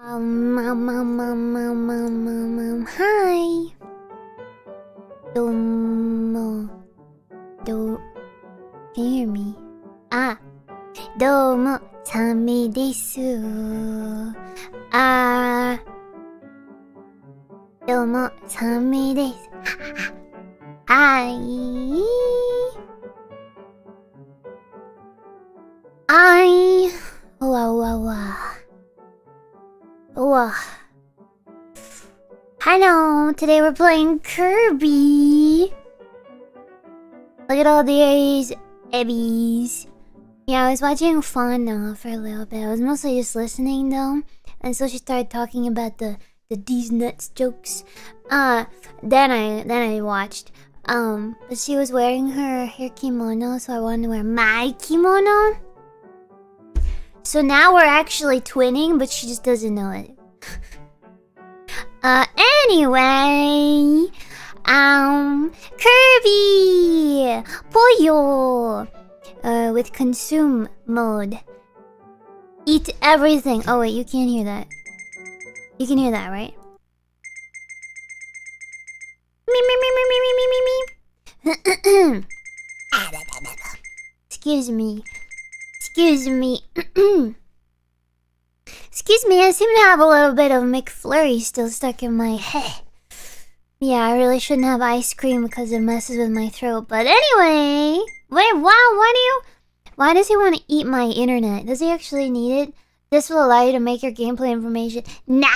Um, um, um, um, um, um, um, um, hi. We're playing Kirby. Look at all these ebbies. Yeah, I was watching Fauna for a little bit. I was mostly just listening though. And so she started talking about the the these nuts jokes. Uh then I then I watched. Um but she was wearing her hair kimono, so I wanted to wear my kimono. So now we're actually twinning, but she just doesn't know it. uh, anyway, um, Kirby, Poyo, uh, with consume mode. Eat everything. Oh wait, you can't hear that. You can hear that, right? Me me me me me me me me me. Excuse me. Excuse me. Excuse me, I seem to have a little bit of McFlurry still stuck in my head. Yeah, I really shouldn't have ice cream because it messes with my throat. But anyway, wait, wow, why do you... Why does he want to eat my internet? Does he actually need it? This will allow you to make your gameplay information... Nah!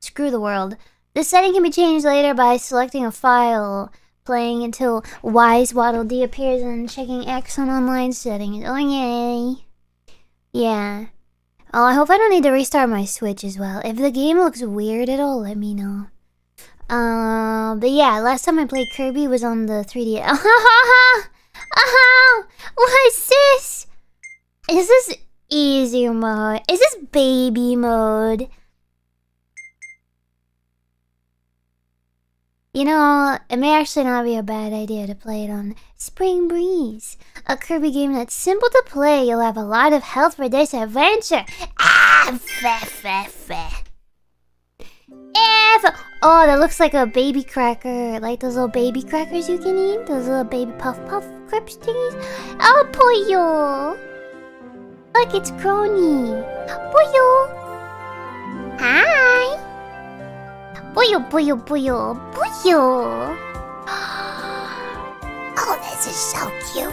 Screw the world. This setting can be changed later by selecting a file, playing until Wise Waddle Dee appears, and checking X on online settings. Oh, yay. Yeah. Oh, I hope I don't need to restart my Switch as well. If the game looks weird at all, let me know. Um, but yeah, last time I played Kirby was on the 3D. Oh, what's this? Is this easy mode? Is this baby mode? You know, it may actually not be a bad idea to play it on Spring Breeze, a Kirby game that's simple to play. You'll have a lot of health for this adventure. Ah, feh, feh, feh. F. Oh, that looks like a baby cracker. Like those little baby crackers you can eat. Those little baby puff puff crips thingies. Oh, Puyo. Look, it's Crony. Puyo. Hi. Puyo, Puyo, Puyo, Puyo. Oh, this is so cute.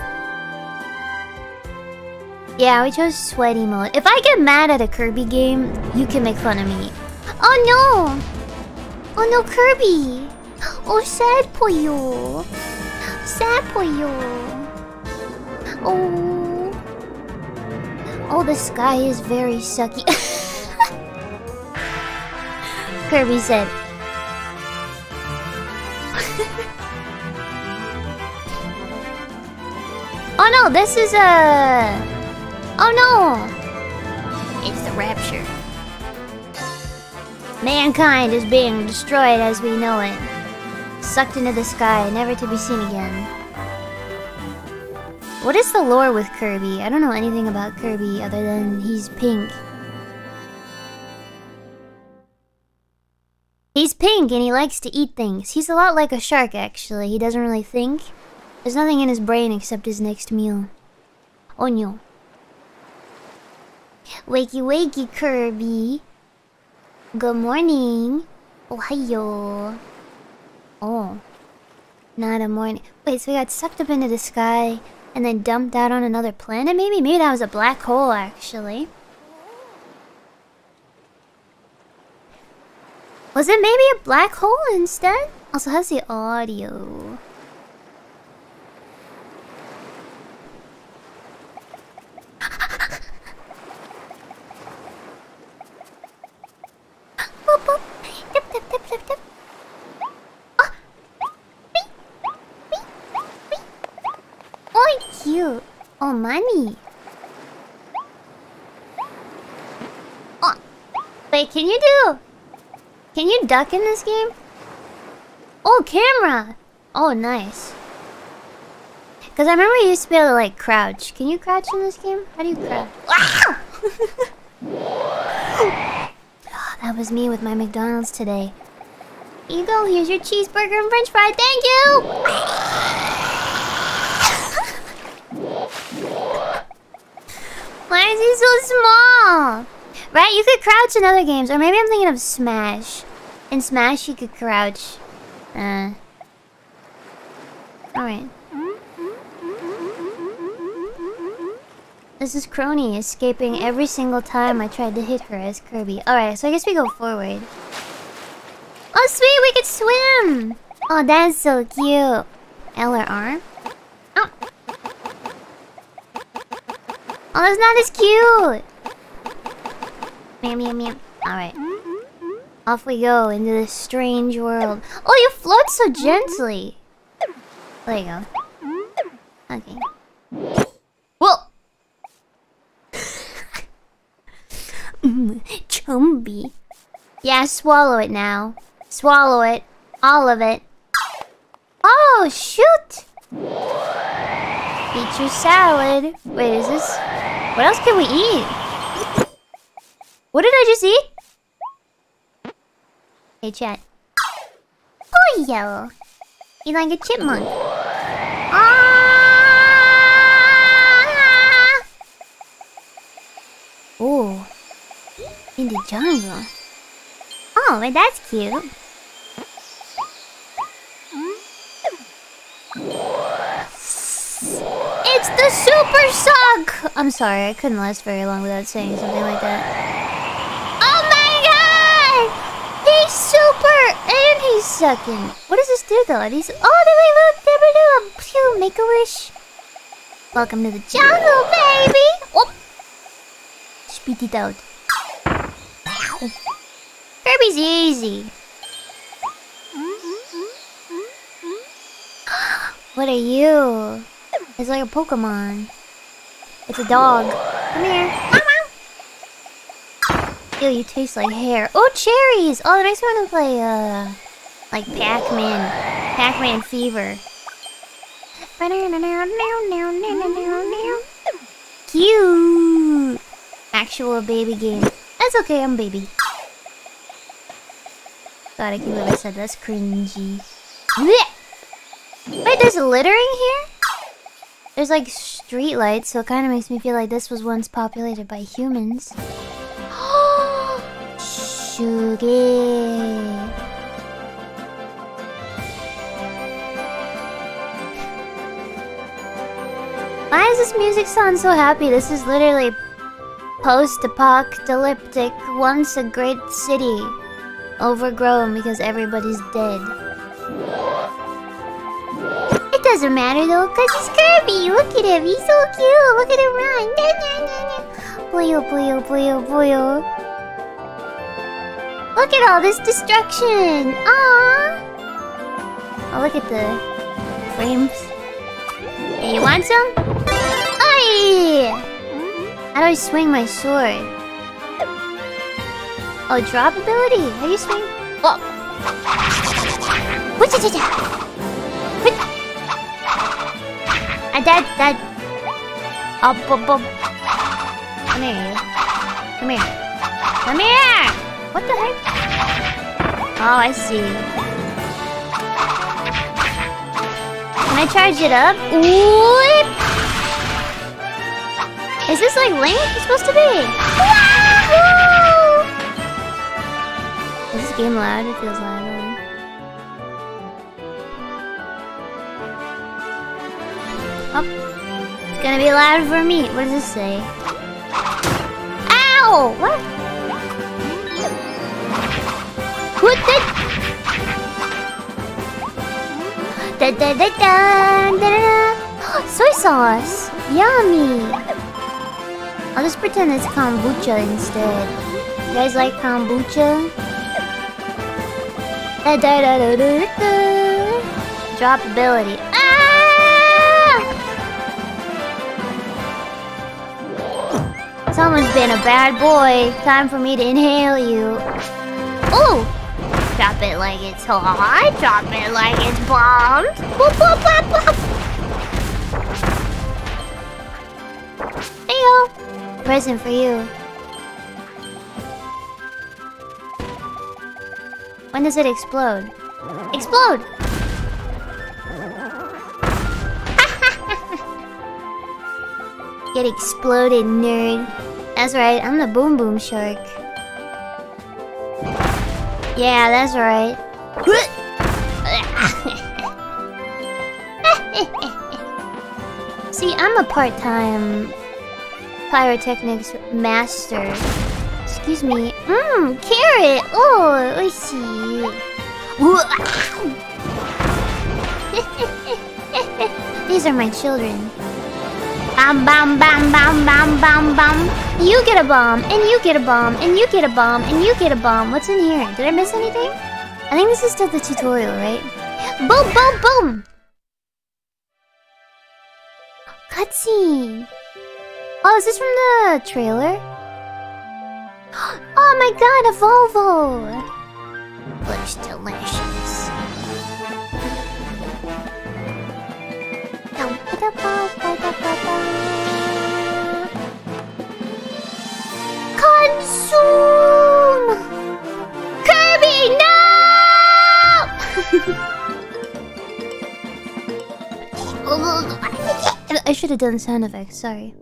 Yeah, we chose sweaty mode. If I get mad at a Kirby game, you can make fun of me. Oh no! Oh no, Kirby! Oh, sad Puyo. Sad Puyo. Oh. Oh, the sky is very sucky. Kirby said. oh no, this is a... Oh no! It's the rapture. Mankind is being destroyed as we know it. Sucked into the sky, never to be seen again. What is the lore with Kirby? I don't know anything about Kirby other than he's pink. He's pink and he likes to eat things. He's a lot like a shark, actually. He doesn't really think. There's nothing in his brain except his next meal. Onyo. Wakey wakey, Kirby. Good morning. Ohio. Oh. Not a morning. Wait, so we got sucked up into the sky and then dumped out on another planet, maybe? Maybe that was a black hole, actually. Was it maybe a black hole instead? Also, how's the audio? Oh. Oh, cute. Oh, money. Oh. Wait, can you do... Can you duck in this game? Oh, camera! Oh, nice. Because I remember you used to be able to, like, crouch. Can you crouch in this game? How do you crouch? Ah! That was me with my McDonald's today. You go. Here's your cheeseburger and french fry. Thank you! Why is he so small? Right? You could crouch in other games. Or maybe I'm thinking of Smash. In Smash, you could crouch. Uh. Alright. This is Crony escaping every single time I tried to hit her as Kirby. Alright, so I guess we go forward. Oh, sweet, we can swim! Oh, that's so cute. L or R? Oh. Oh, that's not as cute! Meow, meow, meow. Alright. Off we go into this strange world. Oh, you float so gently! There you go. Okay. Whoa! Chumby. Yeah, swallow it now. Swallow it. All of it. Oh, shoot! Eat your salad. Wait, is this... What else can we eat? What did I just eat? Hey, chat. Oh, yo. You like a chipmunk? Ah! Oh. In the jungle. Oh, that's cute. It's the super suck! I'm sorry, I couldn't last very long without saying something like that. Oh my god! He's super he's sucking. What does this do though? He's oh they like look they make a wish. Welcome to the jungle, baby! Oh spit it out. Kirby's easy. What are you? It's like a Pokemon. It's a dog. Come here. Ew, you taste like hair. Oh, cherries! Oh, makes me want to play, uh... Like Pac-Man. Pac-Man Fever. Cute! Actual baby game. That's okay, I'm baby. God, I can't believe I said that's cringy. Wait, there's littering here? There's like street lights, so it kind of makes me feel like this was once populated by humans. Shuge. Why does this music sound so happy? This is literally post-apocalyptic, once a great city. Overgrown because everybody's dead. It doesn't matter though, cause he's Kirby! Look at him, he's so cute! Look at him run! Boyo, boyo, boyo, boyo. Look at all this destruction! Aww! Oh, look at the frames. Hey, you want some? How do I swing my sword? Oh, drop ability? How do you swing? Oh! I died, died. Up, up, up. Come here, you. Come here. Come here! What the heck? Oh, I see. Can I charge it up? Whip! Is this like Link? It's supposed to be. Is this game loud? It feels loud. Oh. It's gonna be loud for me. What does this say? Ow! What? What the? Da da da da da da. Soy sauce. Yummy. I'll just pretend it's kombucha instead. You guys like kombucha? Da da da da da da. Drop ability. Ah! Someone's been a bad boy. Time for me to inhale you. Oh! Drop it like it's hot. Drop it like it's bombed. Boop, boop, boop, boop. Heyo present for you. When does it explode? Explode! Get exploded, nerd. That's right, I'm the Boom Boom Shark. Yeah, that's right. See, I'm a part-time pyrotechnics master. Excuse me. Mmm, carrot! Oh, I see. These are my children. Bam, bam, bam, bam, bam, bam, bam. You get a bomb, and you get a bomb, and you get a bomb, and you get a bomb. What's in here? Did I miss anything? I think this is still the tutorial, right? Boom, boom, boom! Cutscene! Oh, is this from the trailer? Oh my god, a Volvo! Looks delicious. Consume! Kirby, no! I should have done sound effects, sorry.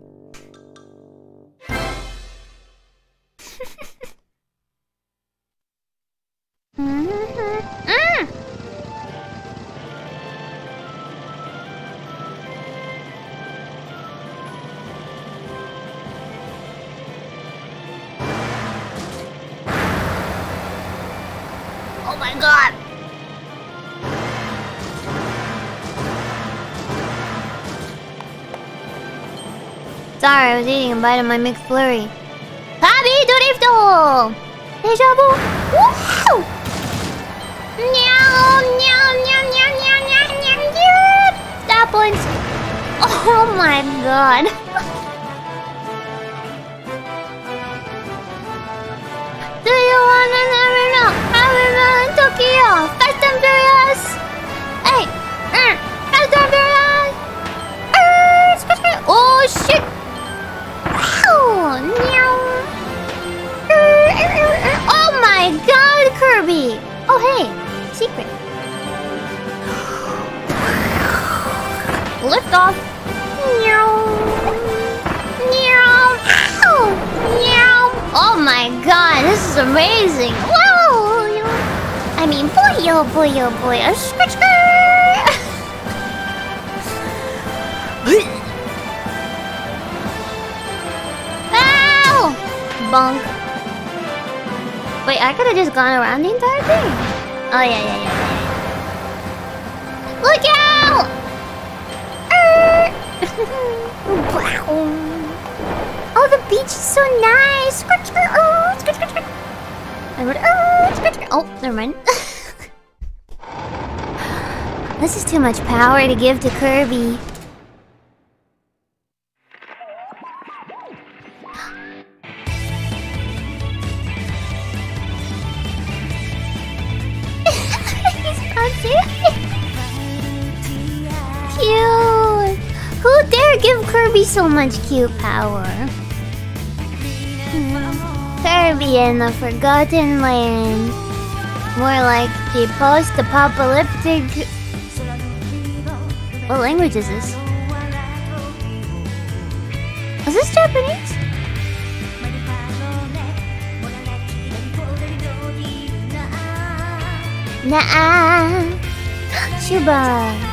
Was eating a bite of my McFlurry. Happy Dorifto! Deja vu! Woo! Meow, meow, meow, meow, meow, meow, meow, meow. Stop once. Oh my god. Do you wanna never know how we in Tokyo? Fast and Furious! Hey! Uh, fast and Furious! Uh, oh shit! Oh my god, Kirby! Oh, hey! secret. Lift off. Oh, oh my god, this is amazing. Whoa! I mean, boy, oh boy, oh boy. A skirt, Bonk. Wait, I could have just gone around the entire thing. Oh, yeah, yeah, yeah, yeah. Look out! Er. oh, the beach is so nice. Oh, never mind. this is too much power to give to Kirby. So much cute power? Kirby in the Forgotten Land. More like the post-apocalyptic... What language is this? Is this Japanese? Nah. Shuba.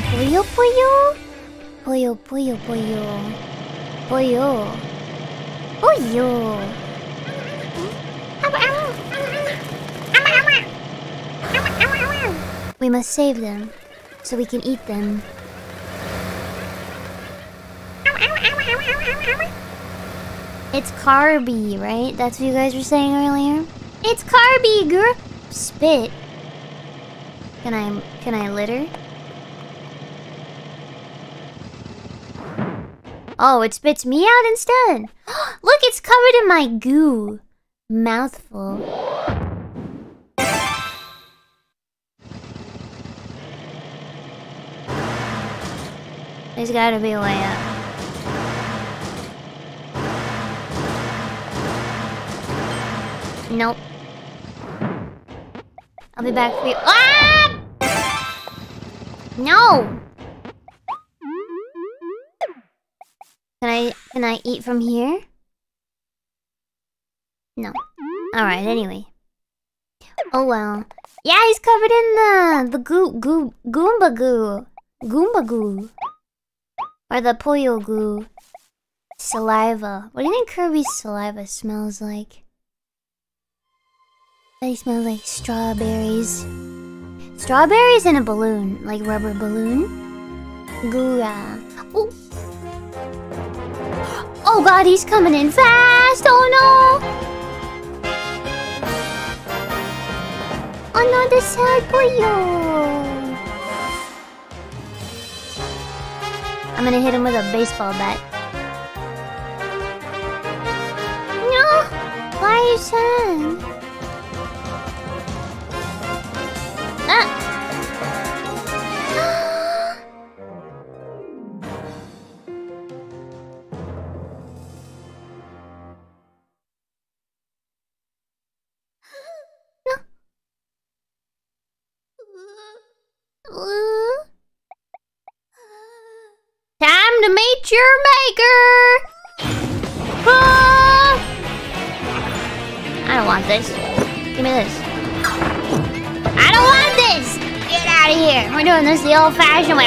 Poyo. Poyo, poyo, poyo. Poyo. Poyo. We must save them so we can eat them. It's Carby, right? That's what you guys were saying earlier? It's Carby, girl! Spit. Can I... can I litter? Oh, it spits me out instead! Look, it's covered in my goo! Mouthful. There's gotta be a way up. Nope. I'll be back for you. Ah! No! Can I eat from here? No. Alright, anyway. Oh well. Yeah, he's covered in the the goo goo goomba goo. Goomba goo. Or the poyo goo. Saliva. What do you think Kirby's saliva smells like? They smell like strawberries. Strawberries in a balloon, like rubber balloon. Gura. Oh. Oh god, he's coming in fast! Oh no! Another sad boyo! I'm gonna hit him with a baseball bat. No! Why are you sad? Time to your maker! Ah! I don't want this. Give me this. I don't want this! Get out of here! We're doing this the old-fashioned way.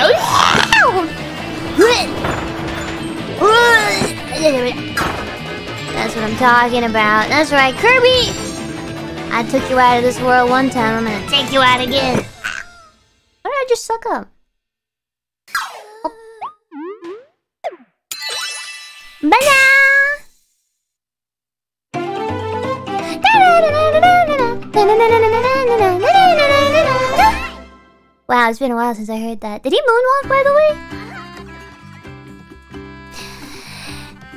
That's what I'm talking about. That's right, Kirby! I took you out of this world one time, I'm gonna take you out again. What did I just suck up? Wow, it's been a while since I heard that. Did he moonwalk, by the way?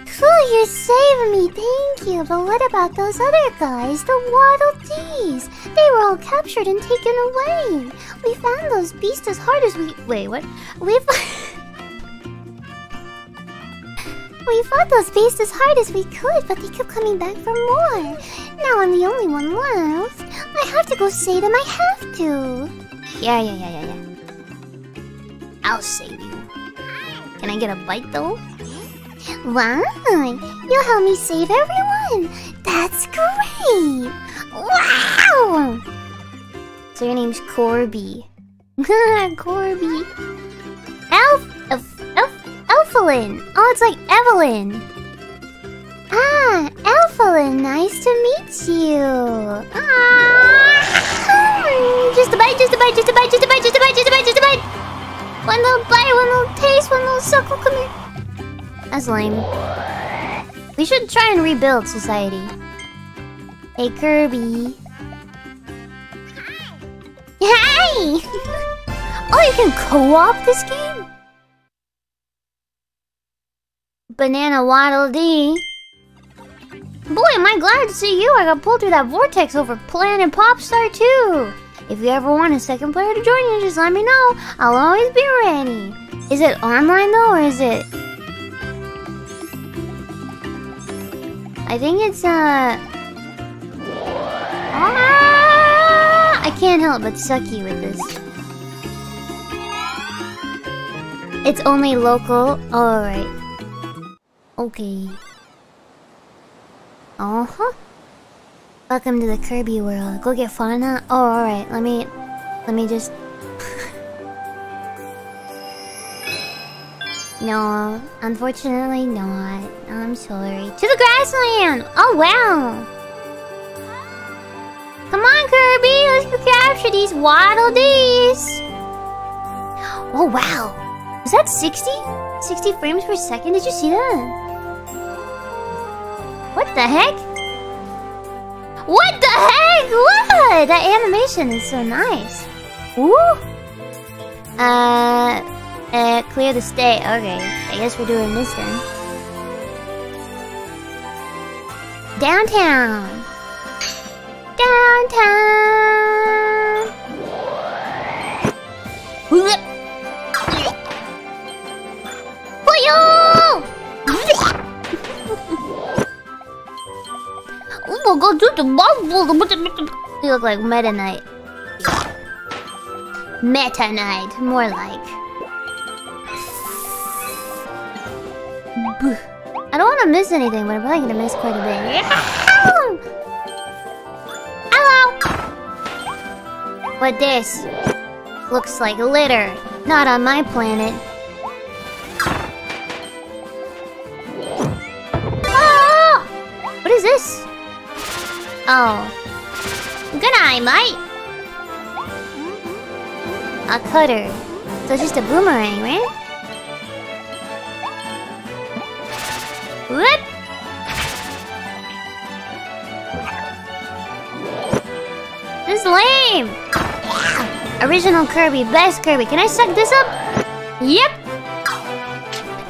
Cool, you're saving me, thank you. But what about those other guys, the Waddle Dees? They were all captured and taken away. We found those beasts as hard as we... Wait, what? We... we fought those beasts as hard as we could, but they kept coming back for more. Now I'm the only one left. I have to go save them, I have to. Yeah, yeah, yeah, yeah, yeah. I'll save you. Can I get a bite, though? Why? You'll help me save everyone! That's great! Wow! So your name's Corby. Corby. Elf... Elf... Oh, it's like Evelyn! Ah, Elfilin, nice to meet you! Ah! Just a bite, just a bite, just a bite, just a bite, just a bite, just a bite, just a bite! One little bite, one little taste, one little suckle, come here! That's lame. We should try and rebuild society. Hey, Kirby. Hi! oh, you can co-op this game? Bandana Waddle Dee. Boy, am I glad to see you. I got pulled through that vortex over Planet Popstar too. If you ever want a second player to join you, just let me know. I'll always be ready. Is it online though, or is it I think it's uh ah! I can't help but suck you with this. It's only local. Alright. Okay. Uh-huh. Welcome to the Kirby world. Go get Fauna. Oh, alright. Let me... Let me just... No, unfortunately not. I'm sorry. To the grassland! Oh, wow! Come on, Kirby! Let's go capture these Waddle Dees! Oh, wow! Is that 60? 60 frames per second? Did you see that? What the heck? What the heck? What? That animation is so nice. Ooh! Uh... Uh, clear the state. Okay, I guess we're doing this then. Downtown! Downtown! Oh my god! You look like Meta Knight. Meta Knight, more like. I don't want to miss anything, but I'm probably gonna miss quite a bit. Hello! What this? Looks like litter. Not on my planet. Ah! What is this? Oh. Good eye, mate! A cutter. So it's just a boomerang, right? Whoop! This is lame! Original Kirby, best Kirby. Can I suck this up? Yep!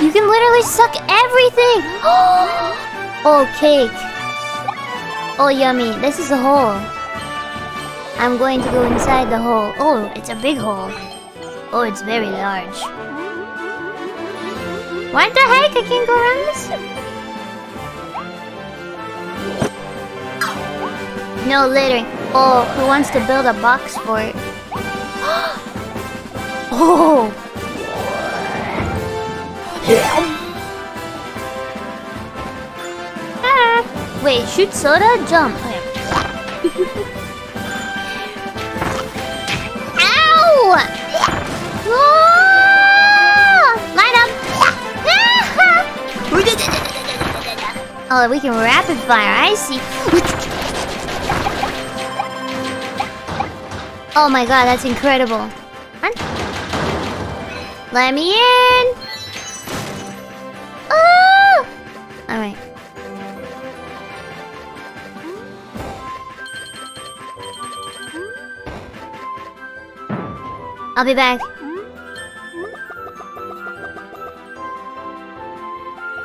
You can literally suck everything! oh, cake. Oh, yummy. This is a hole. I'm going to go inside the hole. Oh, it's a big hole. Oh, it's very large. What the heck? I can't go around this? No littering. Oh, who wants to build a box for it? oh! ah. Wait, shoot soda? Jump. Oh, Ow! Oh! Light up! oh, we can rapid fire. I see. Oh my god, that's incredible. Let me in! Oh! Alright. I'll be back.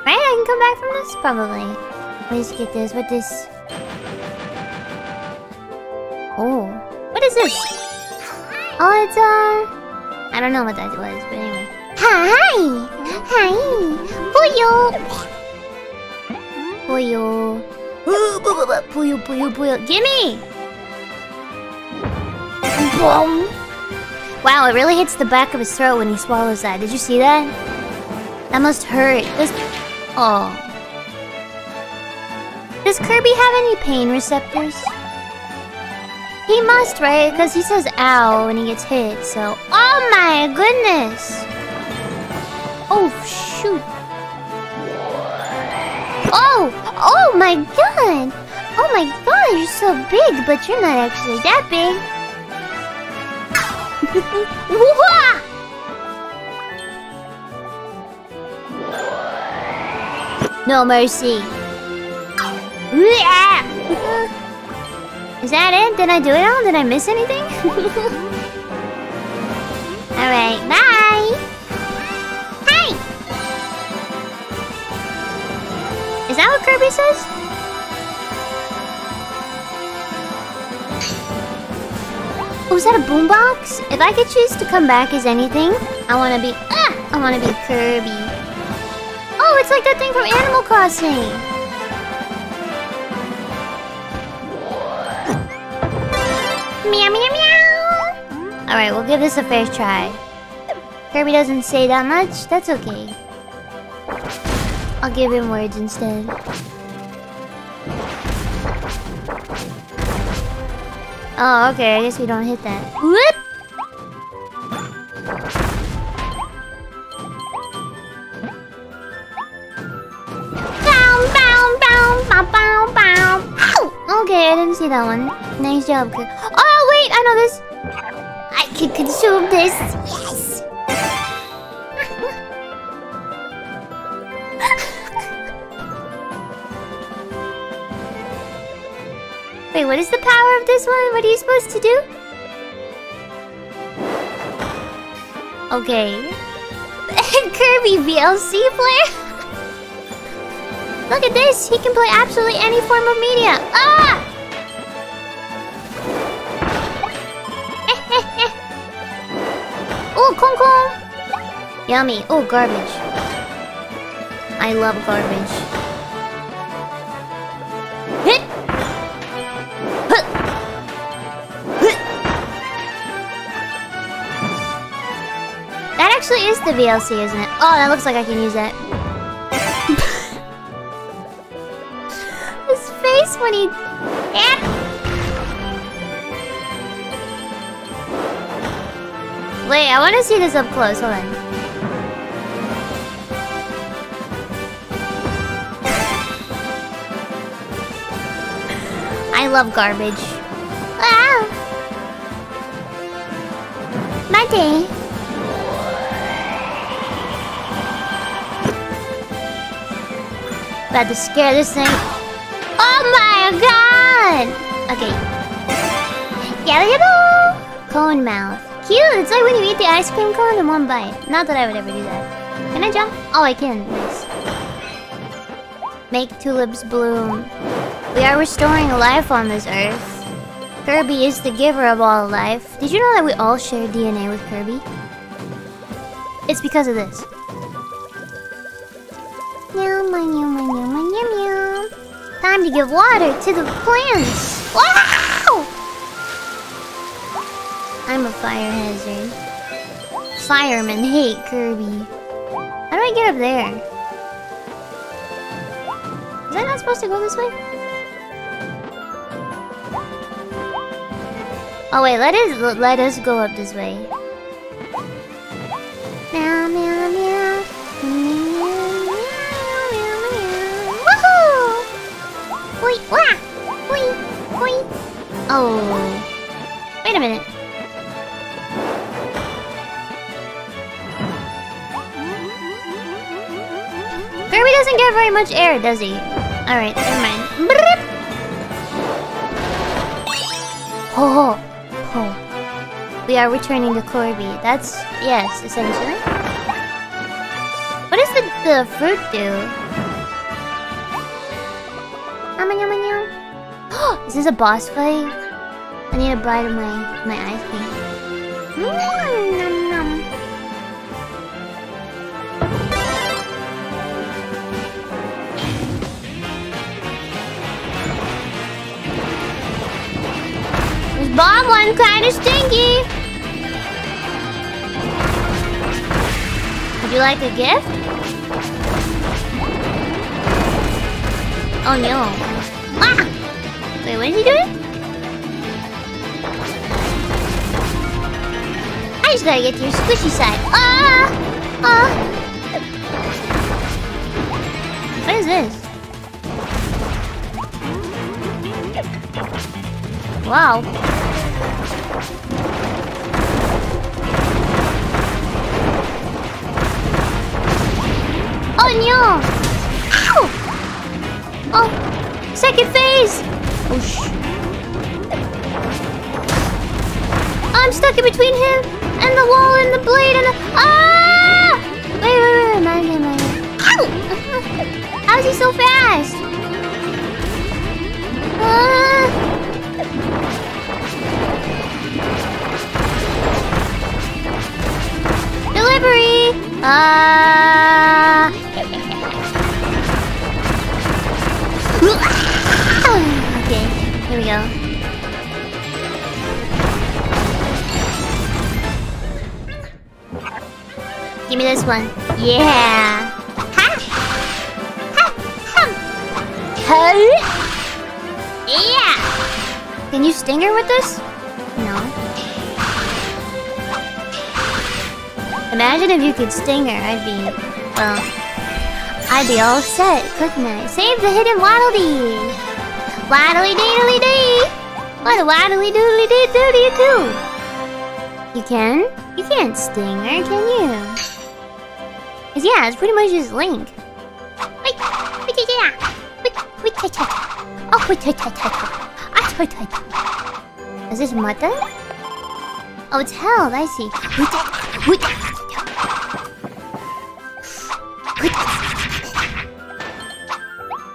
Right, I can come back from this? Probably. Let's get this. What this? Oh. What is this? Oh, it's, uh... I don't know what that was, but anyway. Hi! Hi! Puyo! Puyo. Puyo, puyo, puyo. Gimme! Boom! Wow, it really hits the back of his throat when he swallows that. Did you see that? That must hurt. Does... Oh. Does Kirby have any pain receptors? He must, right? Because he says ow when he gets hit, so... Oh my goodness! Oh, shoot. Oh! Oh my god! Oh my god, you're so big, but you're not actually that big. no mercy. Is that it? Did I do it all? Did I miss anything? Alright, bye! Hi! Is that what Kirby says? Oh, is that a boombox? If I could choose to come back as anything, I want to be... Ah! I want to be Kirby. Oh, it's like that thing from Animal Crossing. Meow, meow, meow. Alright, we'll give this a fair try. Kirby doesn't say that much. That's okay. I'll give him words instead. Oh, okay. I guess we don't hit that. Whoop! Okay, I didn't see that one. Nice job. Oh, wait, I know this. I can consume this. Yes. Wait, what is the power of this one? What are you supposed to do? Okay. Kirby VLC player? Look at this! He can play absolutely any form of media! Ah! oh, Kong Kong! Yummy. Oh, garbage. I love garbage. Is the VLC, isn't it? Oh, that looks like I can use that. His face when he... Wait, I want to see this up close. Hold on. I love garbage. Ah! Mate. About to scare this thing. Oh my god! Okay. Yellow Cone mouth. Cute! It's like when you eat the ice cream cone in one bite. Not that I would ever do that. Can I jump? Oh, I can. Nice. Make tulips bloom. We are restoring life on this earth. Kirby is the giver of all life. Did you know that we all share DNA with Kirby? It's because of this. Give water to the plants. Wow! I'm a fire hazard. Firemen hate Kirby. How do I get up there? Is I not supposed to go this way? Oh wait, let us let us go up this way. Wah! Oh. Wait a minute. Kirby doesn't get very much air, does he? Alright, never mind. Oh, oh. We are returning to Corby. That's, yes, essentially. What does the, the fruit do? Is this a boss fight? I need a bite of my, my cream. Mm, nom. This bomb one kind of stinky. Would you like a gift? Oh no. Ah! What is he doing? I just gotta get to your squishy side. Ah! Ah! What is this? Wow. Oh no! Ow! Oh! Second phase! Oh. I'm stuck in between him and the wall and the blade and the... Ah! Wait, wait, wait, wait, my name, my name. Ow! How is he so fast? Ah! Delivery! Ah! Me this one. Yeah! Ha! Ha! Ha! Yeah! Can you sting her with this? No. Imagine if you could sting her. I'd be, well, I'd be all set. Quick night. Save the hidden waddle dee. Waddly deedly dee. What a waddly doodly dee doody do. You can? You can't sting her, can you? Cause yeah, it's pretty much just Link. Wait, wait, yeah. Wait, wait, Oh, wait, wait, wait, wait. Is this mutton? Oh, it's health. I see. Wait, wait. Hmm?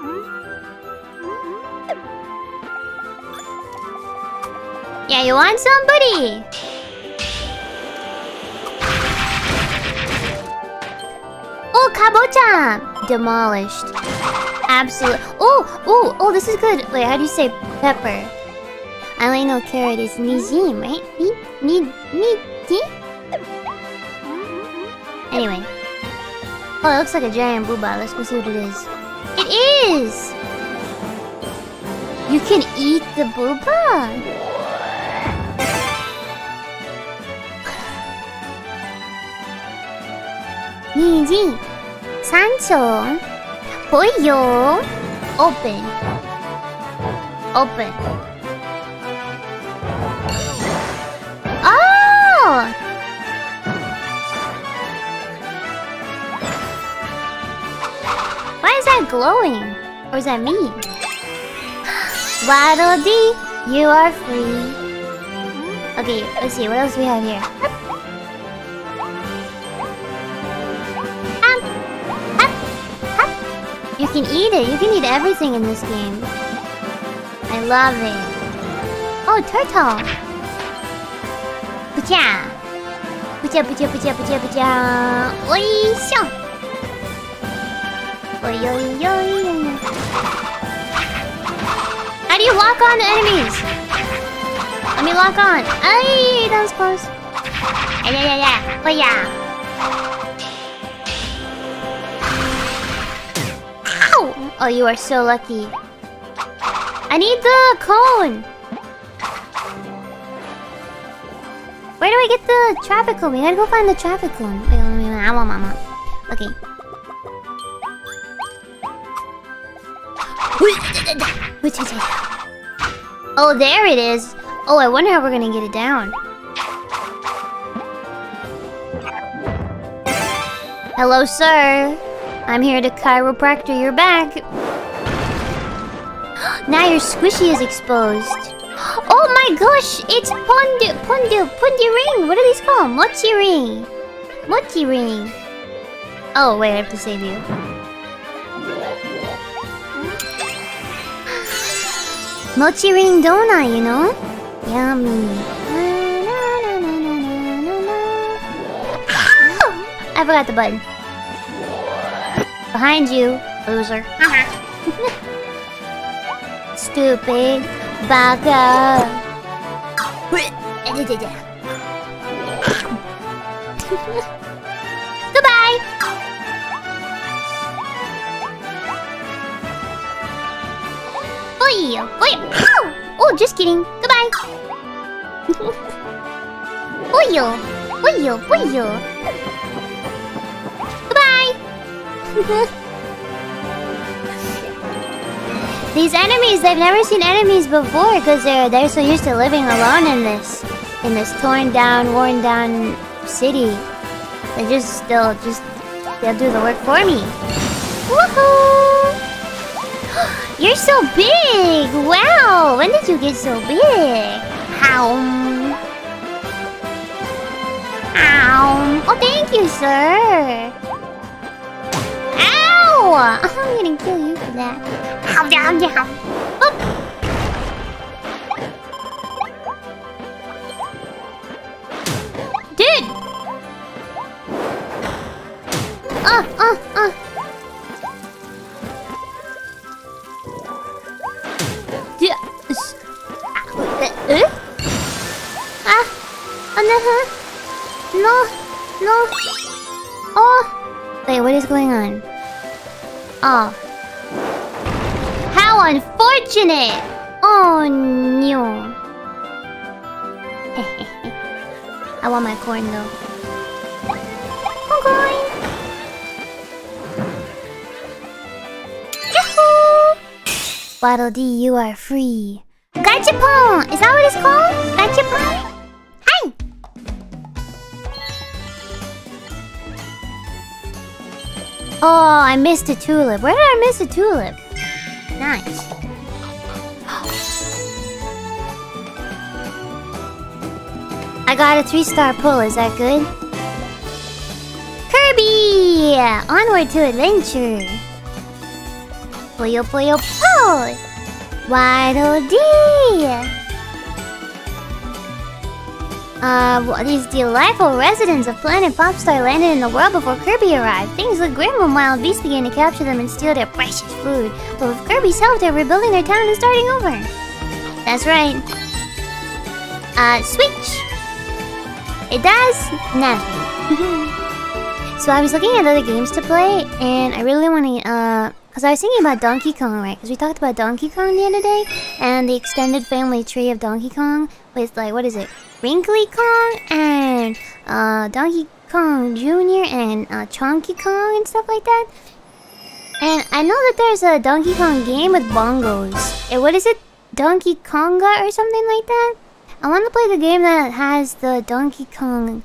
Hmm, hmm, yeah, you want somebody? Kabocha! Demolished. Absolute. Oh, oh, oh, this is good. Wait, how do you say pepper? I only know carrot is nijin, right? Ni, ni, ni, ni? Anyway. Oh, it looks like a giant booba. Let's go see what it is. It is! You can eat the booba! Nijin, Sancho, Pollo, open, open. Oh! Why is that glowing? Or is that me? Waddle Dee, you are free. Okay, let's see, what else we have here? You can eat it. You can eat everything in this game. I love it. Oh, turtle. Pucha. Pucha, pucha, pucha, pucha, pucha. Oi, xiao. Oi, oi, oi. How do you lock on enemies? Let me lock on. Ay, that was close. Yeah, yeah, yeah. Oh, yeah. Ow! Oh, you are so lucky. I need the cone. Where do I get the traffic cone? We gotta go find the traffic cone. Wait, wait, I want mama. Okay. Oh, there it is. Oh, I wonder how we're gonna get it down. Hello, sir. I'm here to chiropractor your back. now your squishy is exposed. Oh my gosh, it's Pon de, Pondu, Pon de ring. What are these called? Mochi ring. Mochi ring. Oh wait, I have to save you. Mochi ring donut, you know? Yummy. I forgot the button. Behind you, loser. Uh-huh. Stupid baka. Goodbye. Oi, oi, ow! Oh, just kidding. Goodbye. Oyo, oyo, oyo. These enemies, they've never seen enemies before because they're they're so used to living alone in this in this torn down, worn down city. They just they'll just they'll do the work for me. Woohoo! You're so big! Wow! When did you get so big? How? Ow! Oh, thank you, sir. I'm gonna kill you for that. Ow, down, down. Oh. Dude! Uh, uh, uh. Yeah. Uh? Ah. Uh, no. No. Oh. Wait, what is going on? Oh. How unfortunate! Oh no. I want my corn though. Corn! Yahoo! Waddle Dee, you are free. Gachapon! Is that what it's called? Gachapon? Oh, I missed a tulip. Where did I miss a tulip? Nice. I got a three-star pull. Is that good? Kirby! Onward to adventure. Puyo puyo po! Waddle Dee! Uh, these delightful residents of Planet Popstar landed in the world before Kirby arrived. Things look grim when wild beasts began to capture them and steal their precious food. But with Kirby's help, they're rebuilding their town and starting over. That's right. Uh, switch. It does nothing. so I was looking at other games to play, and I really want to, uh... Because I was thinking about Donkey Kong, right? Because we talked about Donkey Kong the other day, and the extended family tree of Donkey Kong with, like, what is it? Wrinkly Kong and uh, Donkey Kong Jr. and uh, Chunky Kong and stuff like that. And I know that there's a Donkey Kong game with bongos. And what is it? Donkey Konga or something like that? I want to play the game that has the Donkey Kong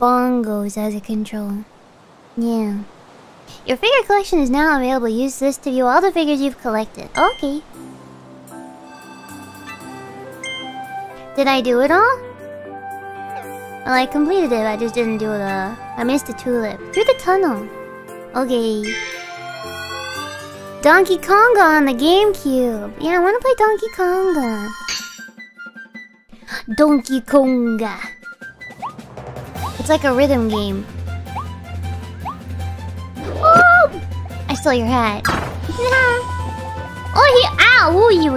bongos as a control. Yeah. Your figure collection is now available. Use this to view all the figures you've collected. Okay. Did I do it all? Well, I completed it, I just didn't do the... I missed the tulip. Through the tunnel. Okay. Donkey Konga on the GameCube. Yeah, I want to play Donkey Konga. Donkey Konga. It's like a rhythm game. Oh! I stole your hat. oh, he... Ow! Ooh, you.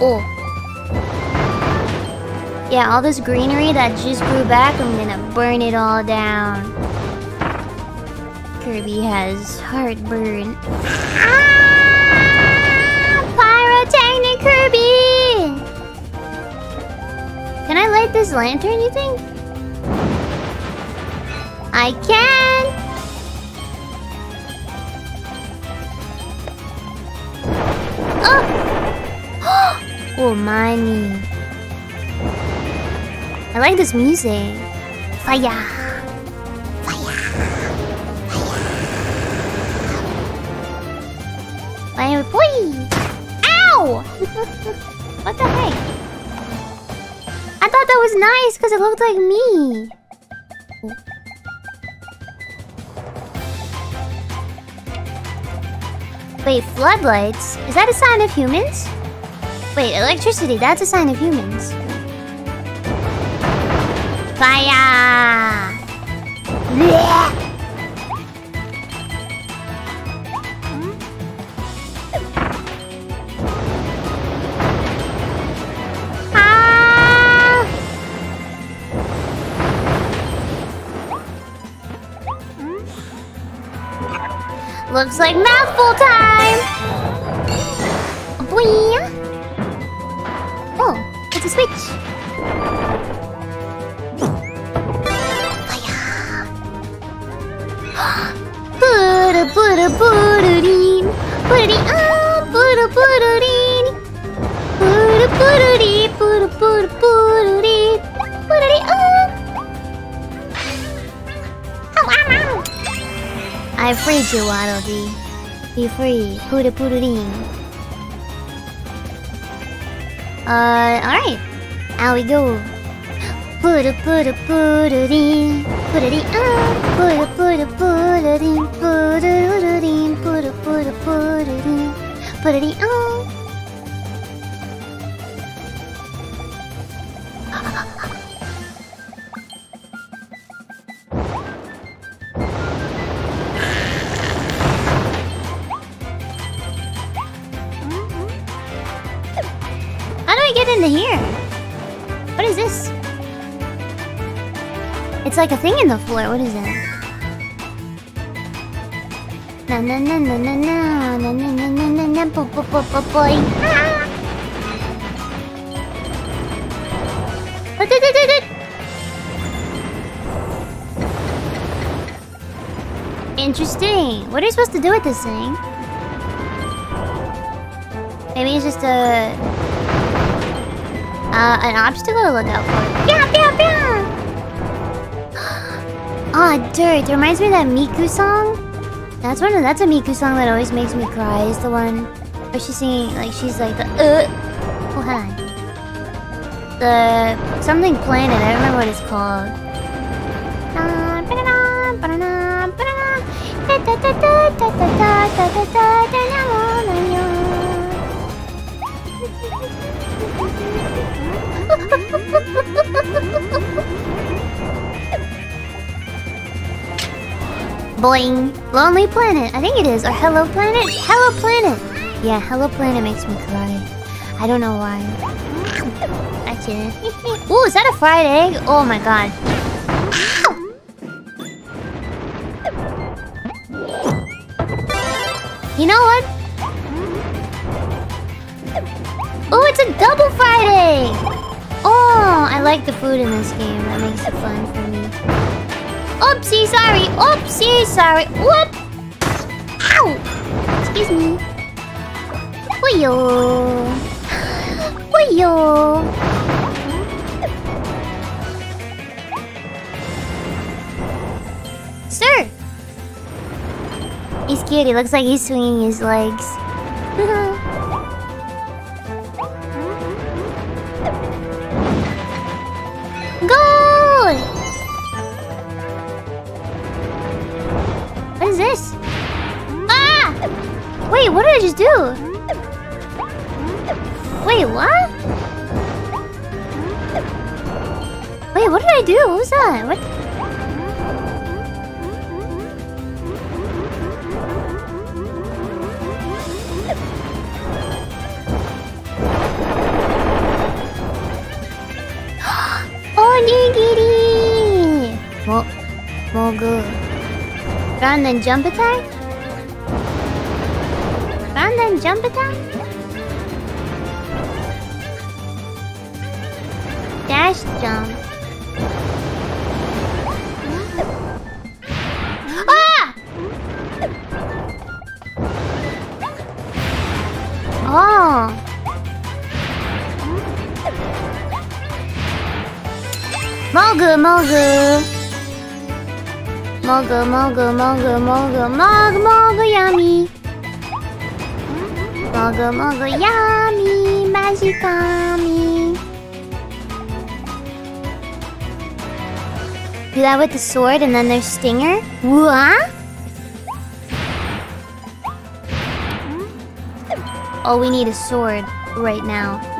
Oh. oh. Yeah, all this greenery that just grew back, I'm gonna burn it all down. Kirby has heartburn. Ah! Pyrotechnic Kirby! Can I light this lantern, you think? I can! Oh! Oh, money. I like this music. Fire. Fire, boy! Ow! what the heck? I thought that was nice because it looked like me. Wait, floodlights? Is that a sign of humans? Wait, electricity, that's a sign of humans. Fire! Blech! Looks like mouthful time! Boing! A switch. Buddha Buddha Buddha-deen. Buddha-dee ah, Buddha. Buddha Buddha-dee, Buddha Buddha Buddha-dee. Buddha-dee ah. Ow, ow, ow. I freed you, Waddle Dee. Be free. Buddha Buddha-deen. Uh, alright. Out we go. Put a put a put. Put. Ah. Put a put a put. Put. Put a put a put. Put. Ah. It's like a thing in the floor. What is that? Na na na na na na na na na na na na bo bo bo bo boy. Ah! Ah. Interesting. What are you supposed to do with this thing? Maybe it's just a uh, an obstacle to look out for. Yeah, yeah, yeah. Ah, dirt. It reminds me of that Miku song. That's one. Of, that's a Miku song that always makes me cry. Is the one where she's singing like she's like the uh. Oh, hold on. The something planet. I don't remember what it's called. Boing. Lonely Planet. I think it is. Or Hello Planet. Hello Planet. Yeah, Hello Planet makes me cry. I don't know why. Actually. Ooh, is that a fried egg? Oh my god. You know what? Oh, it's a double fried egg! Oh, I like the food in this game. That makes it fun for me. Oopsie, sorry. Oopsie, sorry. Whoop! Ow! Excuse me. Whoyo. Whoyo. Sir! He's cute. He looks like he's swinging his legs. jump attack? Mogu, Mogu, Mogu, Mogu, Mogu, Mogu, yummy. Mogo mogo yummy, magicami. Do that with the sword and then there's stinger? What? Oh, we need a sword right now.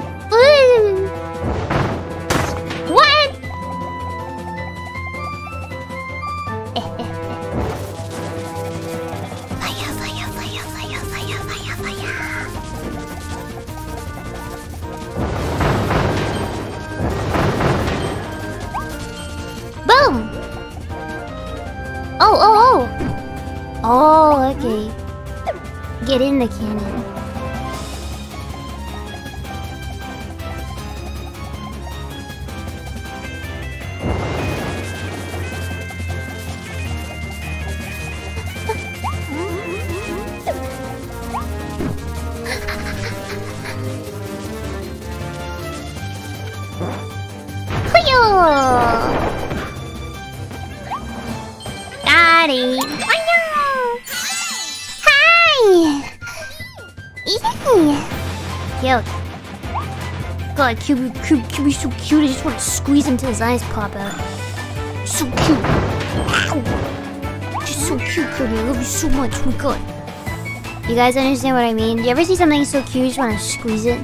God, Cube, Cube is so cute. I just want to squeeze him till his eyes pop out. So cute. Just so cute, Kirby. I love you so much. Oh my god. You guys understand what I mean? Do you ever see something so cute you just want to squeeze it?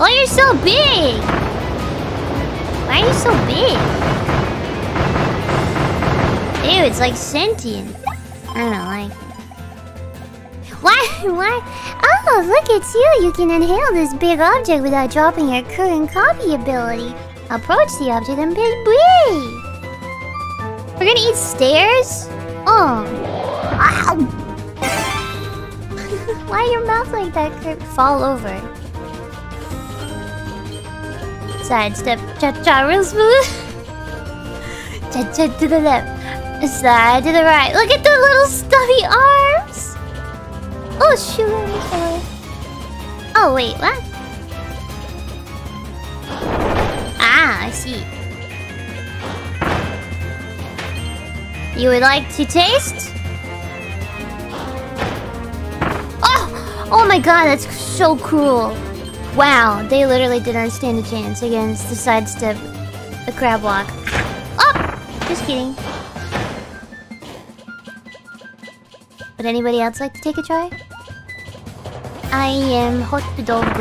Oh, you're so big! Why are you so big? Ew, it's like sentient. I don't like. Why? Why? Oh, look, it's you. You can inhale this big object without dropping your current copy ability. Approach the object and big breathe. We're gonna eat stairs? Oh. Ow. Why your mouth like that, Kurt? Fall over. Sidestep. Cha-cha real smooth. Cha-cha to the left. Side to the right. Look at the little stubby arms. Oh, shoot. Oh, wait, what? Ah, I see. You would like to taste? Oh! Oh my god, that's so cruel. Wow, they literally didn't stand a chance against the sidestep, the crab walk. Oh! Just kidding. Would anybody else like to take a try? I am hot dog.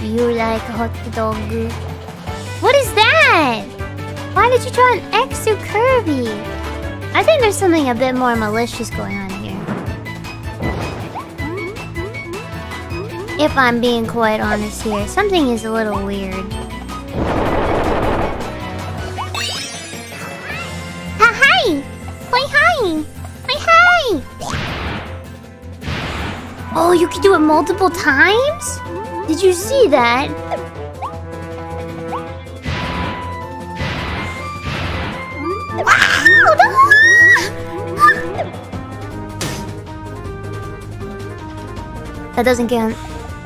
You like hot dog? What is that? Why did you draw an X to Kirby? I think there's something a bit more malicious going on here. If I'm being quite honest here, something is a little weird. It multiple times? Did you see that? That doesn't count.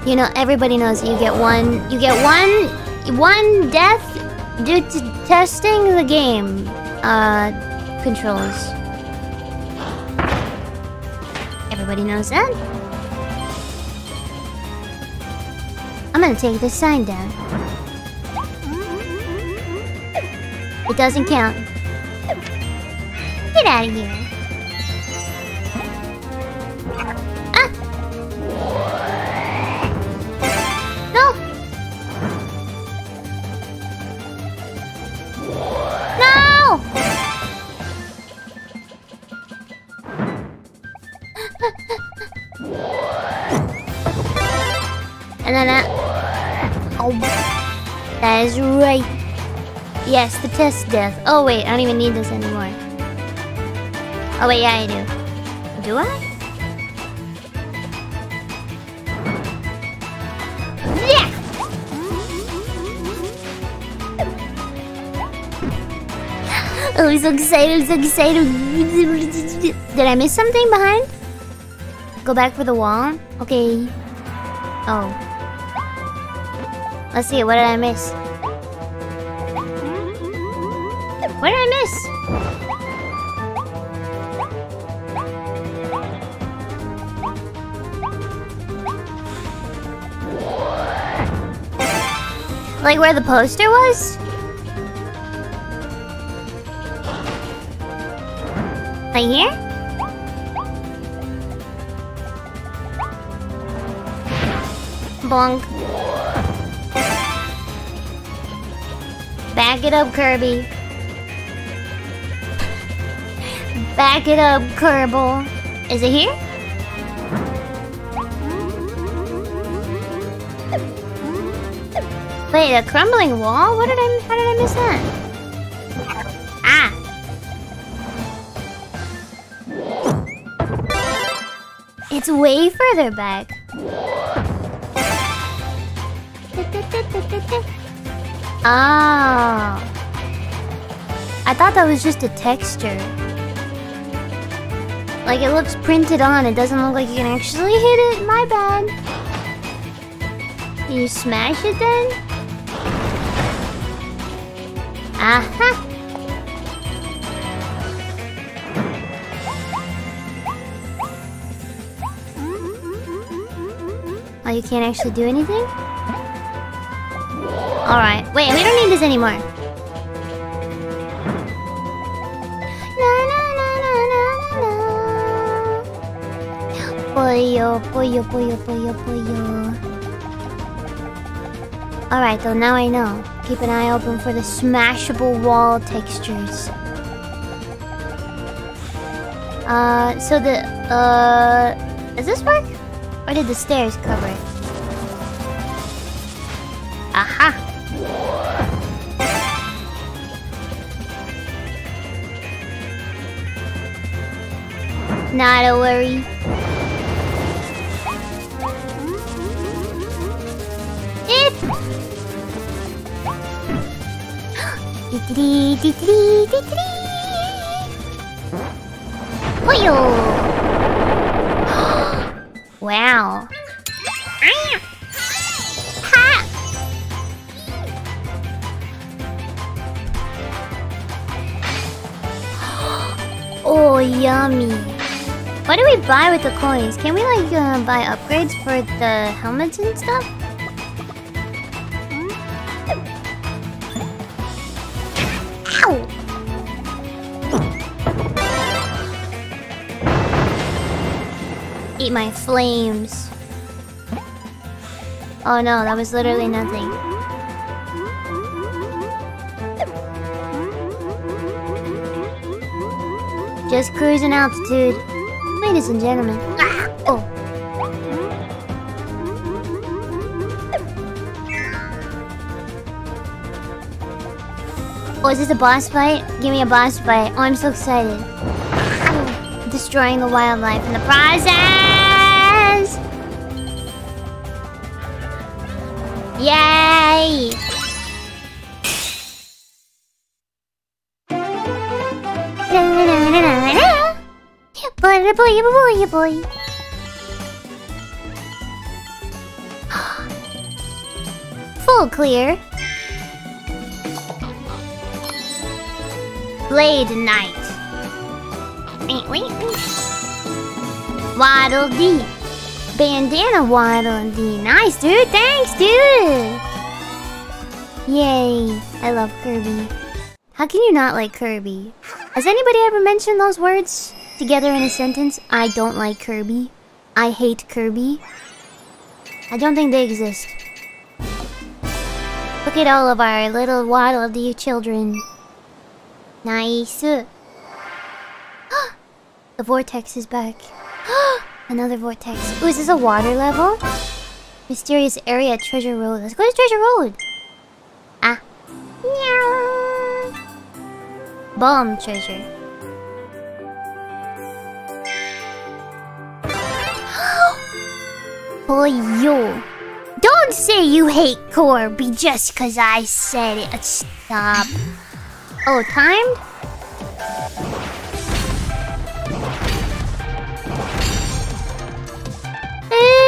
You know, everybody knows you get one. You get one, one death due to testing the game uh, controls. Everybody knows that. Gonna take this sign down. It doesn't count. Get out of here. Right. Yes, the test death. Oh wait, I don't even need this anymore. Oh wait, yeah, I do. Do I? Yeah. Oh, I'm so excited, I'm so excited. Did I miss something behind? Go back for the wall? Okay. Oh. Let's see, what did I miss? Like where the poster was? Right here? Bonk. Back it up, Kirby. Back it up, Kerbal. Is it here? Wait, a crumbling wall? What did I... How did I miss that? Ah! It's way further back. Oh. I thought that was just a texture. Like it looks printed on, it doesn't look like you can actually hit it. My bad. Can you smash it then? You can't actually do anything? Alright. Wait, we don't need this anymore. Pollo, pollo, pollo, pollo, pollo. Alright, though, now I know. Keep an eye open for the smashable wall textures. Uh, so the, uh... Does this work? Or did the stairs cover coins? Can we like uh, buy upgrades for the helmets and stuff? Ow! Eat my flames. Oh no, that was literally nothing. Just cruising altitude. Ladies and gentlemen. Is this a boss fight? Give me a boss fight. Oh, I'm so excited. Destroying the wildlife in the process! Yay! Boy, boy, boy, boy. Full clear. Blade Knight. Waddle Dee. Bandana Waddle Dee. Nice, dude. Thanks, dude. Yay. I love Kirby. How can you not like Kirby? Has anybody ever mentioned those words together in a sentence? I don't like Kirby. I hate Kirby. I don't think they exist. Look at all of our little Waddle Dee children. Nice. the vortex is back. Another vortex. Ooh, is this a water level? Mysterious area, treasure road. Let's go to treasure road. Ah. Meow. Bomb treasure. oh, yo. Don't say you hate Corby just cause I said it. Stop. Oh, timed? Yeah,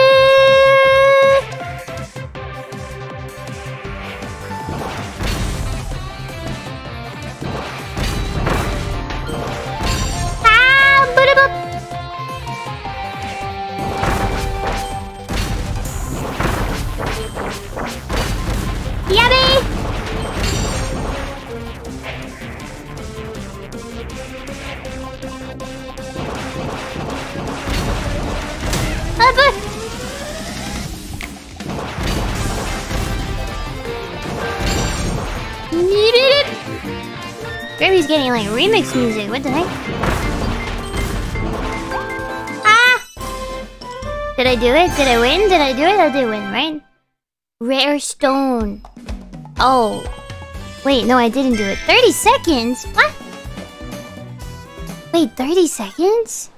is getting like remix music. What the heck? Ah! Did I do it? Did I win? Did I do it? I did win, right? Rare stone. Oh. Wait, no, I didn't do it. 30 seconds? What? Wait, 30 seconds?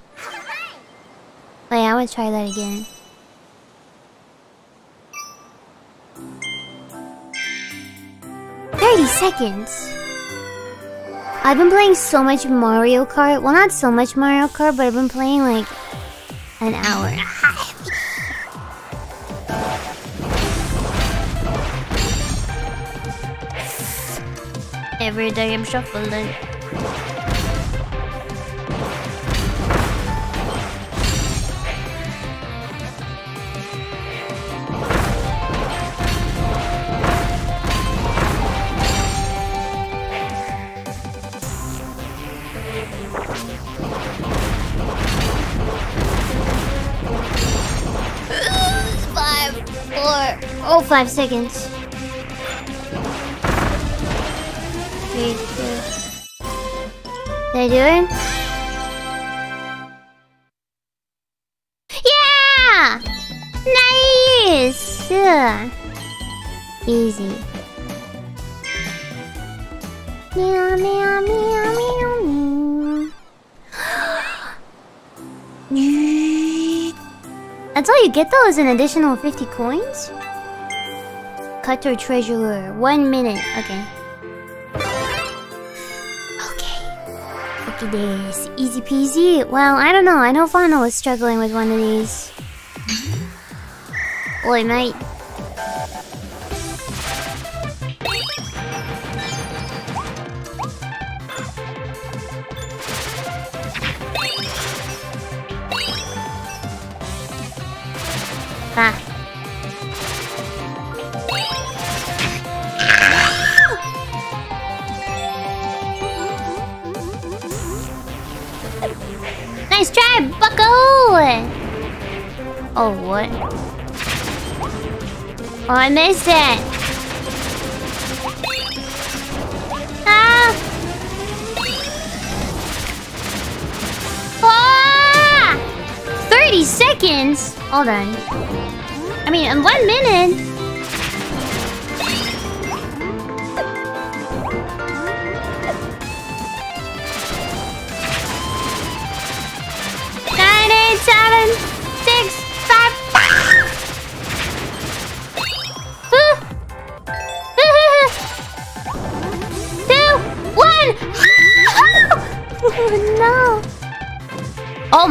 Wait, I want to try that again. Thirty seconds. I've been playing so much Mario Kart. Well, not so much Mario Kart, but I've been playing like an hour and a half. Every day I'm shuffling. Oh, five seconds. Three, two. Did I do? Yeah! Nice! Easy. Meow, meow, meow, meow, meow. That's all you get though is an additional 50 coins? Cutter treasurer. One minute. Okay. Okay. Look at this. Easy peasy. Well, I don't know. I know Fauna was struggling with one of these. Oi, mate. I missed it! Ah! Ah! 30 seconds? Hold on. I mean, in one minute.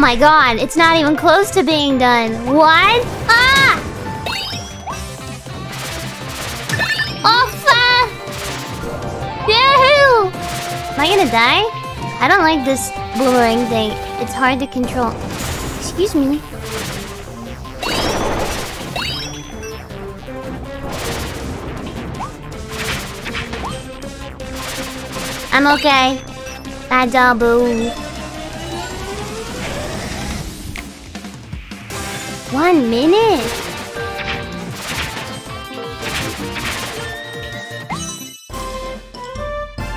My god, it's not even close to being done. What? Ah! Off! Yahoo! Am I gonna die? I don't like this boomerang thing. It's hard to control. Excuse me. I'm okay. Bad job, boo. One minute?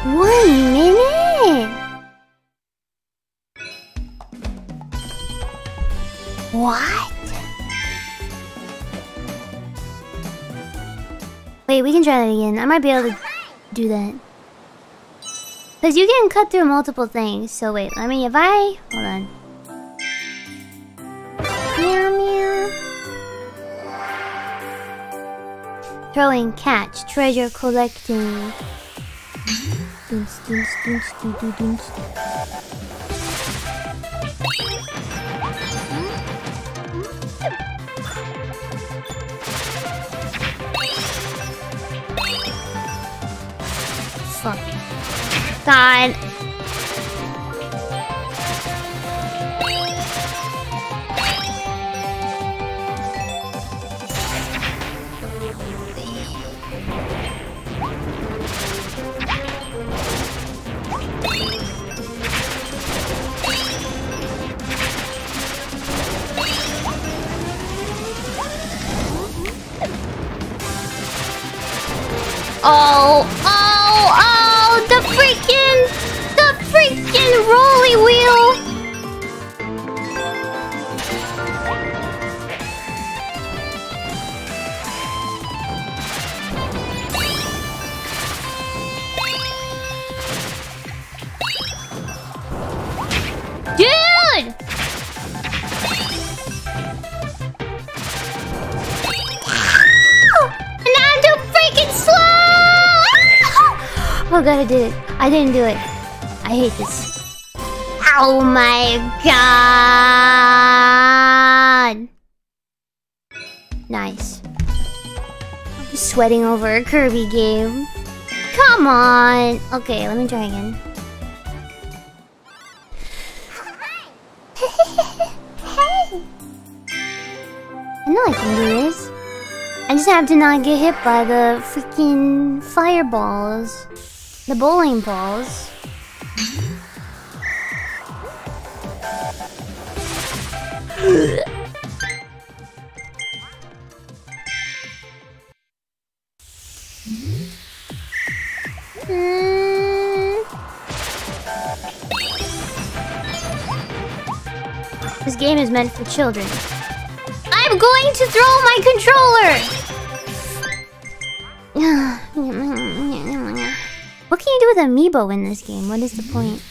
One minute? What? Wait, we can try that again. I might be able to do that. Because you can cut through multiple things. So wait, let me, if I... Hold on. Throwing catch, treasure collecting. Fuck. God. Sweating over a Kirby game. Come on! Okay, let me try again. I know I can do this. I just have to not get hit by the freaking fireballs. The bowling balls. Meant for children. I'm going to throw my controller! what can you do with amiibo in this game? What is the point?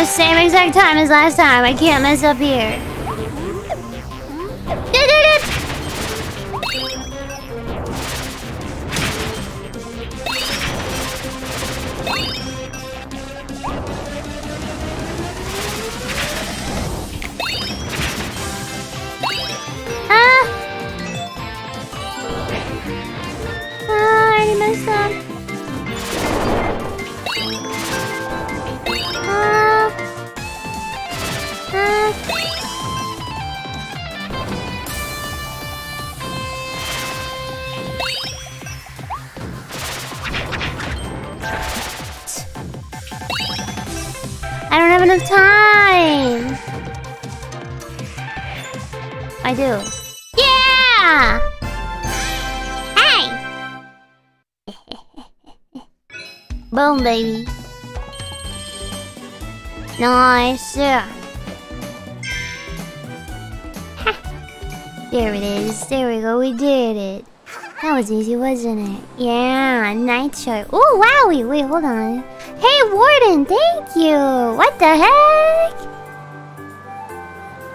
The same exact time as last time. I can't mess up here. We did it. That was easy, wasn't it? Yeah, night shirt. Oh, wowie. Wait, hold on. Hey, Warden, thank you. What the heck?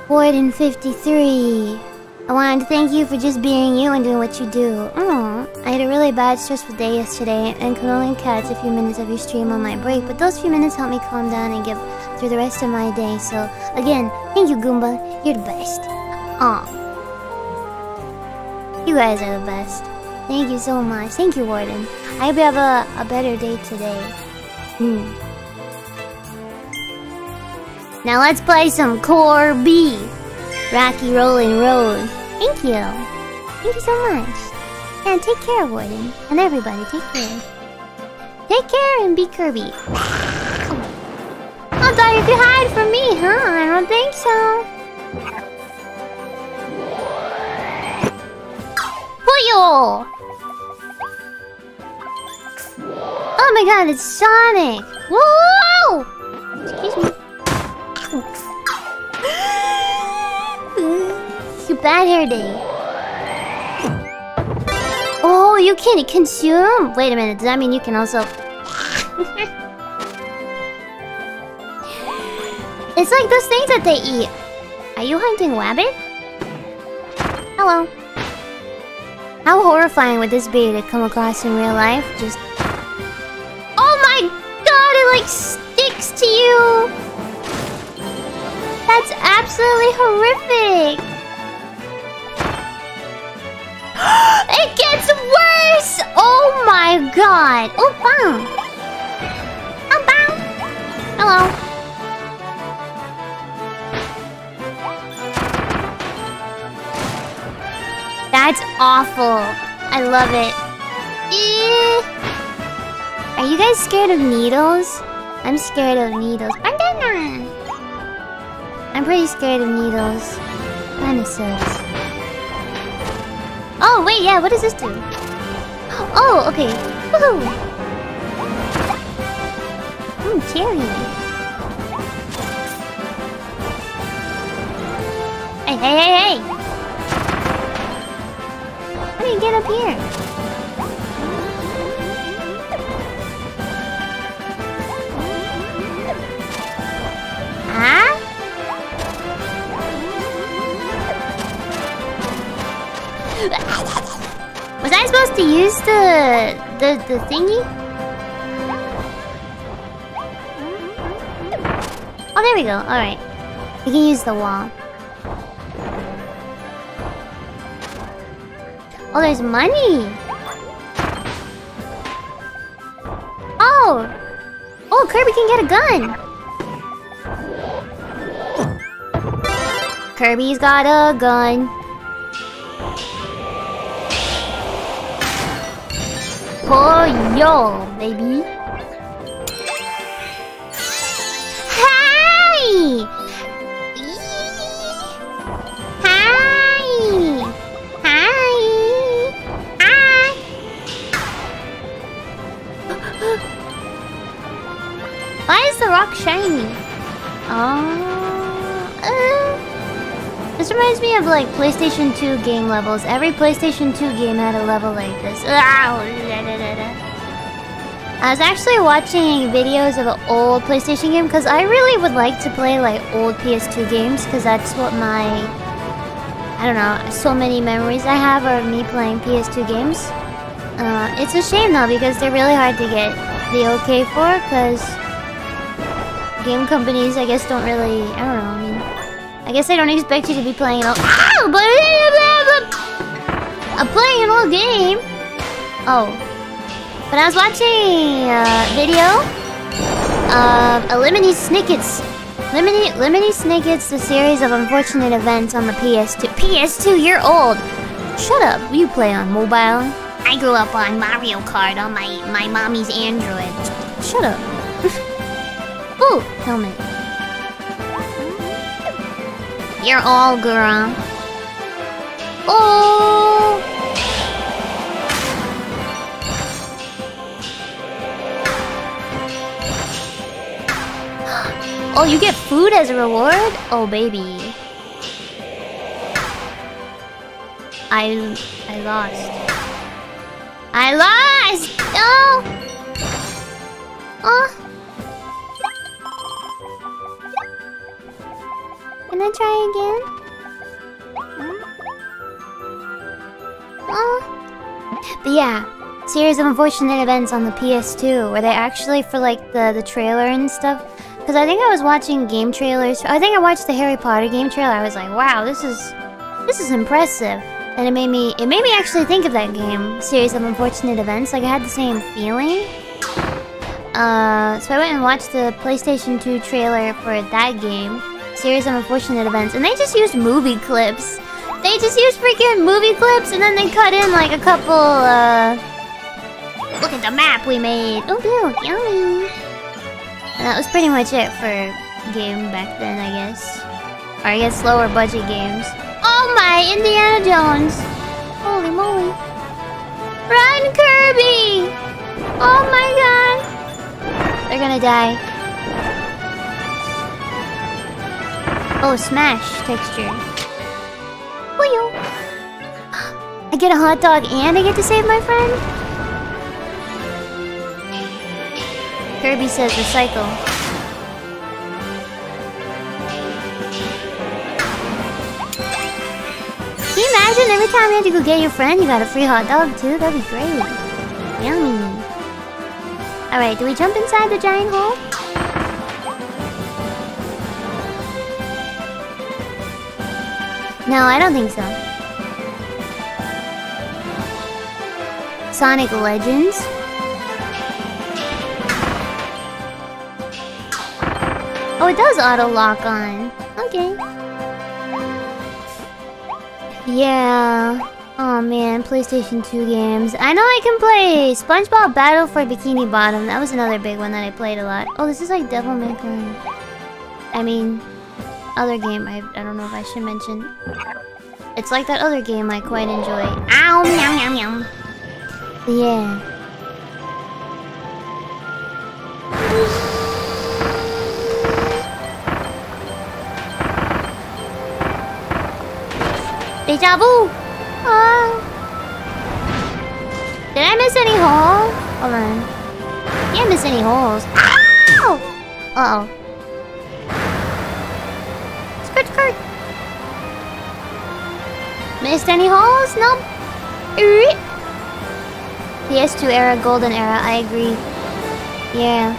Warden 53. I wanted to thank you for just being you and doing what you do. Oh, I had a really bad, stressful day yesterday and could only catch a few minutes of your stream on my break, but those few minutes helped me calm down and get through the rest of my day. So, again, thank you, Goomba. You're the best. Aw. You guys are the best. Thank you so much. Thank you, Warden. I hope you have a, a better day today. Hmm. Now let's play some Core B. Rocky Rolling Road. Thank you. Thank you so much. And take care, Warden. And everybody, take care. Take care and be Kirby. I thought you could hide from me, huh? I don't think so. Puyo! Oh my god, it's Sonic! Whoa! Excuse me. Your bad hair day. Oh, you can consume? Wait a minute, does that mean you can also... it's like those things that they eat. Are you hunting rabbit? Hello. How horrifying would this be to come across in real life? Just... Oh my god, it like sticks to you! That's absolutely horrific! it gets worse! Oh my god! Oh, bow! Oh, bow! Hello. That's awful. I love it. Eh. Are you guys scared of needles? I'm scared of needles. Banana! I'm pretty scared of needles. Kinda. Oh, wait, yeah, what does this do? Oh, okay. Woohoo! Mmm, cherry. Hey, hey, hey, hey! Get up here? Huh? Was I supposed to use the the the thingy? Oh, there we go. All right, we can use the wall. Oh, there's money. Oh, oh, Kirby can get a gun. Kirby's got a gun. Oh, yo, baby. Of like PlayStation 2 game levels. Every PlayStation 2 game had a level like this. I was actually watching videos of an old PlayStation game because I really would like to play like old PS2 games because that's what my I don't know so many memories I have of me playing PS2 games. Uh, it's a shame though because they're really hard to get the okay for because game companies I guess don't really I don't know I guess I don't expect you to be playing Ow! I'm playing an old game. Oh. But I was watching a video of a Lemony Snicket's Lemony Lemony Snicket's the series of unfortunate events on the PS2. PS2, you're old. Shut up. You play on mobile. I grew up on Mario Kart on my my mommy's Android. Shut up. Ooh, helmet. You're all girl. Oh. Oh, you get food as a reward? Oh, baby. I... I lost. I lost! No! Oh! oh. Can I try again? But yeah, series of unfortunate events on the PS2 where they actually, for like the, the trailer and stuff, because I think I was watching game trailers. I think I watched the Harry Potter game trailer. I was like, wow, this is this is impressive. And it made me it made me actually think of that game, Series of Unfortunate Events. Like I had the same feeling. Uh, so I went and watched the PlayStation 2 trailer for that game, Series of Unfortunate Events, and they just used movie clips. They just used freaking movie clips, and then they cut in like a couple. Uh, look at the map we made. Oh, dude, yummy. And that was pretty much it for game back then, I guess. Or I guess lower budget games. Oh my, Indiana Jones! Holy moly. Run, Kirby! Oh my god! They're gonna die. Oh, smash texture. Woo I get a hot dog and I get to save my friend? Kirby says recycle. Can you imagine every time you had to go get your friend, you got a free hot dog too? That'd be great. Yummy. Alright, do we jump inside the giant hole? No, I don't think so. Sonic Legends? Oh, it does auto lock on. Okay. Yeah. Oh man, PlayStation 2 games. I know I can play SpongeBob Battle for Bikini Bottom. That was another big one that I played a lot. Oh, this is like Devil May Cry. I mean, other game I, I don't know if I should mention. It's like that other game I quite enjoy. Ow, meow, meow, meow. Yeah. Deja vu! Uh, did I miss any hole? Hold on. Can't miss any holes. Ow! Uh-oh. Skirt. Missed any holes? Nope. PS2 era, golden era, I agree. Yeah.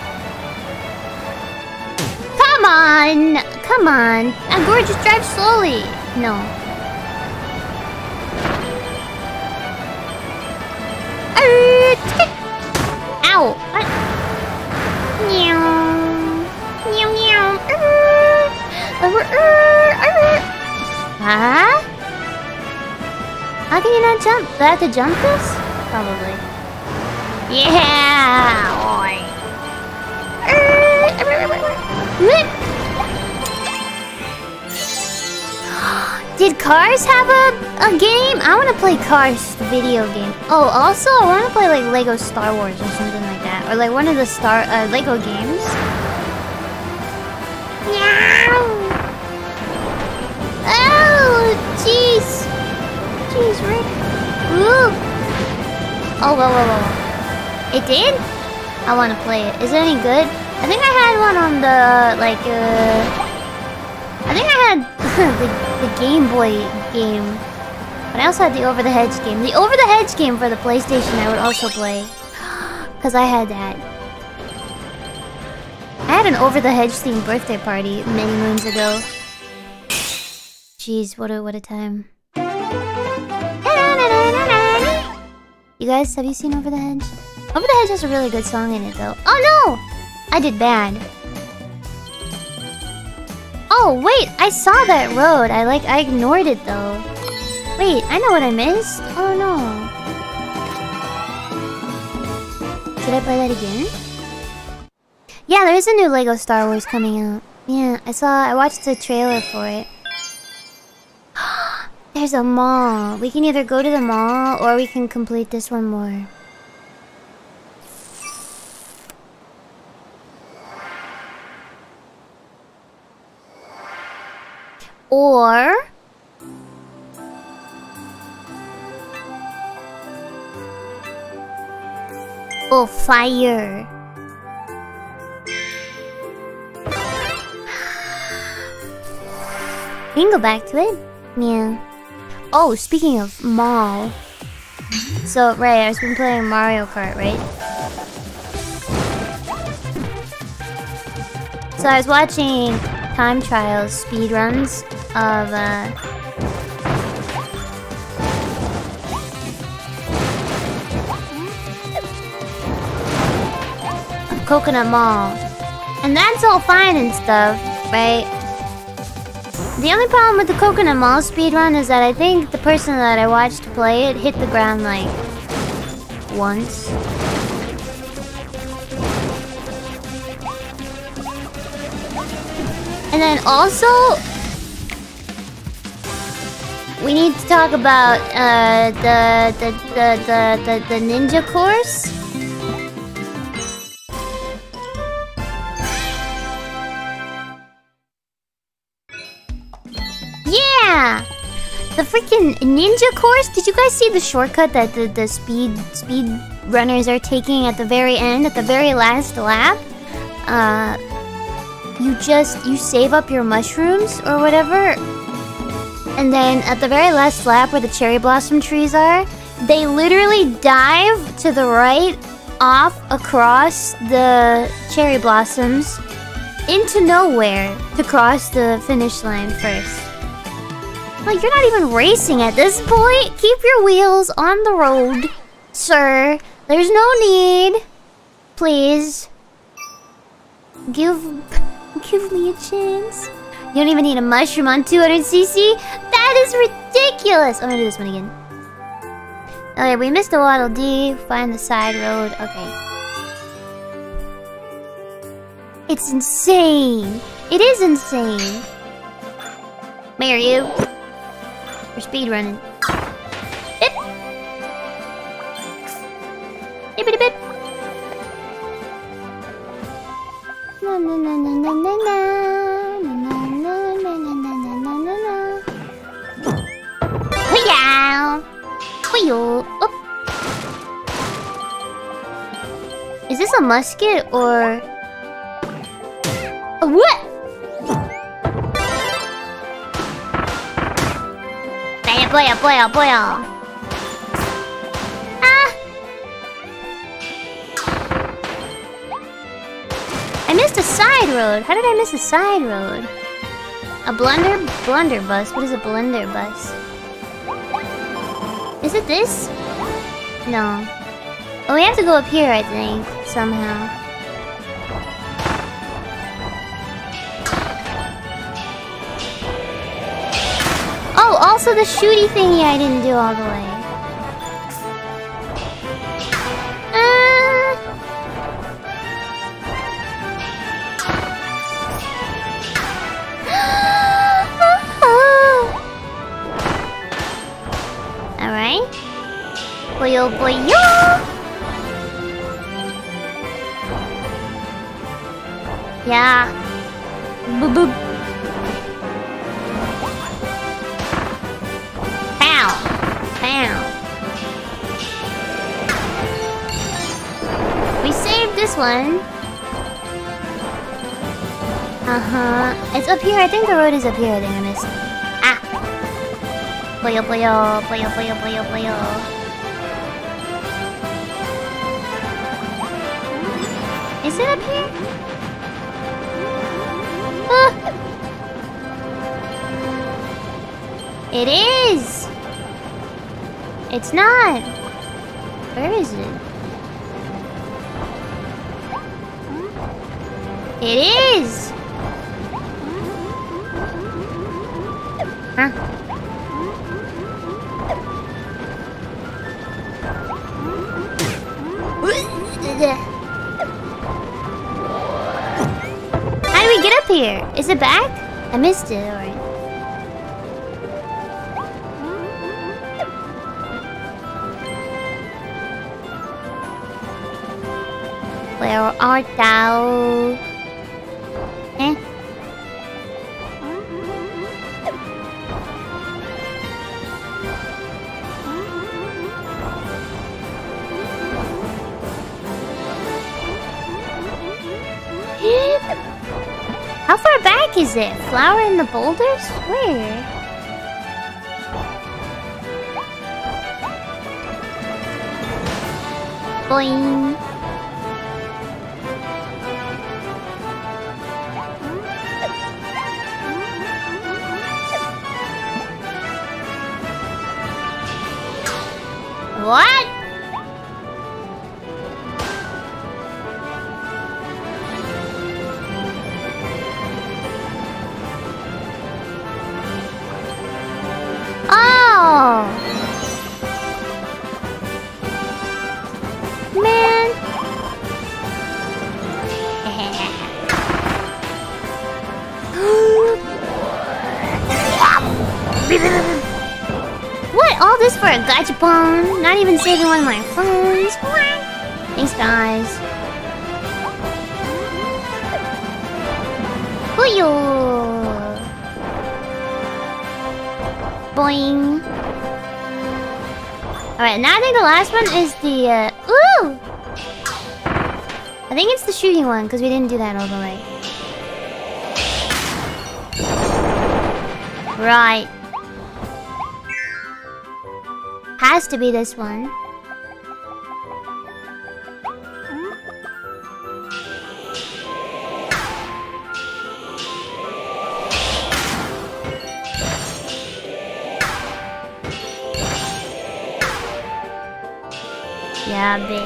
Come on! Come on! Angora, just drive slowly! No. Ow! What? Meow. Huh? How can you not jump? Do I have to jump this? Probably. Yeah! Did Cars have a, a game? I want to play Cars, the video game. Oh, also, I want to play like Lego Star Wars or something like that. Or like one of the Star uh, Lego games. Meow! Oh, jeez. Jeez, Rick. Ooh. Oh, whoa, whoa, whoa. It did? I want to play it. Is it any good? I think I had one on the, like, uh... I think I had the, the Game Boy game. But I also had the Over the Hedge game. The Over the Hedge game for the PlayStation I would also play. Because I had that. I had an Over the Hedge themed birthday party many moons ago. Jeez, what a what a time. You guys, have you seen Over the Hedge? Over the Hedge has a really good song in it though. Oh no! I did bad. Oh, wait, I saw that road. I like, I ignored it though. Wait, I know what I missed. Oh no. Should I play that again? Yeah, there is a new Lego Star Wars coming out. Yeah, I saw, I watched the trailer for it. There's a mall. We can either go to the mall or we can complete this one more. Or... Oh, fire. We can go back to it. Yeah. Oh, speaking of mall. So, right, I've been playing Mario Kart, right? So I was watching time trials, speed runs of uh, Coconut Mall. And that's all fine and stuff, right? The only problem with the Coconut Mall speedrun is that I think the person that I watched play it hit the ground like once. And then also, we need to talk about uh, the, the, the, the, the, the ninja course. The freaking ninja course? Did you guys see the shortcut that the, the speed speed runners are taking at the very end, at the very last lap? Uh, you just, you save up your mushrooms or whatever. And then at the very last lap where the cherry blossom trees are, they literally dive to the right off across the cherry blossoms into nowhere to cross the finish line first. Like, you're not even racing at this point. Keep your wheels on the road, sir. There's no need. Please. Give Give me a chance. You don't even need a mushroom on 200cc? That is ridiculous! I'm gonna do this one again. Oh, okay, we missed a Waddle Dee. Find the side road. Okay. It's insane. It is insane. Marry you. We're speedrunning. Bip! Bippity bip! Na na na na na na na Oop! Is this a musket or... A what? Boya, boya, boya. Ah! I missed a side road. How did I miss a side road? A blunder? Blunderbuss? What is a blunderbuss? Is it this? No. Oh, we have to go up here, I think, somehow. Oh, also the shooty thingy I didn't do all the way. Uh. boyo boyo. Oh yeah. Boop boop. Pow. We saved this one. Uh-huh. It's up here. I think the road is up here. I think I missed. Ah. Boyo boyo. Boyo boyo boyo boyo. Is it up here? Ah. It is! It's not! Where is it? It is! Huh? How do we get up here? Is it back? I missed it, alright. Where art thou? Eh? How far back is it? Flower in the boulders? Where? Boing. What? Not even saving one of my phones. Thanks, guys. Booyoo! Boing. Alright, now I think the last one is the, uh... Ooh! I think it's the shooting one, because we didn't do that all the way. Right. Has to be this one. Yeah, big.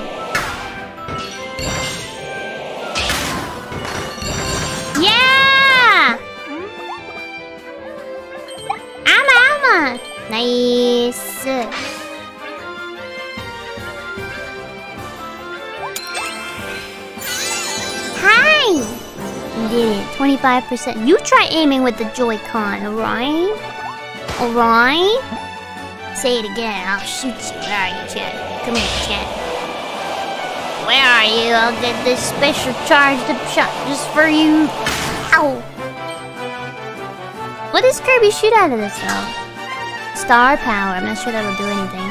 25%. You try aiming with the Joy-Con, alright? Alright? Say it again, I'll shoot you. Where are you, Chad? Come here, Chad. Where are you? I'll get this special charged up shot just for you. Ow! What does Kirby shoot out of this, though? Star power. I'm not sure that'll do anything.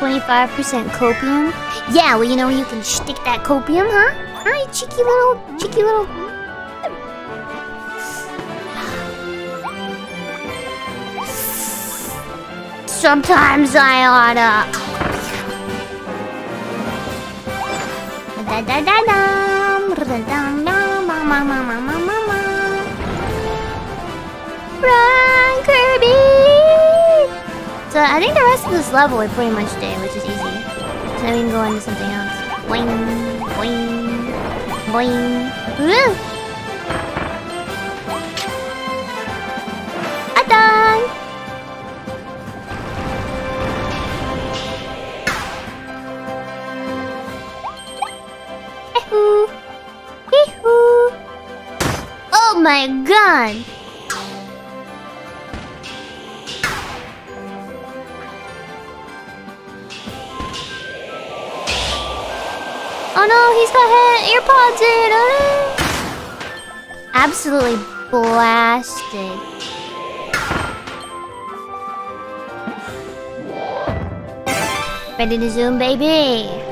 25% copium? Yeah, well, you know, you can stick that copium, huh? Hi, cheeky little, cheeky little... ma ma ma Run, Kirby! So I think the rest of this level we pretty much did, which is easy. So now we can go into something else. Boing, boing, boing. My god! Oh no, he's got head earpods in. Oh. Absolutely blasted. Ready to zoom, baby.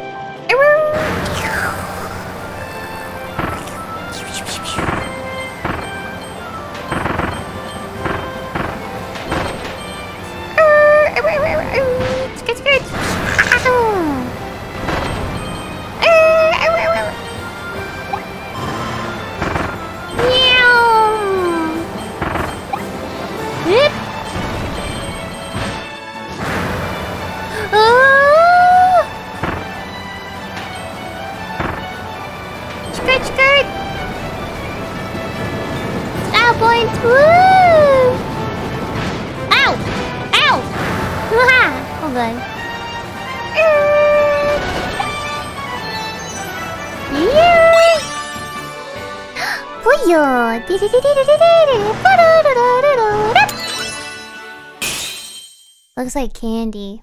Looks like candy.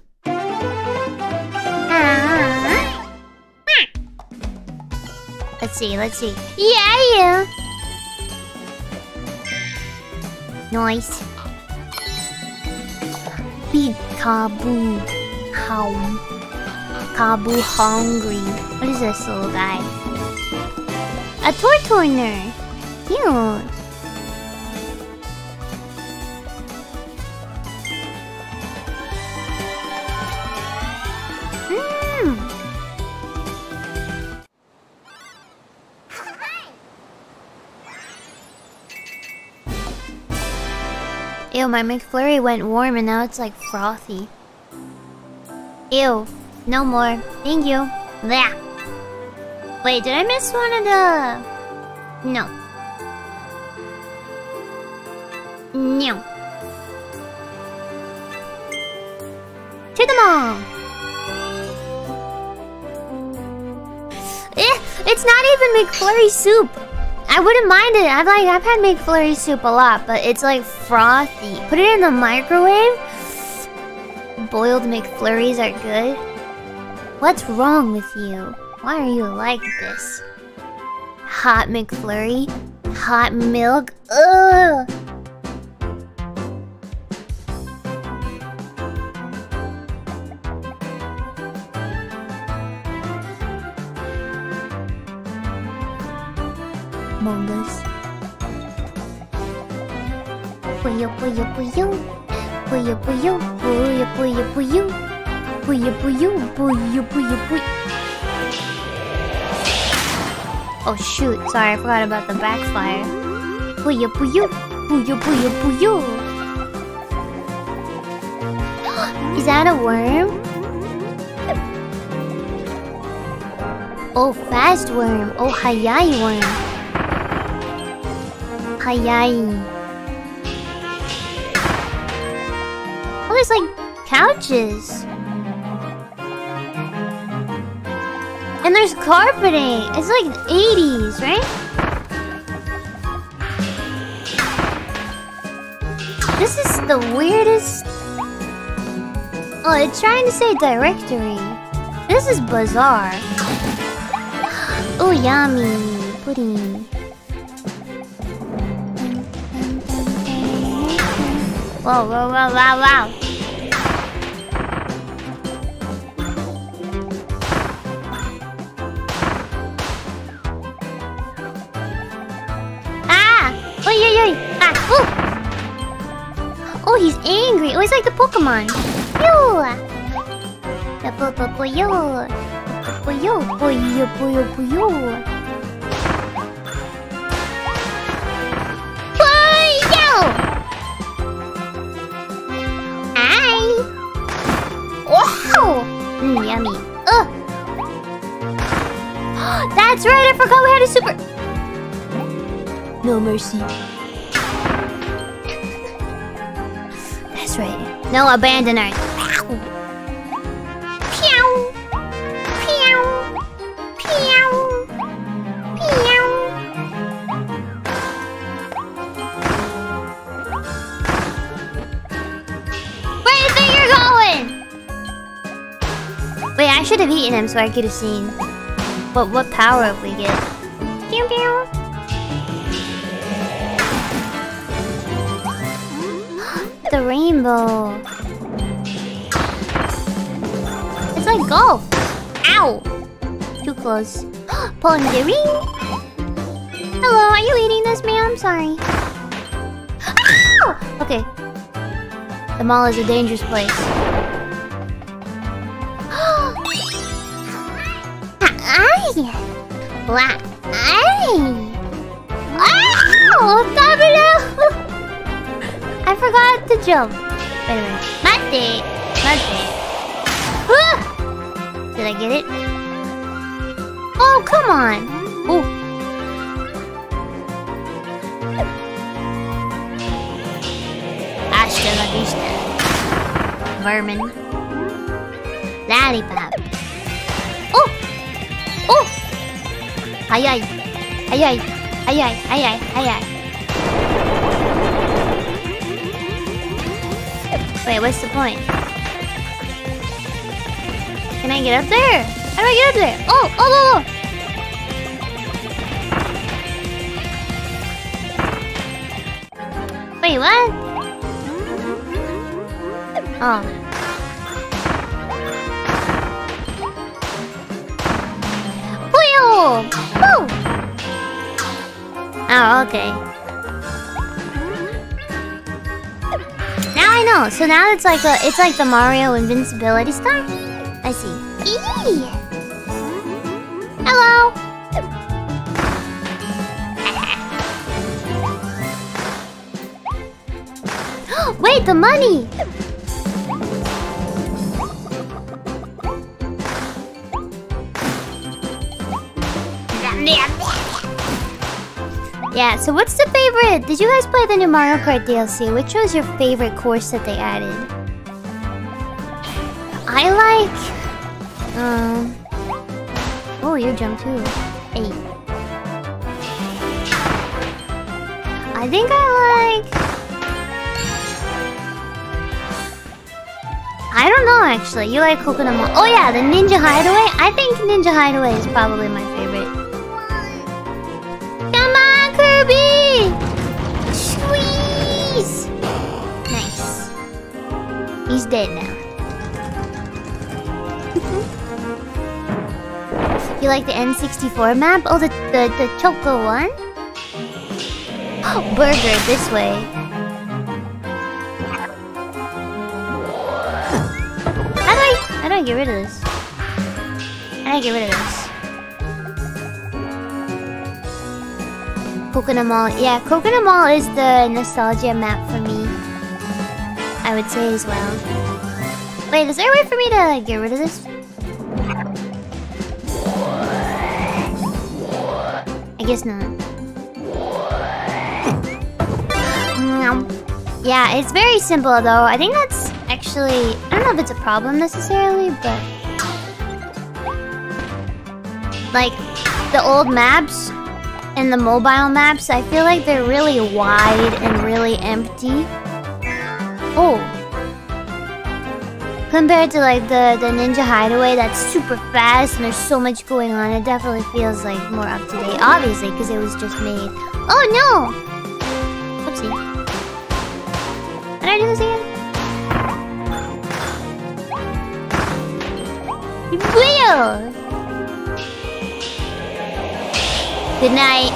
Let's see, let's see. Yeah, yeah. Nice. Big Kabu. How? Kabu hungry. What is this little guy? A toy toiner. Cute. Ew, my McFlurry went warm and now it's like frothy. Ew, no more. Thank you. Blah. Wait, did I miss one of the... No. No. To the mall! Eh, it's not even McFlurry soup! I wouldn't mind it. I've like I've had McFlurry soup a lot, but it's like frothy. Put it in the microwave. Boiled McFlurries are good. What's wrong with you? Why are you like this? Hot McFlurry? Hot milk? Ugh! Puyo puyo puyo. Puyo puyo. Puyo puyo puyo. Puyo puyo. Puyo puyo. Oh shoot, sorry, I forgot about the backfire. Puyo puyo. Puyo puyo puyo. Is that a worm? Oh, fast worm. Oh, hayai worm. Hayai. Couches. And there's carpeting. It's like 80s, right? This is the weirdest. Oh, it's trying to say directory. This is bizarre. Oh, yummy. Pudding. Whoa, whoa, whoa, wow, wow. Oh, he's like the Pokemon. Yo! The po po yo. Po yo, po yo, po yo, po yo. Yo! Hi! Wow! Mmm, yummy. Ugh! That's right, I forgot we had a super... No mercy. No abandoners. Pew! Pew! Pew! Pew! Where do you think you're going? Wait, I should have eaten him so I could have seen. What what power up we get? Pew pew. The rainbow. It's like golf. Ow! Too close. Pulling the ring. Hello, are you eating this, ma'am? I'm sorry. Ow! Okay. The mall is a dangerous place. Wow! Jump. Wait a minute. Mate! Mate! Ah! Did I get it? Oh, come on! Oh! Hasta la vista. Vermin. Lollipop. Oh! Oh! Ay ay. Ay ay. Ay ay. Ay ay. Ay ay. Wait, what's the point? Can I get up there? How do I get up there? Oh! Oh! Oh! oh. Wait, what? Oh. Wheel! Oh, okay. So now it's like a, it's like the Mario invincibility star. I see. Eee! Hello. Wait, the money. Yeah, so what's the favorite? Did you guys play the new Mario Kart DLC? Which was your favorite course that they added? I like... Um... Oh, you jump too. Eight. I think I like... I don't know actually. You like Coconut Mall. Oh yeah, the Ninja Hideaway. I think Ninja Hideaway is probably my favorite. You like the N64 map? Oh, the, the, the Choco one? Oh, burger, this way. How do I... How do I get rid of this? How do I get rid of this? Coconut Mall. Yeah, Coconut Mall is the nostalgia map for me. I would say as well. Wait, is there a way for me to get rid of this? Guess not. Yeah, it's very simple though. I think that's actually... I don't know if it's a problem necessarily, but... Like, the old maps and the mobile maps, I feel like they're really wide and really empty. Oh. Compared to like the, the Ninja Hideaway that's super fast and there's so much going on, it definitely feels like more up to date. Obviously, because it was just made. Oh no! Oopsie. Can I do this again? Will! Good night.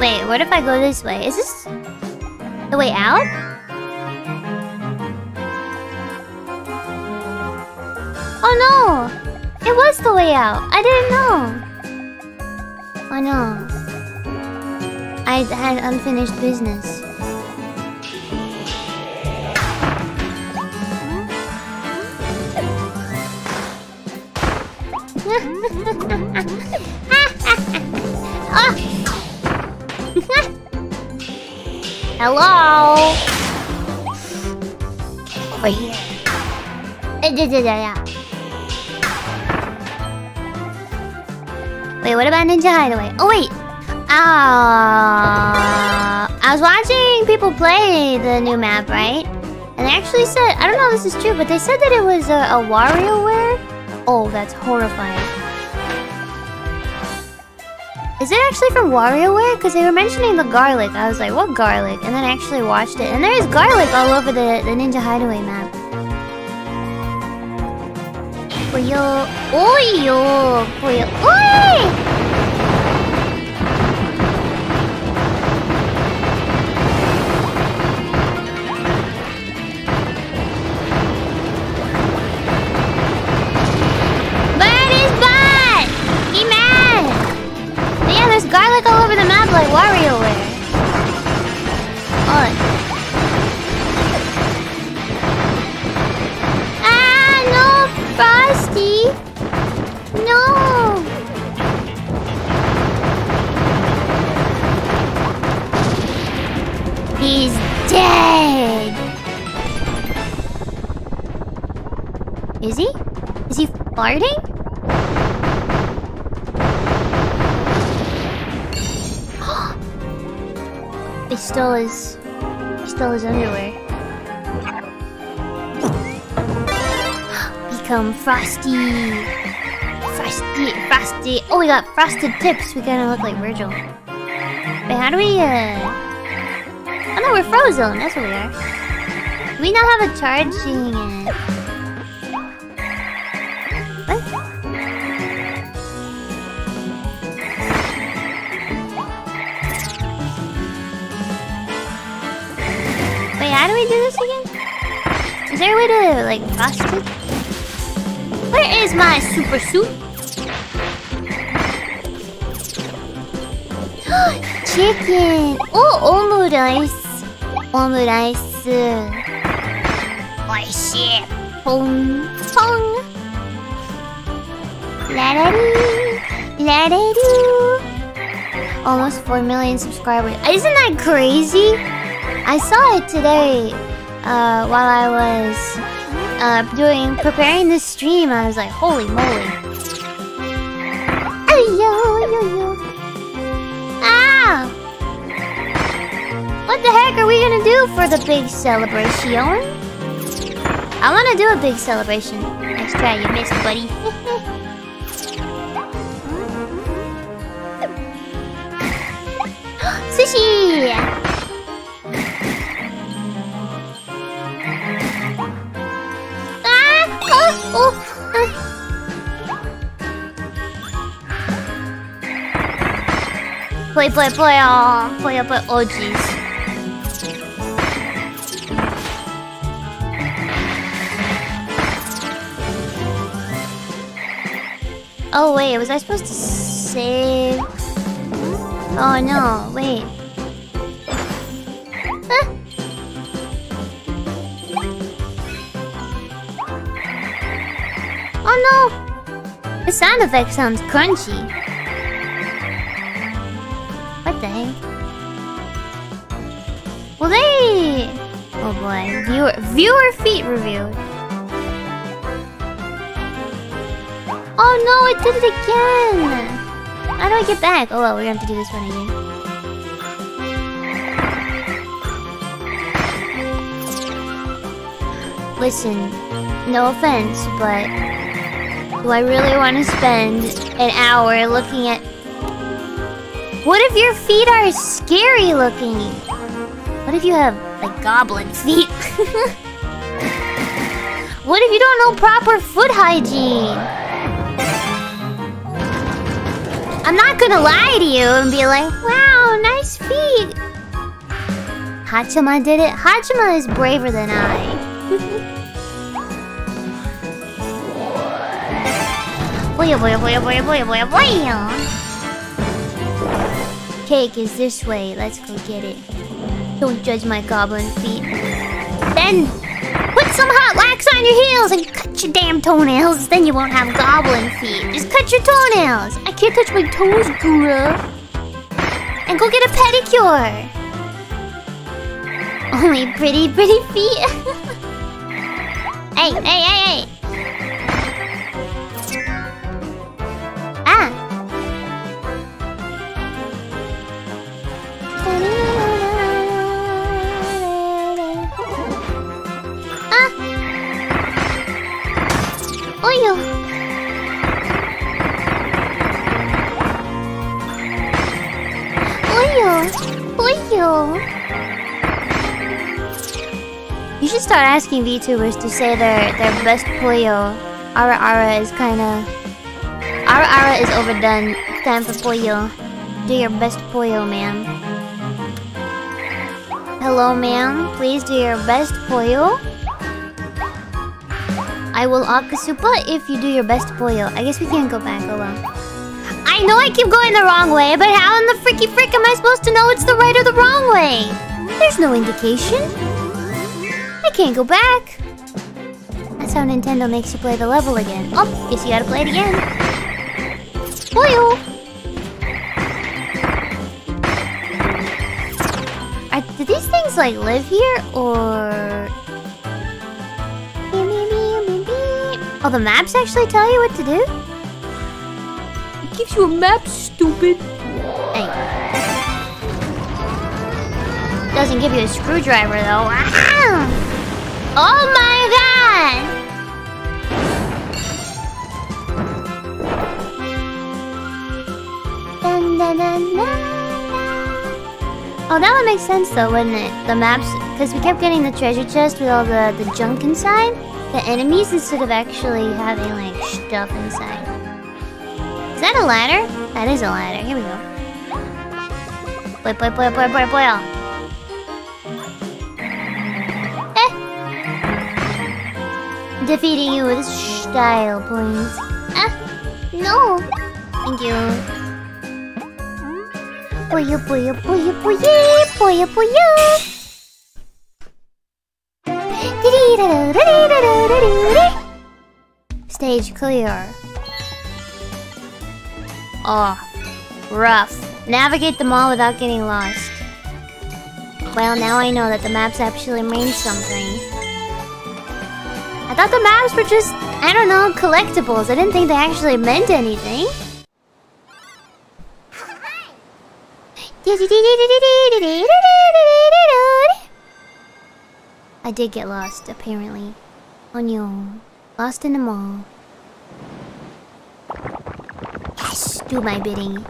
Wait, what if I go this way? Is this the way out? Oh no! It was the way out. I didn't know. I no. I had unfinished business. oh. Hello. Over here. Uh, yeah, yeah, yeah. Wait, what about Ninja Hideaway? Oh wait. Uh, I was watching people play the new map, right? And they actually said, I don't know if this is true, but they said that it was a, a WarioWare. Oh, that's horrifying. Is it actually from WarioWare? Because they were mentioning the garlic. I was like, what garlic? And then I actually watched it. And there is garlic all over the, the Ninja Hideaway map. Puyo. Oyo. Puyo. Oi! garlic farting? He stole his... He stole his underwear. Become Frosty! Frosty, Frosty. Oh, we got frosted tips. We kind of look like Virgil. Wait, how do we, uh... Oh no, we're frozen. That's what we are. We not have a charging, uh... like, bust? Where is my super suit? Chicken! Oh, omurice! Omurice. Oishii! Pong! Pong! La da doo! La da! Almost 4 million subscribers. Isn't that crazy? I saw it today uh, while I was uh, doing preparing this stream. I was like, holy moly! Ah! What the heck are we gonna do for the big celebration? I wanna do a big celebration. Nice try, you missed, buddy. Play, play, uh, play, oh, play, play, oh jeez. Oh wait, was I supposed to save? Oh no, wait. Oh no! The sound effect sounds crunchy. Boy. Viewer, viewer feet review. Oh no, it did it again! How do I get back? Oh well, we're gonna have to do this one again. Listen, no offense, but do I really want to spend an hour looking at... What if your feet are scary looking? What if you have, goblin feet? what if you don't know proper foot hygiene? I'm not gonna lie to you and be like, wow, nice Haachama did it? Haachama is braver than I. boy, oh boy, oh boy, oh boy, boy, boy, boy. Cake is this way. Let's go get it. Don't judge my goblin feet. Then put some hot wax on your heels and cut your damn toenails. Then you won't have goblin feet. Just cut your toenails. I can't touch my toes, Gura. And go get a pedicure. Only pretty, pretty feet. hey, hey, hey, hey. Start asking VTubers to say their their best poyo. Ara Ara is kinda... Ara Ara is overdone. Time for poyo. Do your best poyo, ma'am. Hello, ma'am. Please do your best poyo. I will Akasupa if you do your best poyo. I guess we can't go back. alone. I know I keep going the wrong way, but how in the freaky frick am I supposed to know it's the right or the wrong way? There's no indication. Can't go back. That's how Nintendo makes you play the level again. Oh, guess you gotta play it again. Poyo. Are, do these things like live here or? Oh, the maps actually tell you what to do? It gives you a map, stupid. Hey. Doesn't give you a screwdriver though. Ah! Oh my god! Dun, dun, dun. Oh, that would make sense though, wouldn't it? The maps, because we kept getting the treasure chest with all the, the junk inside. The enemies instead of actually having like stuff inside. Is that a ladder? That is a ladder. Here we go. Boy, boy, boy, boy, boy, boy. Defeating you with style points. Ah, no. Thank you. Boyo, boyo, boyo, boyo, boyo, boyo. Stage clear. Oh, rough. Navigate the mall without getting lost. Well, now I know that the maps actually mean something. I thought the maps were just, I don't know, collectibles. I didn't think they actually meant anything. I did get lost, apparently. Oh no. Lost in the mall. Yes! Do my bidding.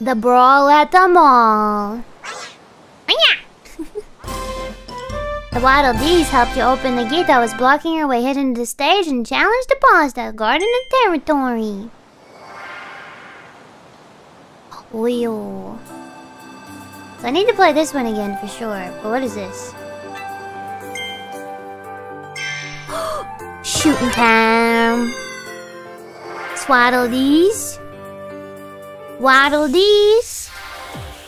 The brawl at the mall. The Waddle Dees helped you open the gate that was blocking your way hidden to the stage and challenged the boss that guarded the territory. Wheel. So I need to play this one again for sure. But what is this? Shooting time. Swaddle these. Waddle Dees.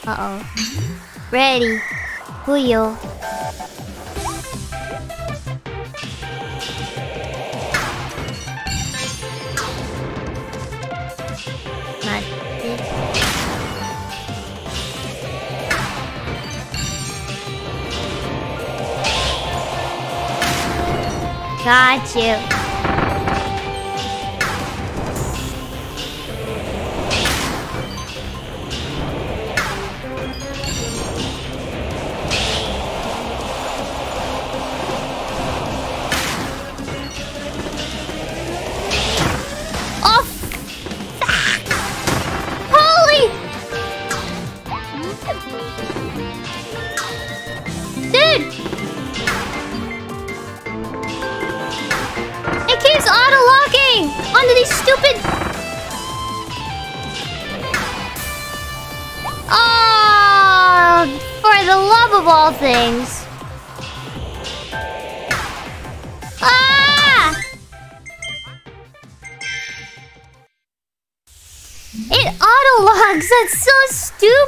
Uh-oh. Ready. Wheel. Got you.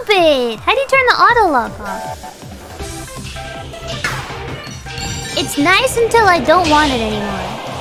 How do you turn the auto lock off? It's nice until I don't want it anymore.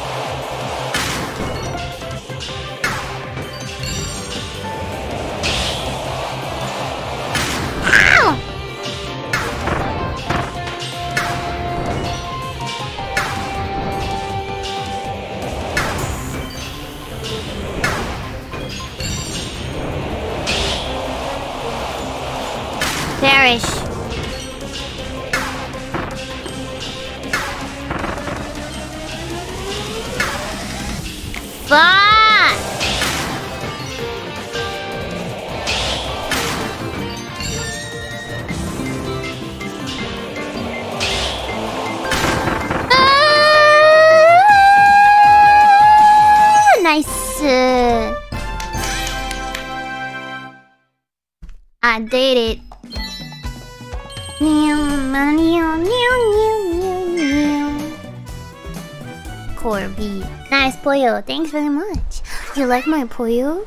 Poyo. Thanks very much. You like my Poyo?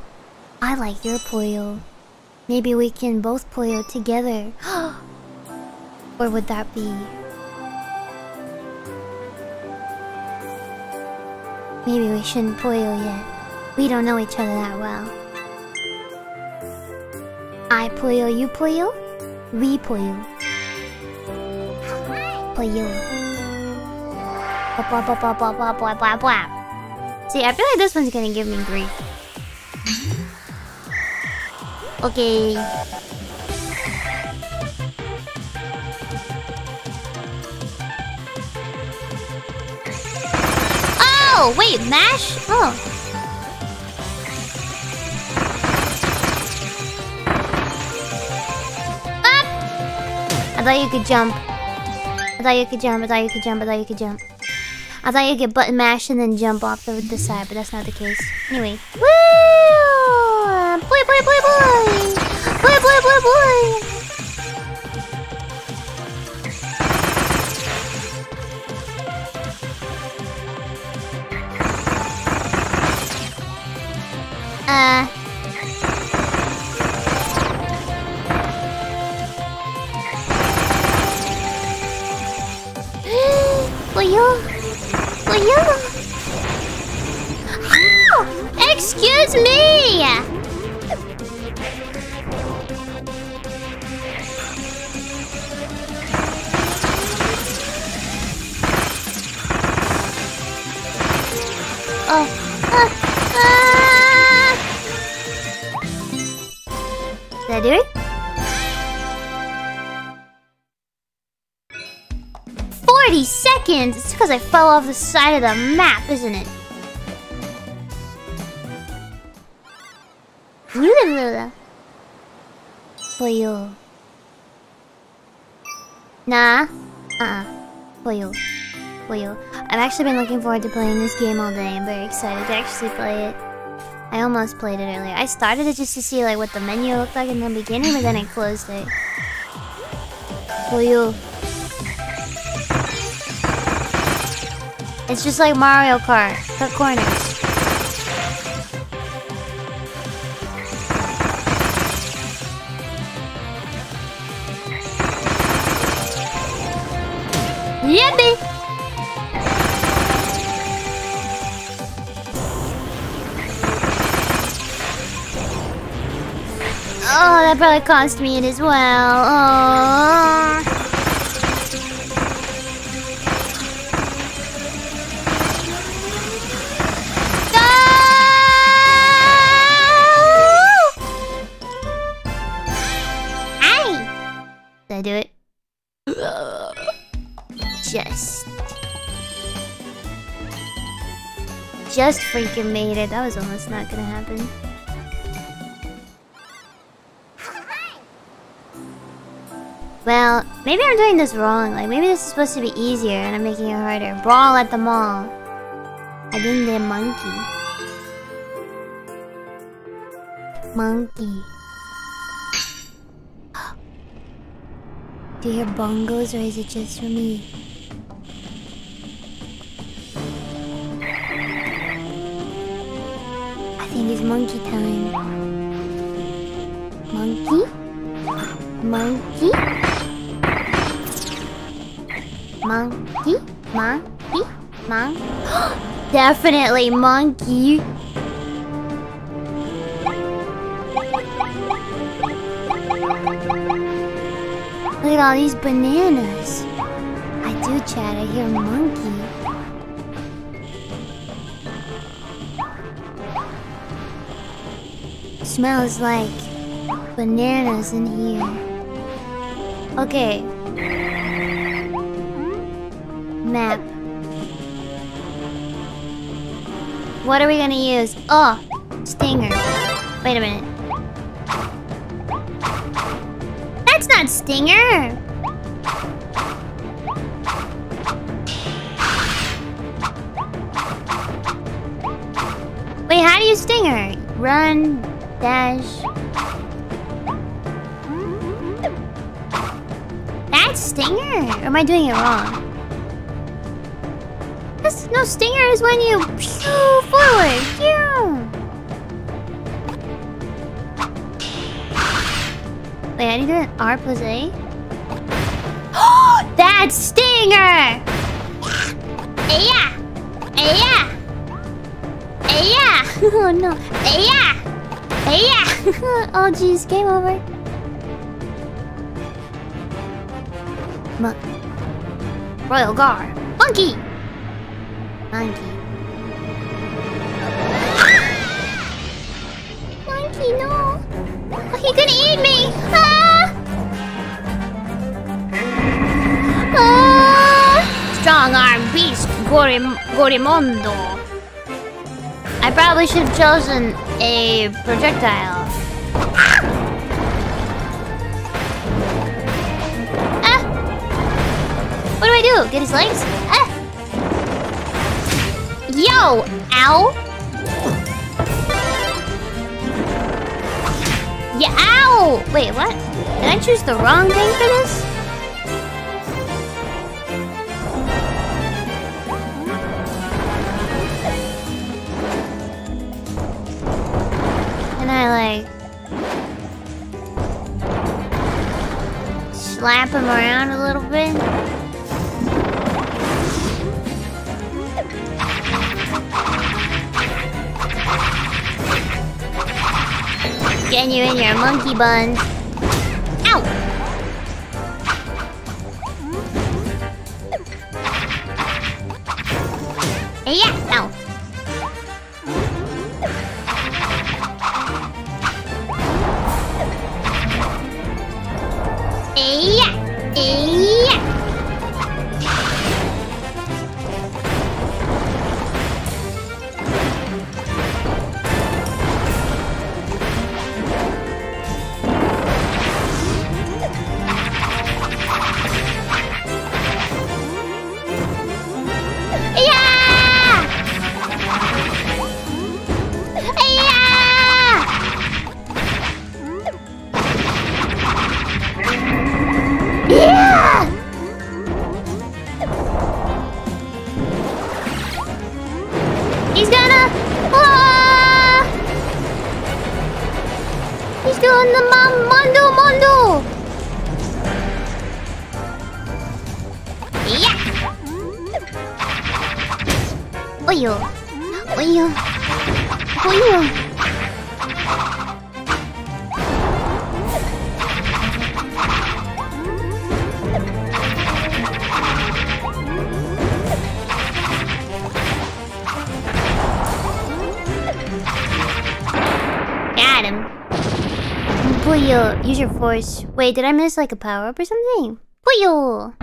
I like your Poyo. Maybe we can both Poyo together. or would that be? Maybe we shouldn't Poyo yet. We don't know each other that well. I Poyo, you Poyo? We Poyo. Poyo. Blah. See, I feel like this one's gonna give me grief. Okay. Oh, wait, mash? Oh. Ah! I thought you could jump. I thought you could jump. I thought you could jump. I thought you could jump. I thought you could button mash and then jump off the, the side, but that's not the case. Anyway. Woo! Boy, boy, boy, boy! Boy, boy, boy, boy! Because I fell off the side of the map, isn't it? For you. Nah. Uh-uh. For you. For you. I've actually been looking forward to playing this game all day. I'm very excited to actually play it. I almost played it earlier. I started it just to see like what the menu looked like in the beginning, but then I closed it. For you. It's just like Mario Kart. Cut corners. Yippee! Oh, that probably cost me it as well. Oh. Just freaking made it. That was almost not gonna happen. Well, maybe I'm doing this wrong. Like, maybe this is supposed to be easier and I'm making it harder. Brawl at the mall. I think they're monkey. Monkey. Do you hear bongos or is it just for me? I think it's monkey time. Monkey? Monkey? Monkey? Monkey? Mon? Definitely monkey. Look at all these bananas. I do, Chad. I hear monkey. Smells like bananas in here. Okay. Map. What are we gonna use? Oh, stinger. Wait a minute. That's not stinger. Wait, how do you stinger? Run, dash. That's stinger. Or am I doing it wrong? That's, no, stinger is when you pew forward. Pew. Wait, I need to do an R plus A? That's stinger! Yeah! Yeah! Yeah! oh no! Yeah! Yeah! oh jeez, game over. Mon Royal Guard. Monkey! Monkey. Monkey, no! Oh, he could eat me! Ah! Ah! Strong arm beast, Gorim Gorimondo. I probably should have chosen a projectile. Ah! What do I do? Get his legs? Ah! Yo! Ow! Yeah, ow! Wait, what? Did I choose the wrong thing for this? Slap him around a little bit. Getting you in your monkey! Yeah, ow. Yeah, Wait, did I miss like a power up or something? Puyo.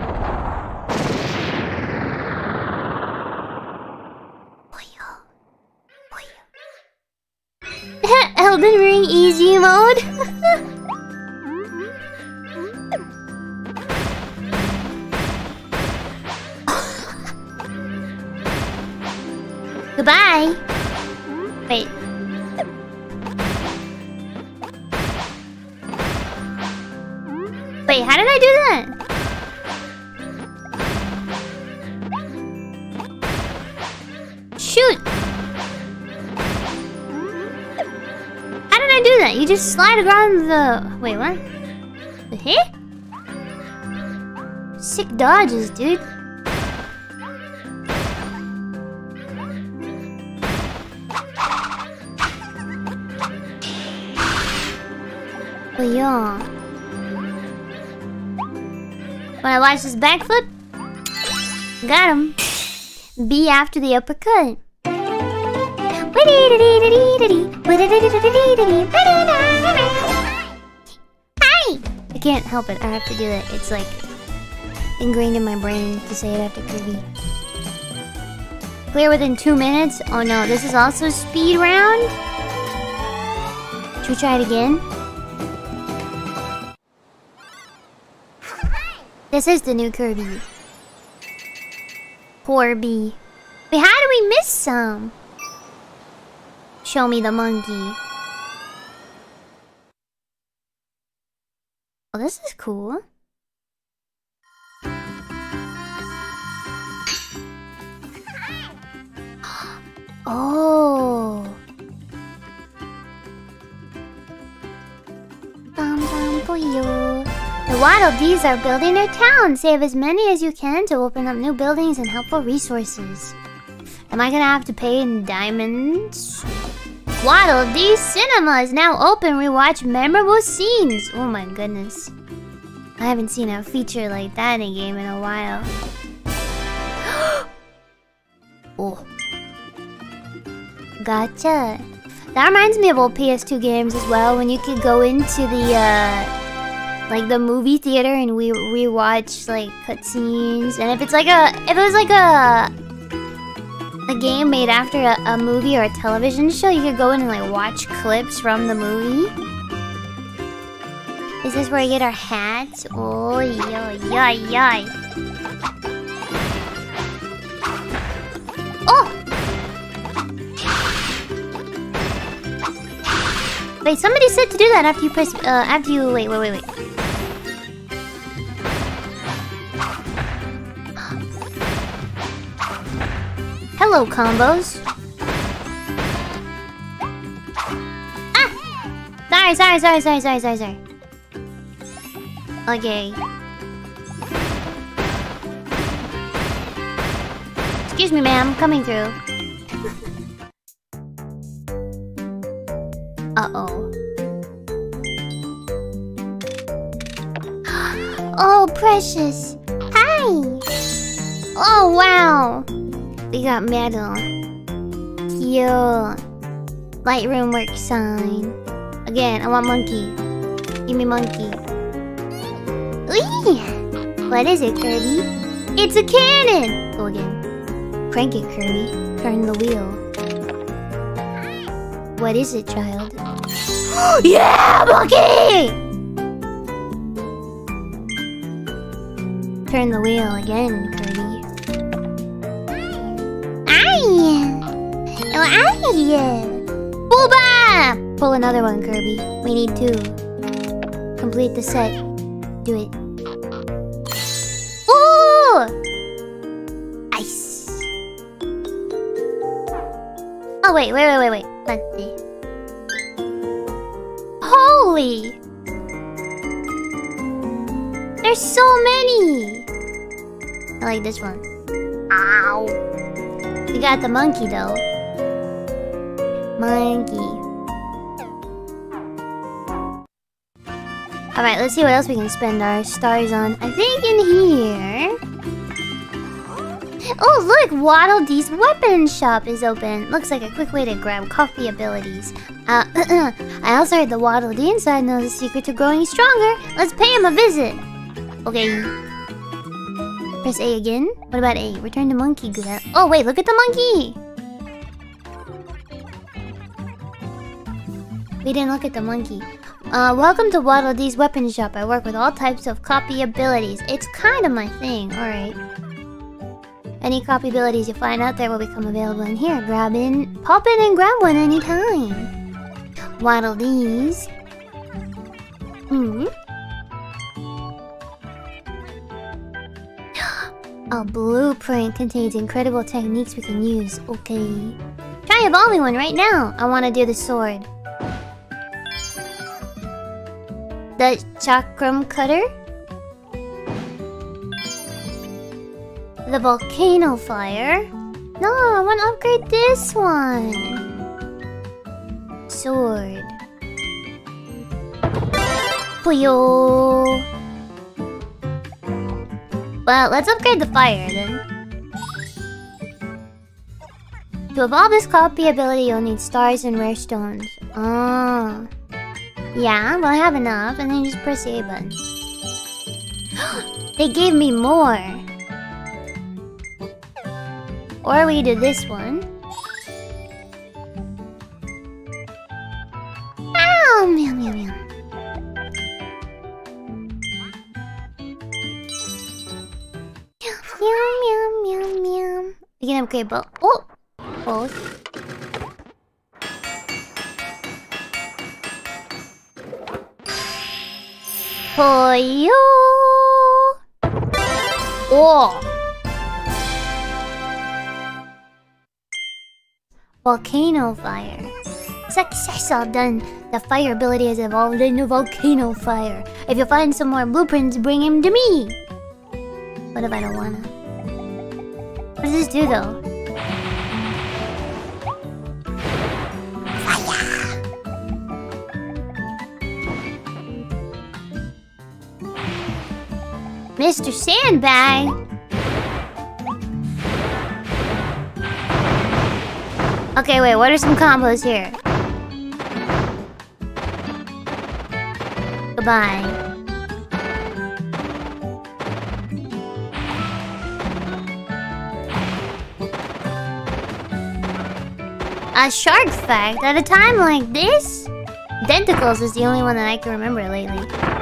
Wait, what? Hit? Sick dodges, dude. But yeah. Wanna watch this backflip? Got him. B after the uppercut. Can't help it. I have to do it. It's like ingrained in my brain to say it after Kirby. Clear within two minutes? Oh no, this is also speed round? Should we try it again? This is the new Kirby. Poor bee. Wait, how do we miss some? Show me the monkey. Oh, this is cool. Oh. Bum. The are building their town. Save as many as you can to open up new buildings and helpful resources. Am I gonna have to pay in diamonds? Waddle Dee Cinema is now open. We watch memorable scenes. Oh my goodness. I haven't seen a feature like that in a game in a while. oh. Gotcha. That reminds me of old PS2 games as well, when you could go into the, uh, like the movie theater and we rewatch like cutscenes. And if it's like a, if it was like a, a game made after a, a movie or a television show, you could go in and like watch clips from the movie. Is this where we get our hats? Oh, yoy, yoy, yoy. Oh! Wait, somebody said to do that after you press, uh, after you, wait, wait, wait, wait. Hello, combos. Ah! Sorry, sorry, sorry, sorry, sorry, sorry, sorry. Okay. Excuse me, ma'am. Coming through. Uh-oh. Oh, precious. Hi. Oh, wow. We got metal. Cute. Lightroom work sign. Again, I want monkey. Give me monkey. Ooh. What is it, Kirby? It's a cannon! Go again. Crank it, Kirby. Turn the wheel. What is it, child? yeah, monkey! Turn the wheel again, Aye! Booba! Pull another one, Kirby. We need two. Complete the set. Do it. Ooh! Ice. Oh, wait, wait, wait, wait, wait. See. Holy! There's so many! I like this one. Ow! We got the monkey though. Monkey. Alright, let's see what else we can spend our stars on. I think in here... Oh, look! Waddle Dee's weapon shop is open. Looks like a quick way to grab copy abilities. Uh, I also heard the Waddle Dee inside knows the secret to growing stronger. Let's pay him a visit. Okay. Press A again. What about A? Return to monkey. Oh, wait, look at the monkey! We didn't look at the monkey. Uh, welcome to Waddle Dee's weapon shop. I work with all types of copy abilities. It's kind of my thing, alright. Any copy abilities you find out there will become available in here. Grab in, pop in and grab one anytime. Waddle Dees. Hmm. Oh A blueprint contains incredible techniques we can use. Okay. Try evolving one right now. I want to do the sword. The chakram cutter. The volcano fire. No, I want to upgrade this one. Sword. Puyo. Well, let's upgrade the fire then. To evolve this copy ability, you'll need stars and rare stones. Oh. Yeah, well I have enough, and then you just press the A button. they gave me more. Or we do this one. Ow, meow, meow, meow. Meow, meow, meow, meow. You can upgrade both. Oh! Both. Poyo! Oh! Volcano fire. Success all done. The fire ability has evolved into volcano fire. If you find some more blueprints, bring him to me. What if I don't wanna? What does this do though? Mr. Sandbag! Okay, wait, what are some combos here? Goodbye. A shark fact at a time like this? Denticles is the only one that I can remember lately.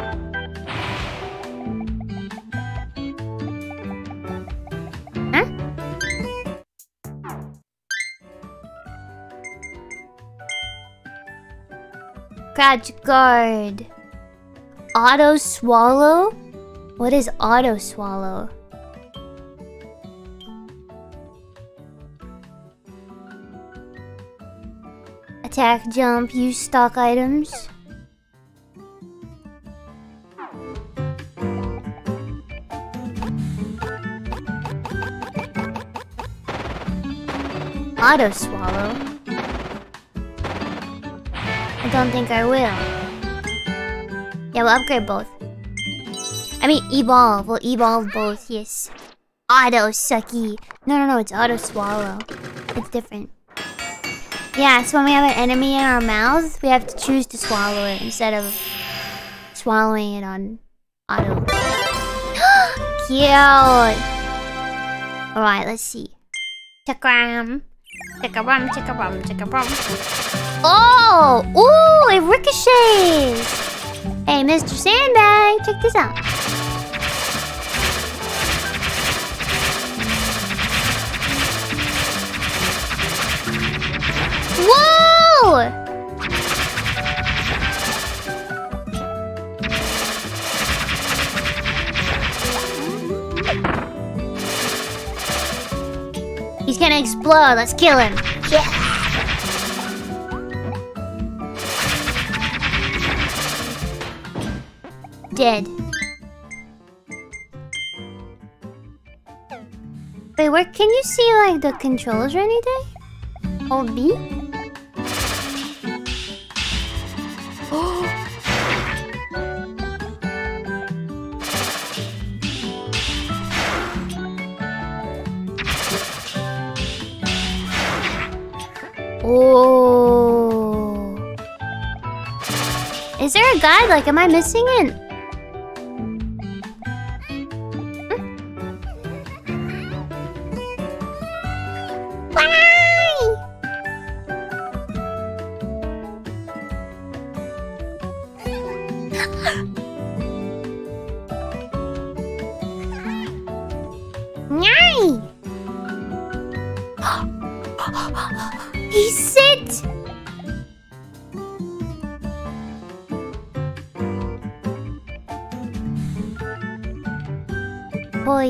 Crouch guard. Auto swallow? What is auto swallow? Attack, jump, use stock items. Auto swallow. Don't think I will. Yeah, we'll upgrade both. I mean, evolve. We'll evolve both, yes. Auto sucky. No, no, no, it's auto swallow. It's different. Yeah, so when we have an enemy in our mouths, we have to choose to swallow it instead of swallowing it on auto. Cute! Alright, let's see. Chakram. Chakaram, chakaram, chakaram. Oh! Ooh, it ricochets! Hey, Mr. Sandbag, check this out. Whoa! He's gonna explode. Let's kill him. Yeah. Dead. Wait, where can you see like the controls or anything? Hold B? Oh. Is there a guide? Like, am I missing it?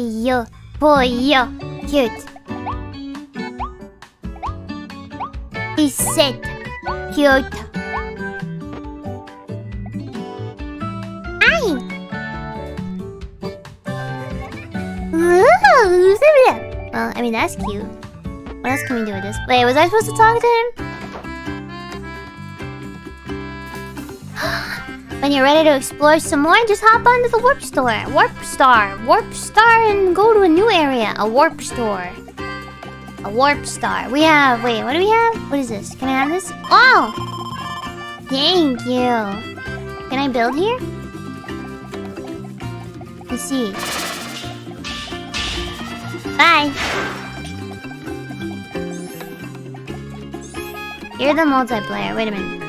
Boyo. Boy, yo, cute. He said, cute. Ay. Ooh, Well, I mean that's cute. What else can we do with this? Wait, was I supposed to talk to him? when you're ready to explore some more, just hop onto the warp store. Warp star. Warp star and go to a new area. A warp store. A warp star. We have... Wait, what do we have? What is this? Can I have this? Oh! Thank you. Can I build here? Let's see. Bye. You're the multiplayer. Wait a minute.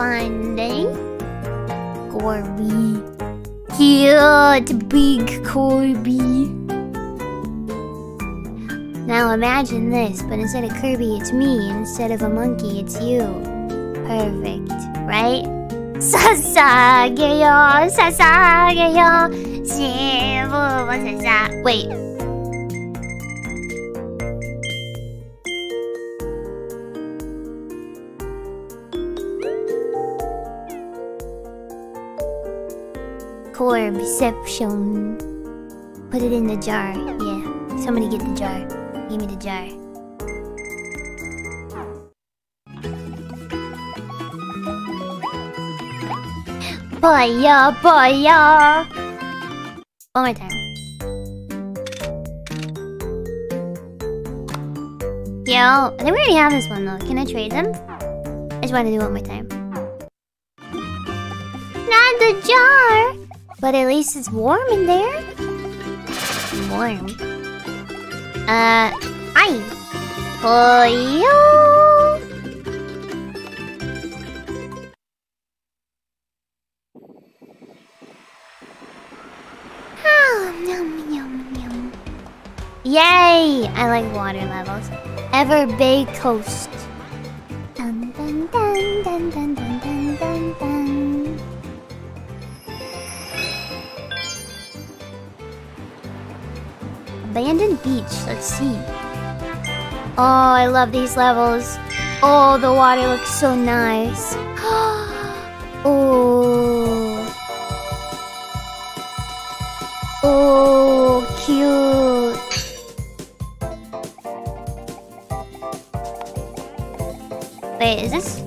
finding Corby. Cute big Corby. Now imagine this, but instead of Kirby, it's me. Instead of a monkey, it's you. Perfect, right? Sasageyo, sasageyo, shibu, sasa. Wait, or perception. Put it in the jar. Yeah. Somebody get the jar. Give me the jar. Boya, boya! One more time. Yo, I think we already have this one though. Can I trade them? I just want to do one more time. Not the jar! But at least it's warm in there. Warm. Uh, hi. Boyo. Oh, yum, yum, yum. Yay! I like water levels. Ever Bay Coast. Dun dun dun dun dun dun dun Abandoned beach. Let's see. Oh, I love these levels. Oh, the water looks so nice. oh. Oh, cute. Wait, is this?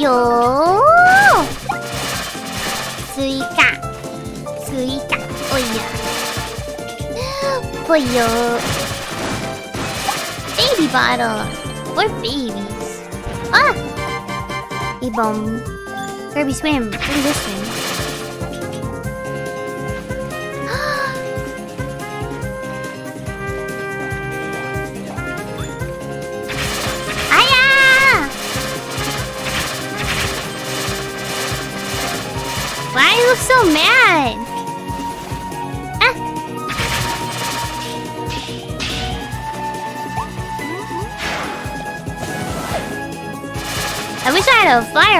Yo, suika, suika, oya, boyo, baby bottle for babies ah a bomb Kirby swim what is this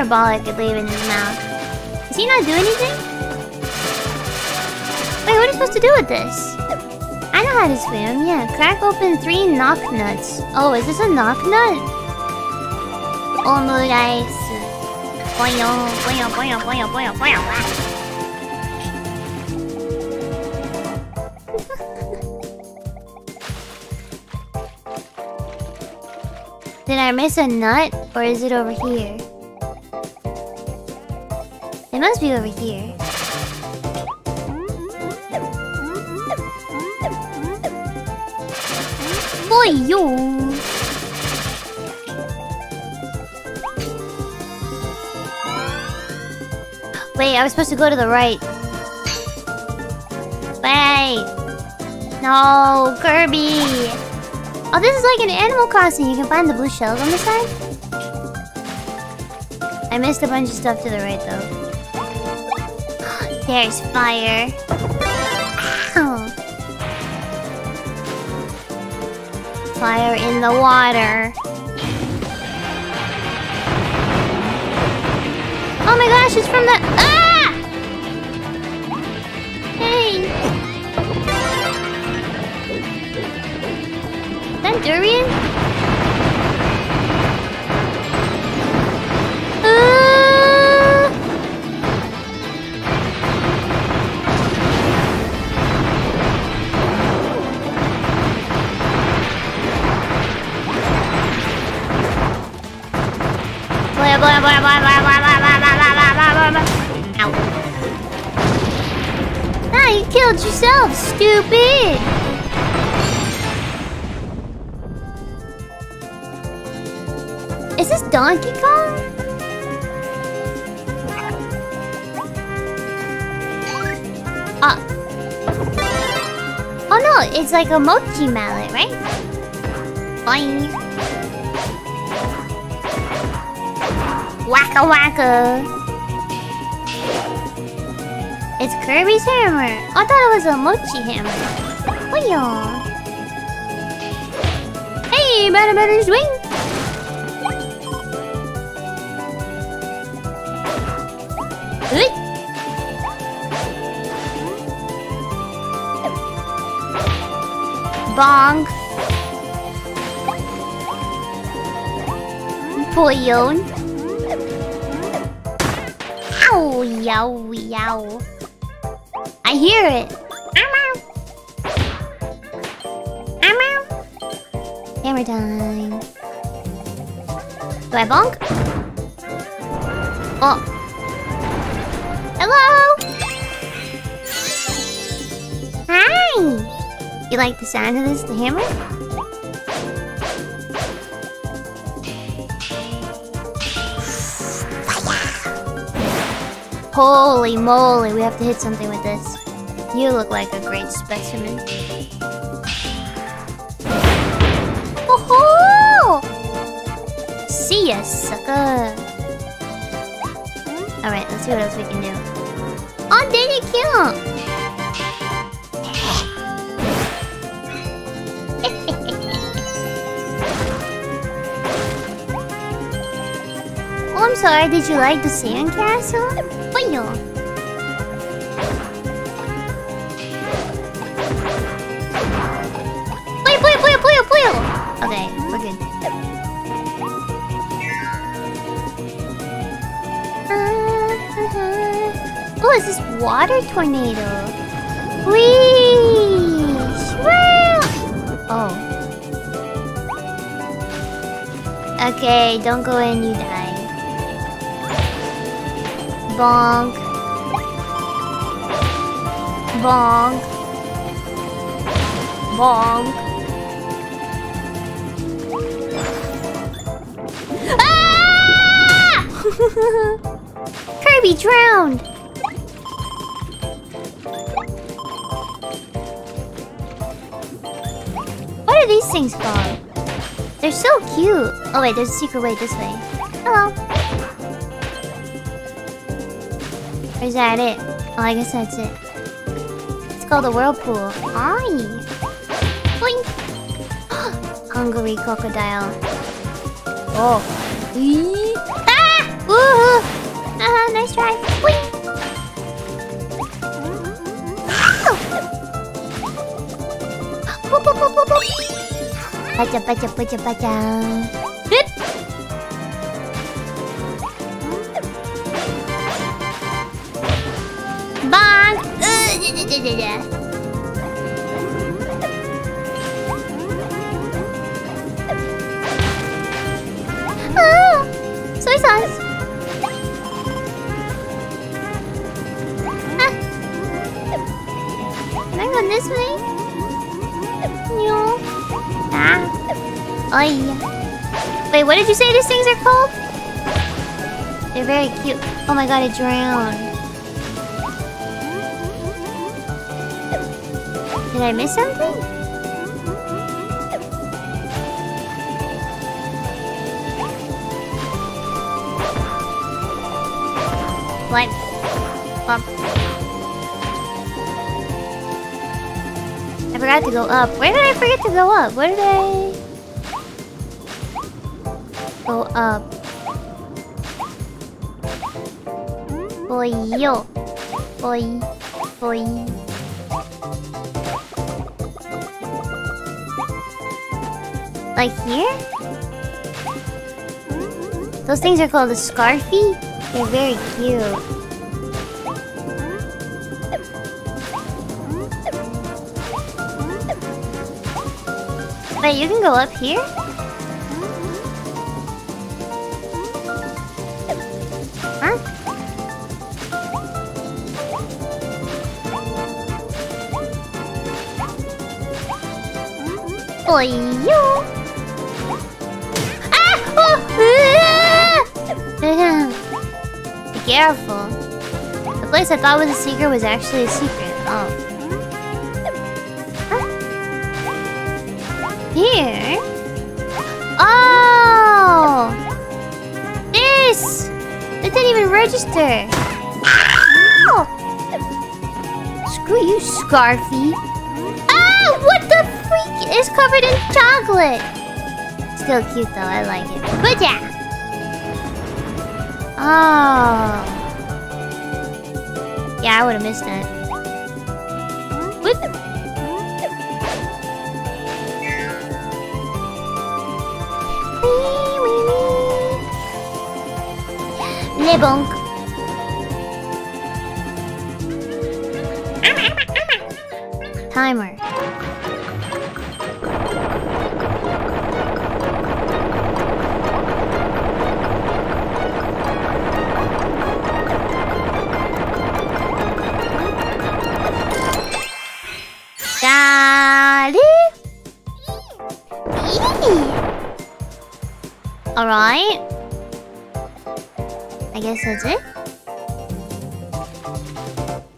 fireball I could leave in his mouth. Does he not do anything? Wait, what are you supposed to do with this? I know how to swim, yeah. Crack open three knock nuts. Oh, is this a knock nut? Omurice. Boyo, boyo, boyo, boyo, boyo, boyo. Did I miss a nut? Or is it over here? Must be over here. Boy, you. Wait, I was supposed to go to the right. Wait. No, Kirby. Oh, this is like an Animal Crossing. You can find the blue shells on the side. I missed a bunch of stuff to the right, though. There's fire. Ow. Fire in the water. Oh my gosh, it's from the... Ah! Hey! Is that durian? Yourself, stupid! Is this Donkey Kong? Uh. Oh no, it's like a mochi mallet, right? Boing. Wacka wacka. It's Kirby's hammer. I thought it was a mochi hammer. Oh. Hey, better better swing. Bong. Boyon. Ow, yow, yow. Hear it. Hammer time. Do I bonk? Oh. Hello? Hi. You like the sound of this, the hammer? Holy moly, we have to hit something with this. You look like a great specimen. Oh ho! See ya, sucker! Hmm? Alright, let's see what else we can do. Did it kill? oh, I'm sorry, did you like the sandcastle? Water tornado? Whee! Oh. Okay, don't go in, you die. Bonk. Bonk. Bonk. Ah! Kirby drowned! Called? They're so cute. Oh wait, there's a secret way this way. Hello. Or is that it? Oh, I guess that's it. It's called a whirlpool. Aye. Boing. Hungry crocodile. Oh. Ah! Woohoo! Uh-huh, nice try. 八九八九八九八九 did you say these things are called? They're very cute. Oh my god, it drowned. Did I miss something? What? Bump. I forgot to go up. Where did I forget to go up? Where did I... up. Boy, yo. Boy. Boy. Like here? Those things are called a Scarfy? They're very cute. Wait, you can go up here? Place I thought was a secret was actually a secret. Oh. Here? Oh! This! It didn't even register. Ow! Screw you, Scarfy. Ah! What the freak? It's covered in chocolate. Still cute though, I like it. But yeah. Oh. Yeah, I would have missed it. With Lebonk.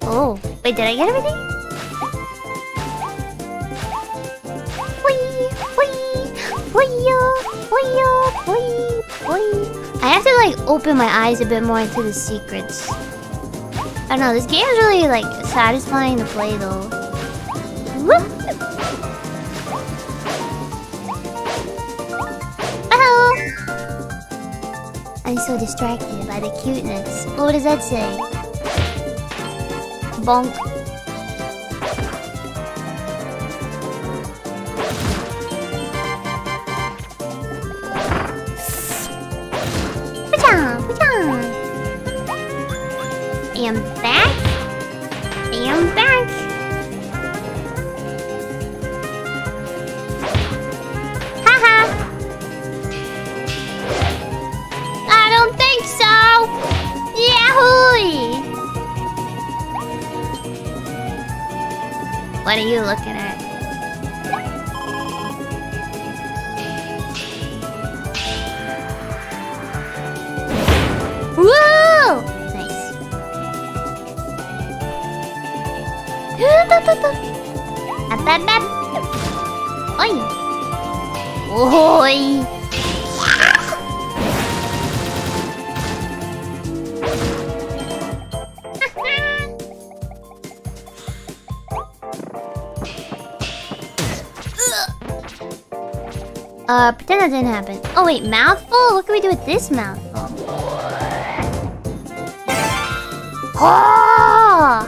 Oh, wait, did I get everything? I have to like open my eyes a bit more into the secrets. I don't know, this game is really like satisfying to play though. I'm so distracted by the cuteness. What does that say? Bonk. Didn't happen. Oh wait, mouthful? What can we do with this mouthful? Oh!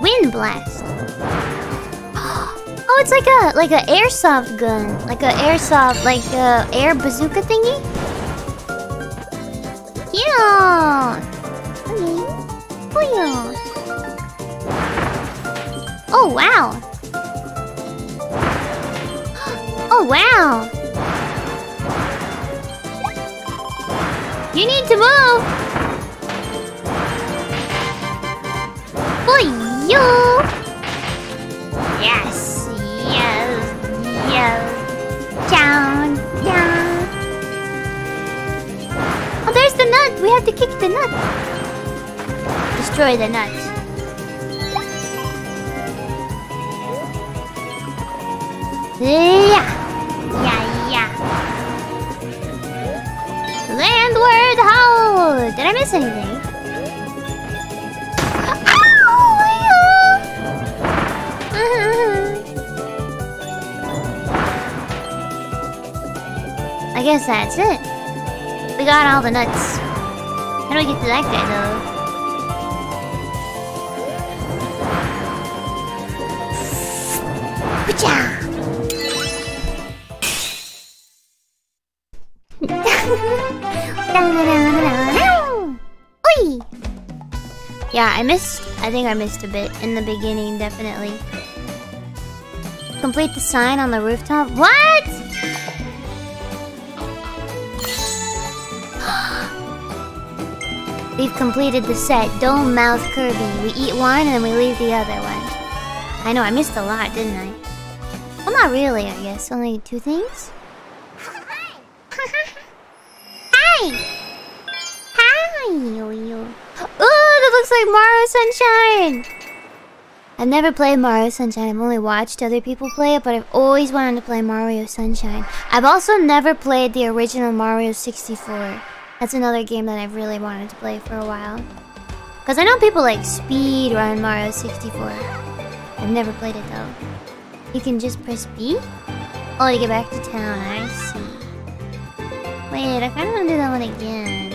Wind blast. Oh, it's like a like a airsoft gun, like a airsoft, like a air bazooka thingy. The nuts. How do we get to that guy though? Poocha! Oi! Yeah, I missed. I think I missed a bit in the beginning, definitely. Complete the sign on the rooftop. What? Completed the set. Dome Mouth Kirby. We eat one and then we leave the other one. I know, I missed a lot, didn't I? Well, not really, I guess. Only two things? Hi! Hi! Yo, yo. Oh, that looks like Mario Sunshine! I've never played Mario Sunshine. I've only watched other people play it, but I've always wanted to play Mario Sunshine. I've also never played the original Mario 64. That's another game that I've really wanted to play for a while. Because I know people like speed run Mario 64. I've never played it though. You can just press B? Oh, to get back to town. I see. Wait, I kind of want to do that one again.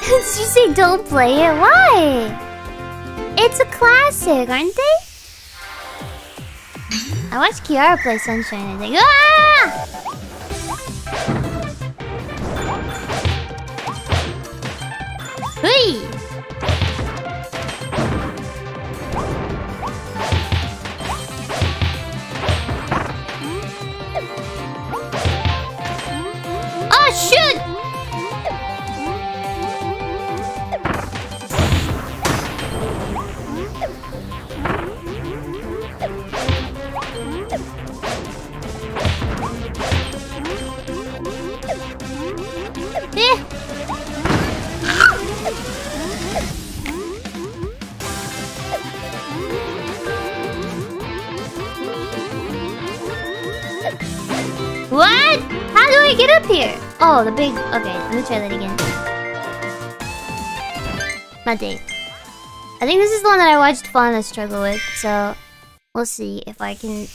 Did you say don't play it? Why? It's a classic, aren't they? I watched Kiara play Sunshine. I think. Ah! The big... Okay, let me try that again. Mate. I think this is the one that I watched Fauna struggle with, so... We'll see if I can...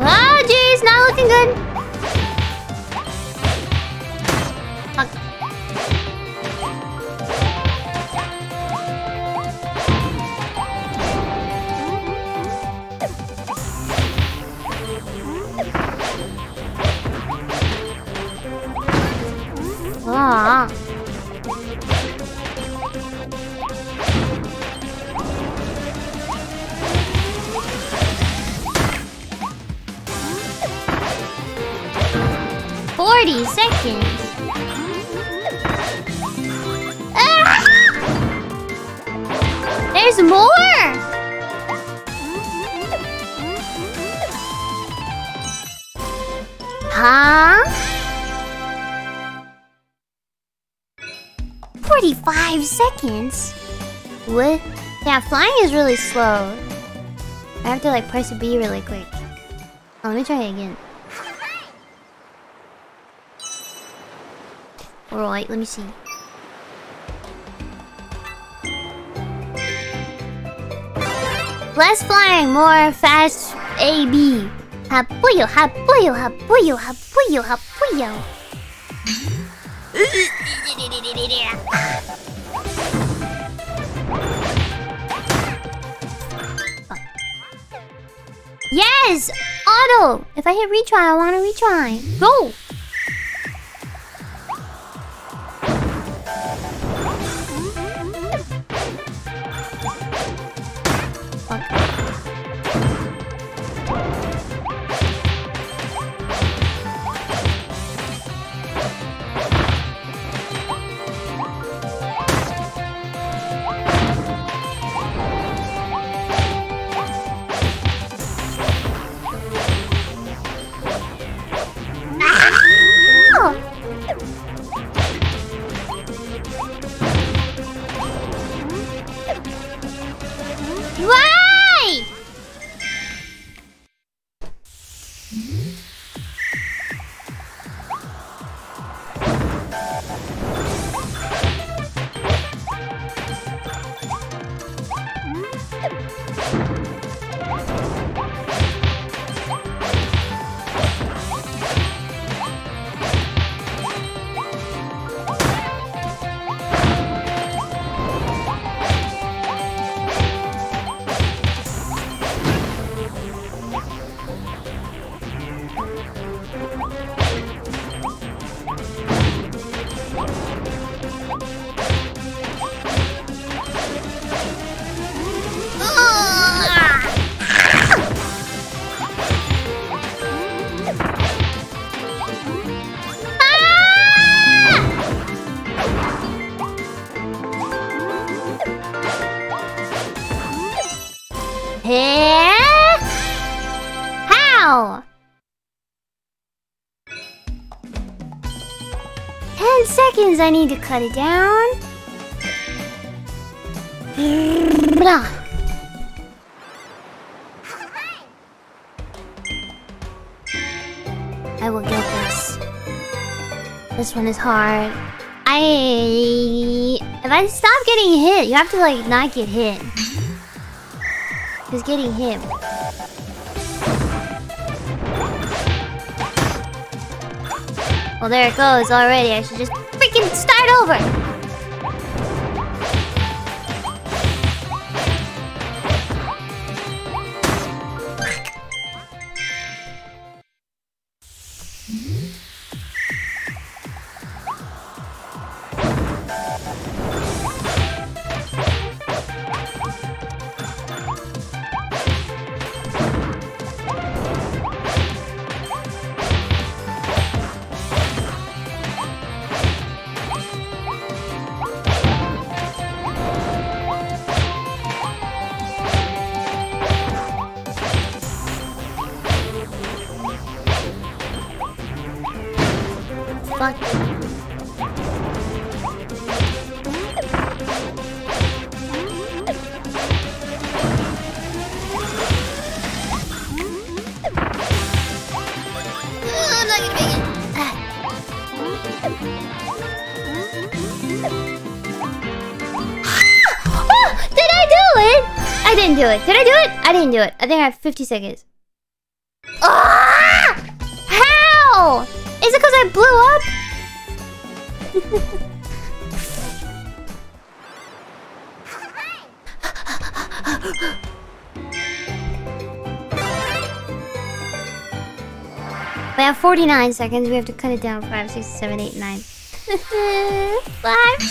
Oh, jeez, not looking good. What? Yeah, flying is really slow. I have to like press B really quick. Oh, let me try it again. Alright, let me see. Less flying, more fast AB. Hapuyo, hapuyo, hapuyo, hapuyo, hapuyo. Yes! Auto! If I hit retry, I want to retry. Go! Seconds I need to cut it down. I will get this. This one is hard. I... If I stop getting hit, you have to like not get hit. Because getting hit Well, there it goes already. I should just over. I didn't do it. I think I have 50 seconds. Ah! How? Is it because I blew up? we have 49 seconds. We have to cut it down. 5, 6, 7, 8, 9. 5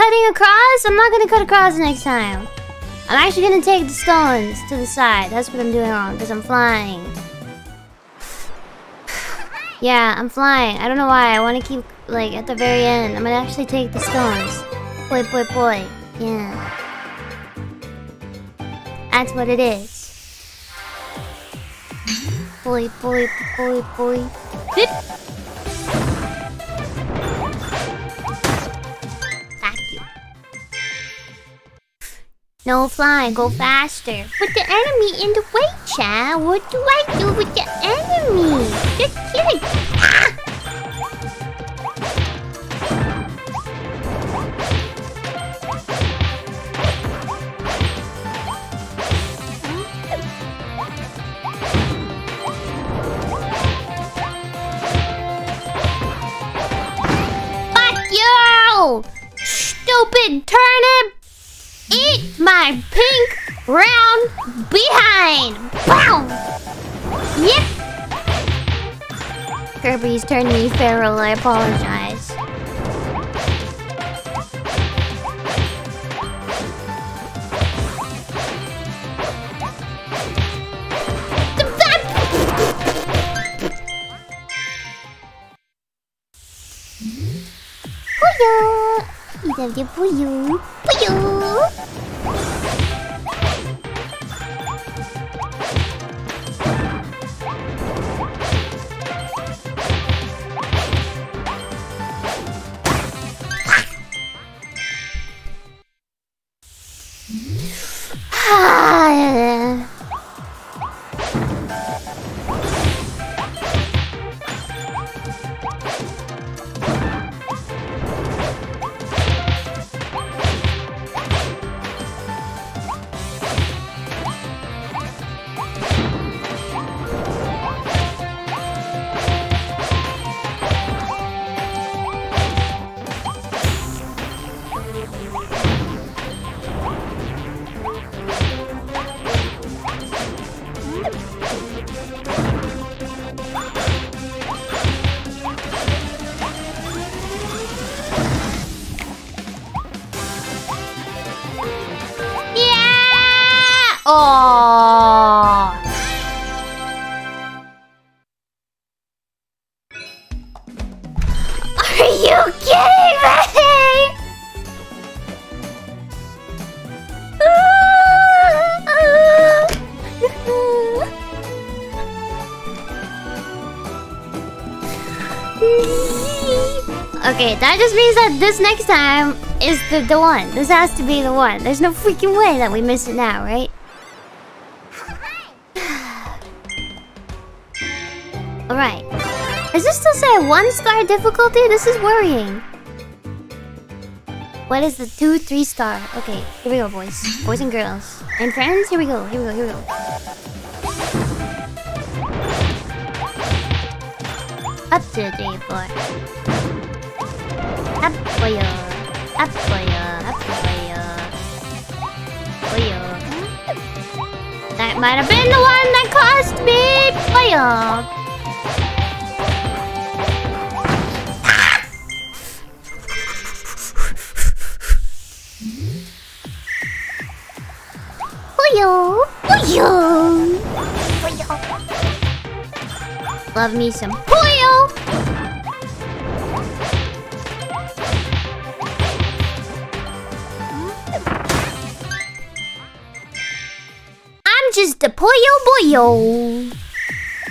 cutting across? I'm not gonna cut across next time. I'm actually gonna take the stones to the side. That's what I'm doing wrong, because I'm flying. yeah, I'm flying. I don't know why. I want to keep, like, at the very end. I'm gonna actually take the stones. Boy, boy, boy. Yeah. That's what it is. Boy, boy, boy, boy. No fly, go hmm? faster. Put the enemy in the way, Chad. What do I do with the Me feral, I apologize. Puyo! puyo! Puyo! That just means that this next time is the, the one. This has to be the one. There's no freaking way that we miss it now, right? Alright. Does this still say one star difficulty? This is worrying. What is the two, three star? Okay, here we go, boys. Boys and girls. And friends, here we go, here we go, here we go. Up to three, four. Up. Up. That might have been the one that cost me! Poyo! Love me some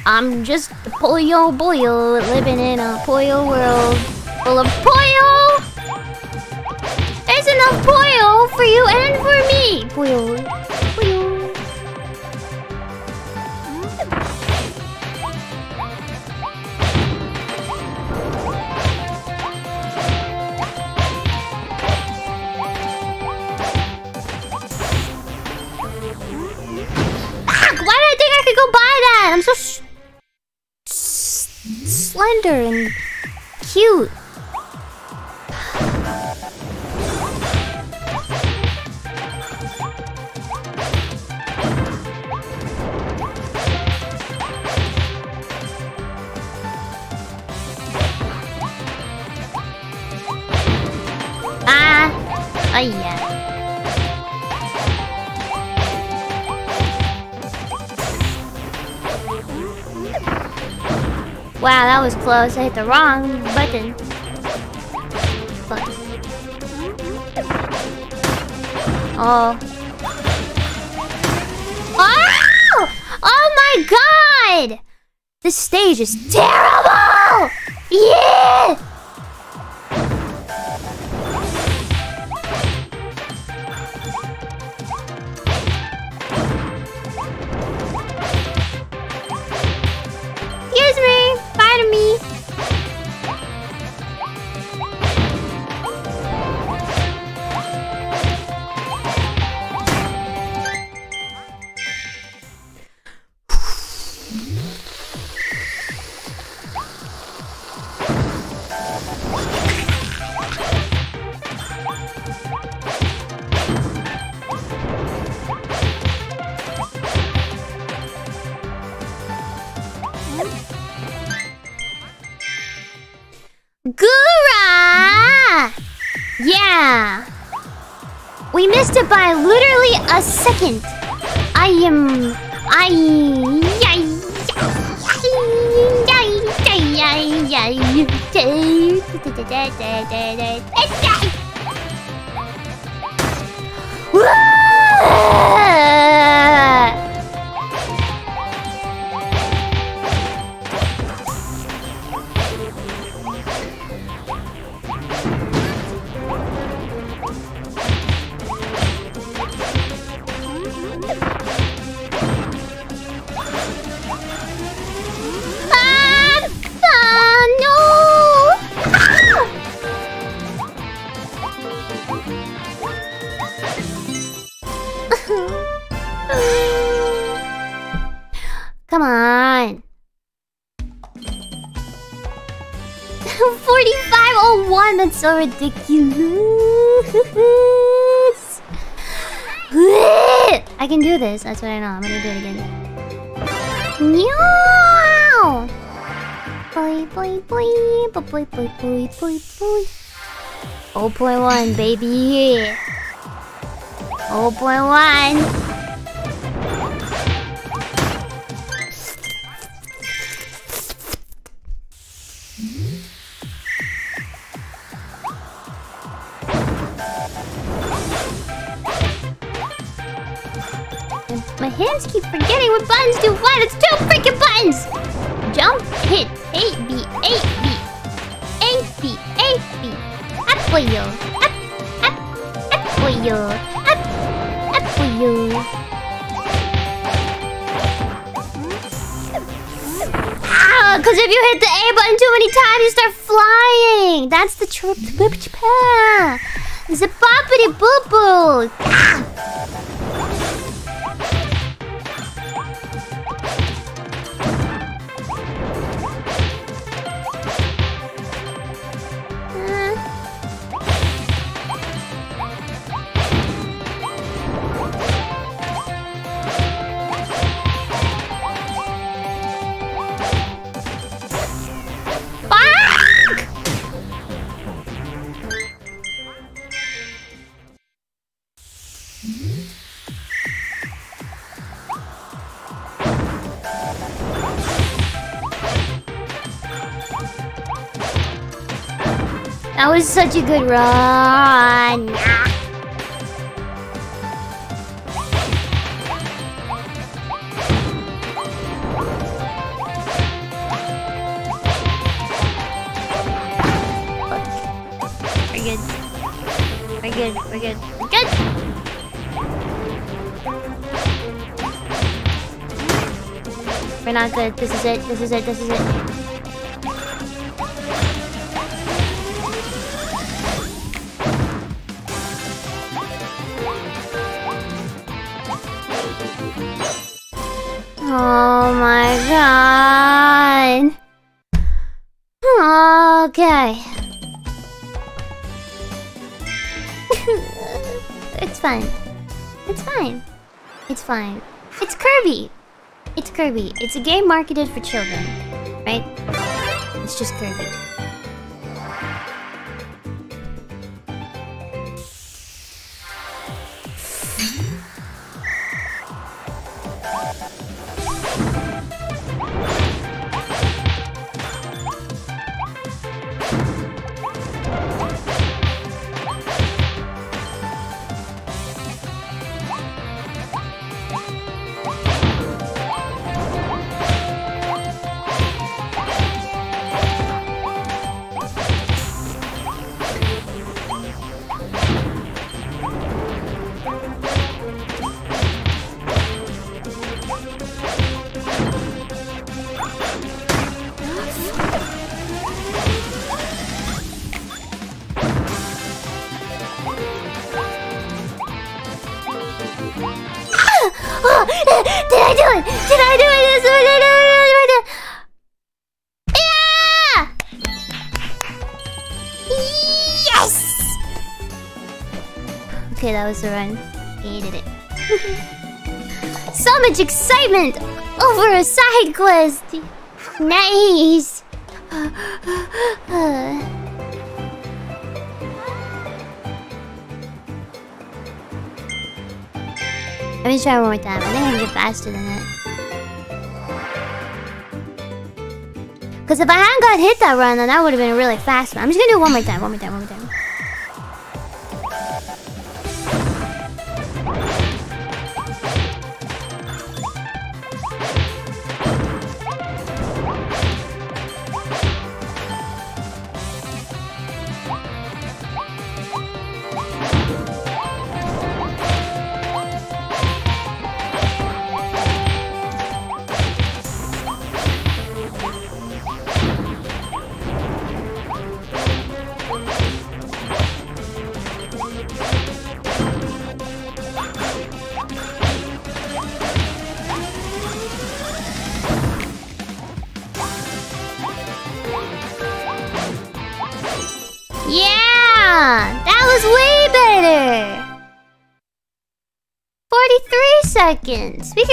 I'm just a Poyo Boyo living in a Poyo world full of was close. I hit the wrong button. Oh. Oh! Oh my god! This stage is terrible! So ridiculous. I can do this, that's what I know. I'm gonna do it again. Meow! Boy, boy, boy, boy, boy, boy, boy, boy, boy. 0.1, baby. 0.1. such a good run. We're good. We're good. We're good. We're good. We're not good. This is it. This is it. This is it. Fine. It's Kirby. It's Kirby. It's a game marketed for children. Right? It's just Kirby. Run. Hated it. so much excitement over a side quest. Nice. Let me try one more time. I think I can get faster than that. Because if I hadn't got hit that run, then that would have been really fast one. I'm just gonna do it one more time, one more time, one more time.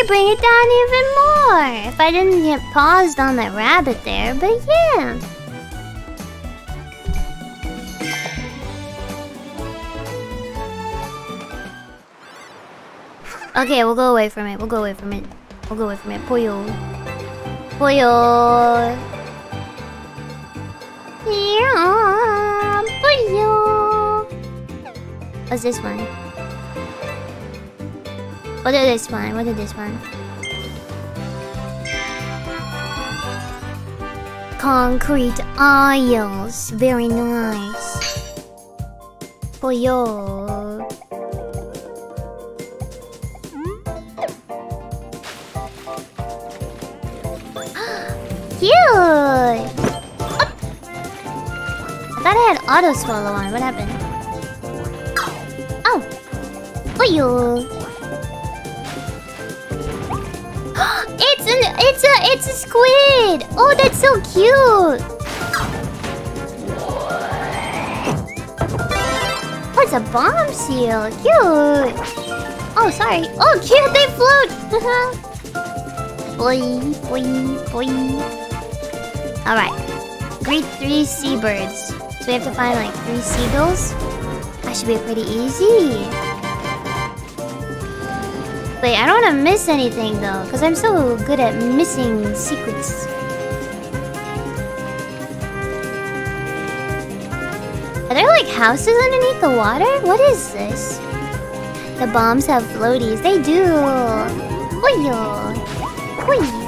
Bring it down even more! If I didn't get paused on that rabbit there, but yeah! Okay, we'll go away from it. We'll go away from it. We'll go away from it. Poyo. Poyo. Yeah, poyo. What's this one? What is this one? What is this one? Concrete aisles. Very nice. Poyo. Cute! Up. I thought I had auto swallow on. What happened? Oh! Oh, you! It's a it's a squid! Oh, that's so cute! Oh, it's a bomb seal. Cute! Oh, sorry. Oh, cute! They float! boy, boy, boy. Alright. Greet three seabirds. So we have to find like three seagulls. That should be pretty easy. Wait, I don't want to miss anything though, because I'm so good at missing secrets. Are there like houses underneath the water? What is this? The bombs have floaties. They do. Hoi-yo. Hoi.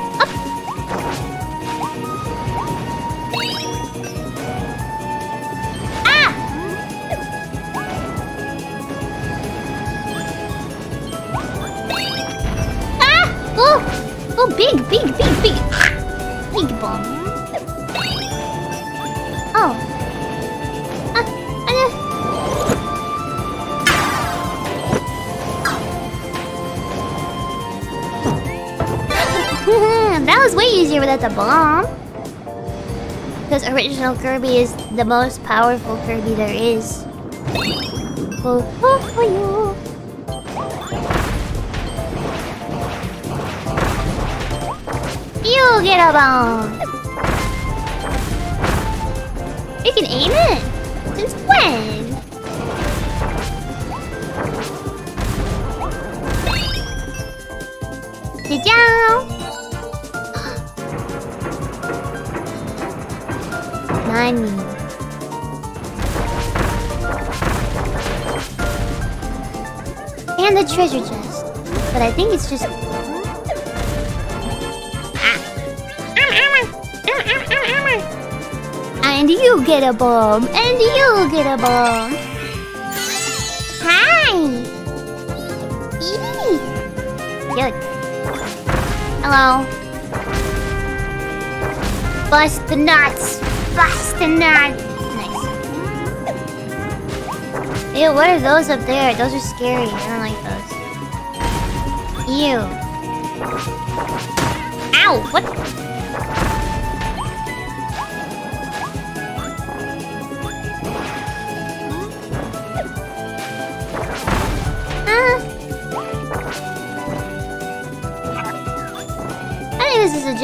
Big, big, big, big. Bomb. Oh. Ah, ah. that was way easier without the bomb. Because original Kirby is the most powerful Kirby there is. Oh, oh, oh, get a bomb! You can aim it? Since when? Ciao! Nani? And the treasure chest. But I think it's just And you get a bomb. And you get a bomb. Hi. Eee. Good. Hello. Bust the nuts. Bust the nuts. Nice. Ew, what are those up there? Those are scary. I don't like those. Ew. Ow! What?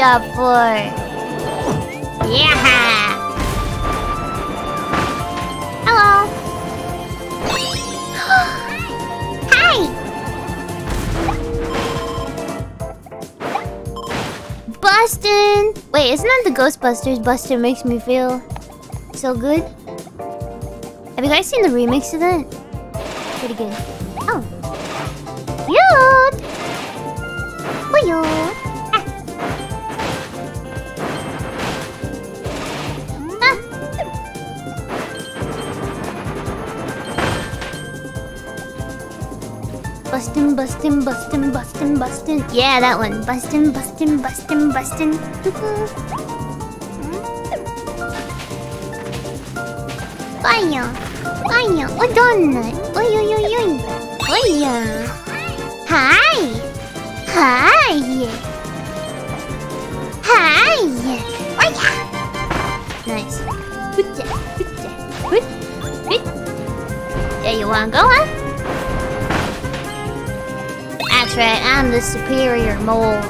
Job for? Yeah! Hello! Hi! Bustin'! Wait, isn't that the Ghostbusters? Bustin' makes me feel so good. Have you guys seen the remix of that? Pretty good. Bustin'. Yeah, that one. Bustin', bustin', bustin', bustin'. Fire! Fire! Oh, donut! Oi, oi, oi, oi! Oi! Hi! Hi! Hi! Oi! Nice. Good job, good job. Good, good. Yeah, you wanna go, huh? I'm the superior mole.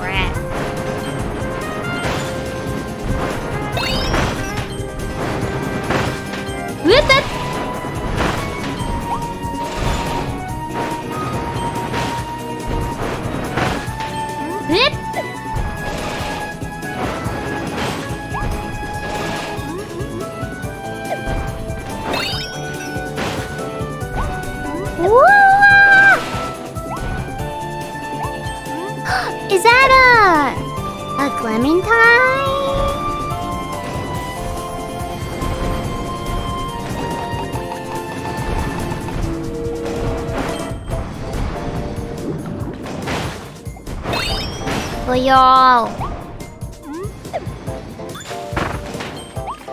Y'all.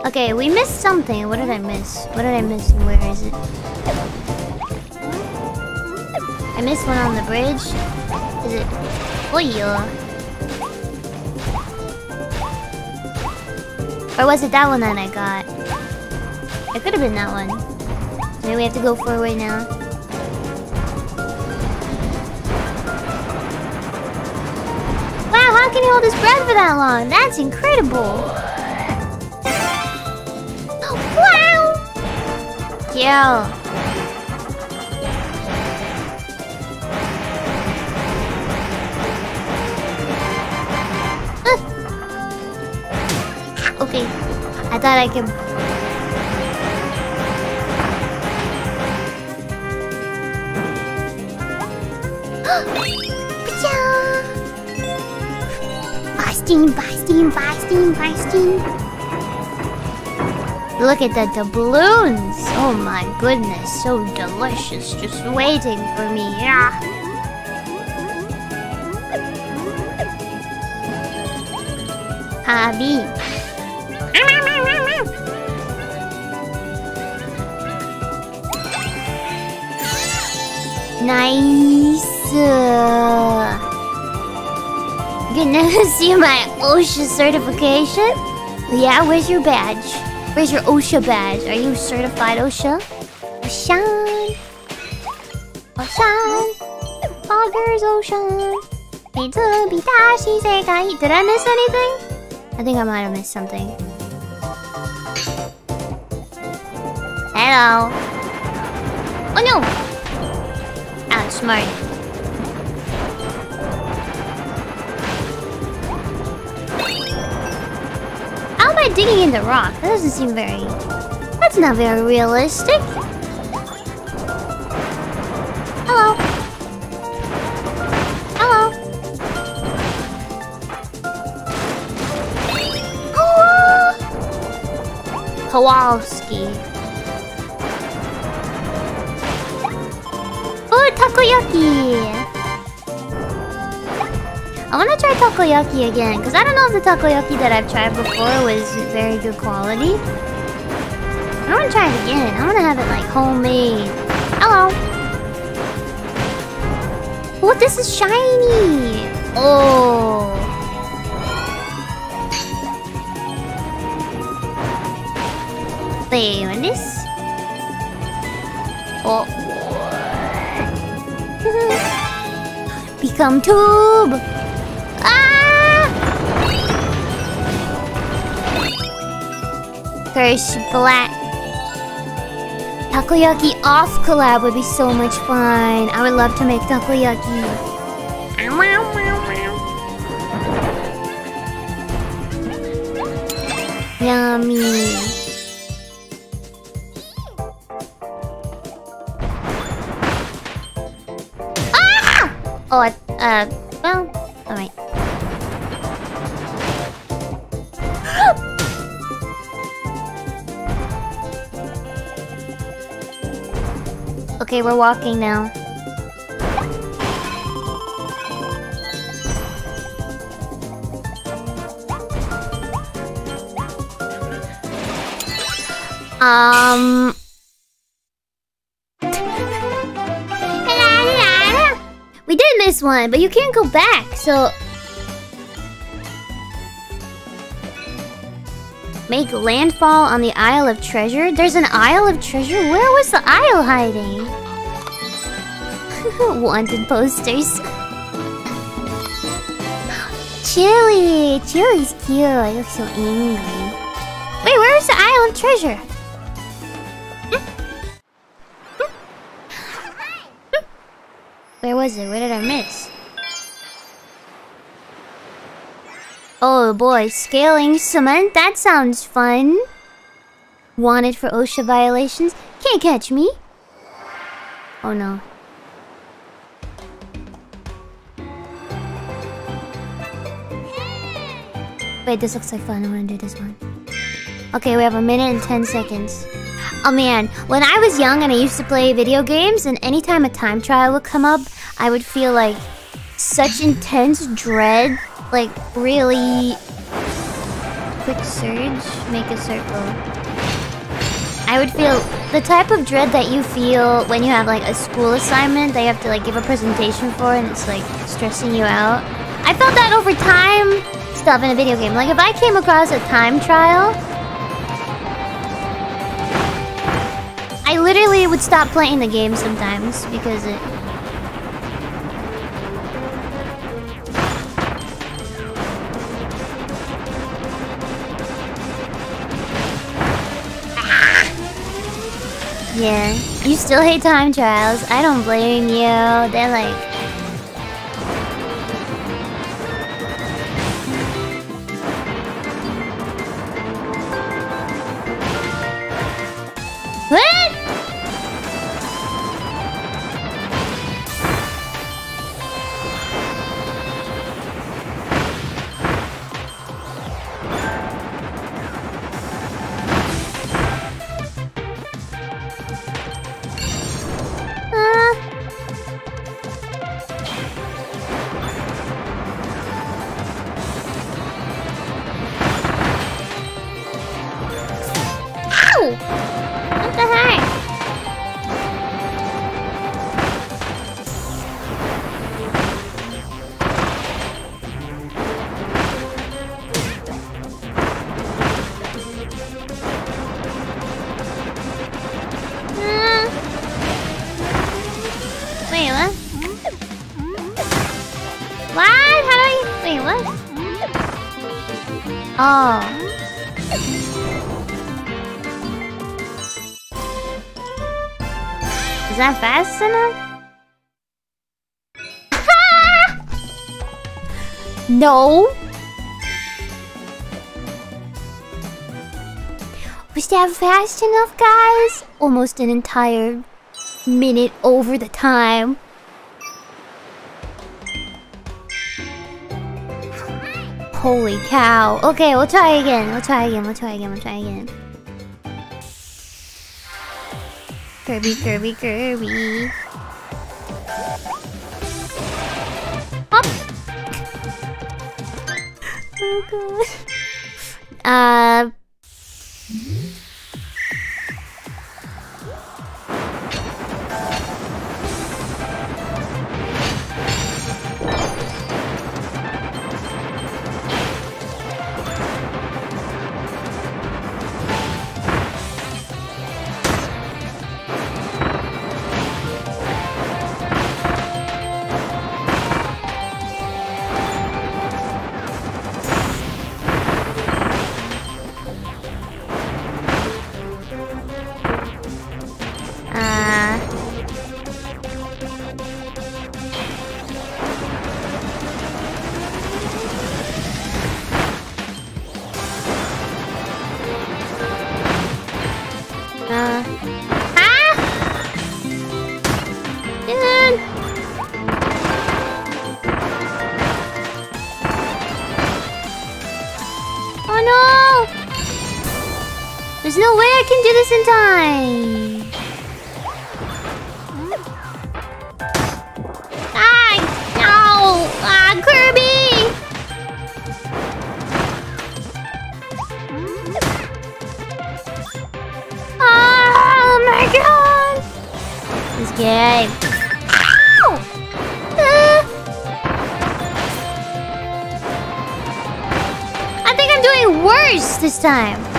Okay, we missed something. What did I miss? What did I miss and where is it? I missed one on the bridge. Is it? Oh yeah. Or was it that one that I got? It could have been that one. Maybe we have to go forward now. Hold his breath for that long? That's incredible. Oh, wow! Yeah. Okay. I thought I could. Busting, busting, busting, busting. Look at the doubloons. Oh my goodness, so delicious. Just waiting for me. Yeah. Hobby. Nice. Gonna see my OSHA certification? Yeah, where's your badge? Where's your OSHA badge? Are you certified OSHA? Ocean. Ocean. Foggers Ocean. Did I miss anything? I think I might have missed something. Hello. Oh no! Outsmarted. Am I digging in the rock? That doesn't seem very... That's not very realistic. Hello. Hello. Kowalski. Takoyaki again, because I don't know if the takoyaki that I've tried before was very good quality. I want to try it again. I want to have it like homemade. Hello! Oh, this is shiny! Oh! Wait, what is? Oh. Become tube! Curse Black. Takoyaki off collab would be so much fun. I would love to make takoyaki. Yummy. We're walking now. Um. We did miss one, but you can't go back, so... Make landfall on the Isle of Treasure? There's an Isle of Treasure? Where was the Isle hiding? Wanted posters. Chili! Chili's cute. I look so angry. Wait, where's the island Treasure? Where was it? Where did I miss? Oh boy, scaling cement? That sounds fun. Wanted for OSHA violations? Can't catch me. Oh no. Wait, this looks like fun. I want to do this one. Okay, we have a minute and 10 seconds. Oh man, when I was young and I used to play video games, and anytime a time trial would come up, I would feel like such intense dread. Like, really. Quick surge, make a circle. I would feel the type of dread that you feel when you have like a school assignment that you have to like give a presentation for and it's like stressing you out. I felt that over time stuff in a video game. Like if I came across a time trial I literally would stop playing the game sometimes because it... Yeah, you still hate time trials. I don't blame you. They're like Was that fast enough, guys? Almost an entire minute over the time. Holy cow. Okay, we'll try again. We'll try again. We'll try again. We'll try again. Kirby, Kirby, Kirby. God. Uh... time. No! Kirby! Oh my god! This game. Ow! Ah. I think I'm doing worse this time.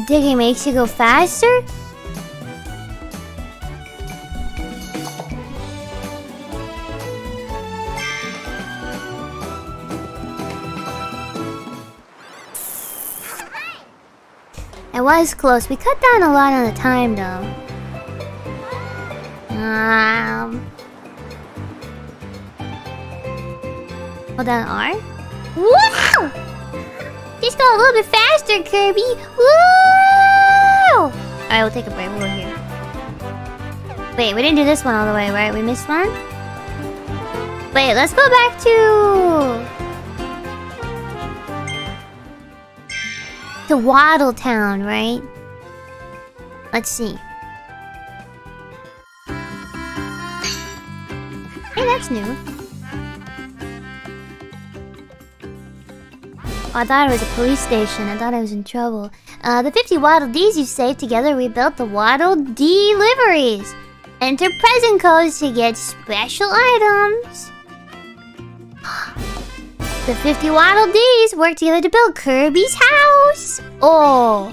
So digging makes you go faster? It was close. We cut down a lot on the time though. Um. Hold on, R. Just go a little bit faster, Kirby. Woo! Alright, we'll take a break. We're here. Wait, we didn't do this one all the way, right? We missed one? Wait, let's go back to... To Waddle Town, right? Let's see. Hey, that's new. Oh, I thought it was a police station. I thought I was in trouble. Uh, the 50 Waddle Dees you saved together rebuilt the Waddle Deliveries. Enter present codes to get special items. The 50 Waddle Dees work together to build Kirby's house. Oh.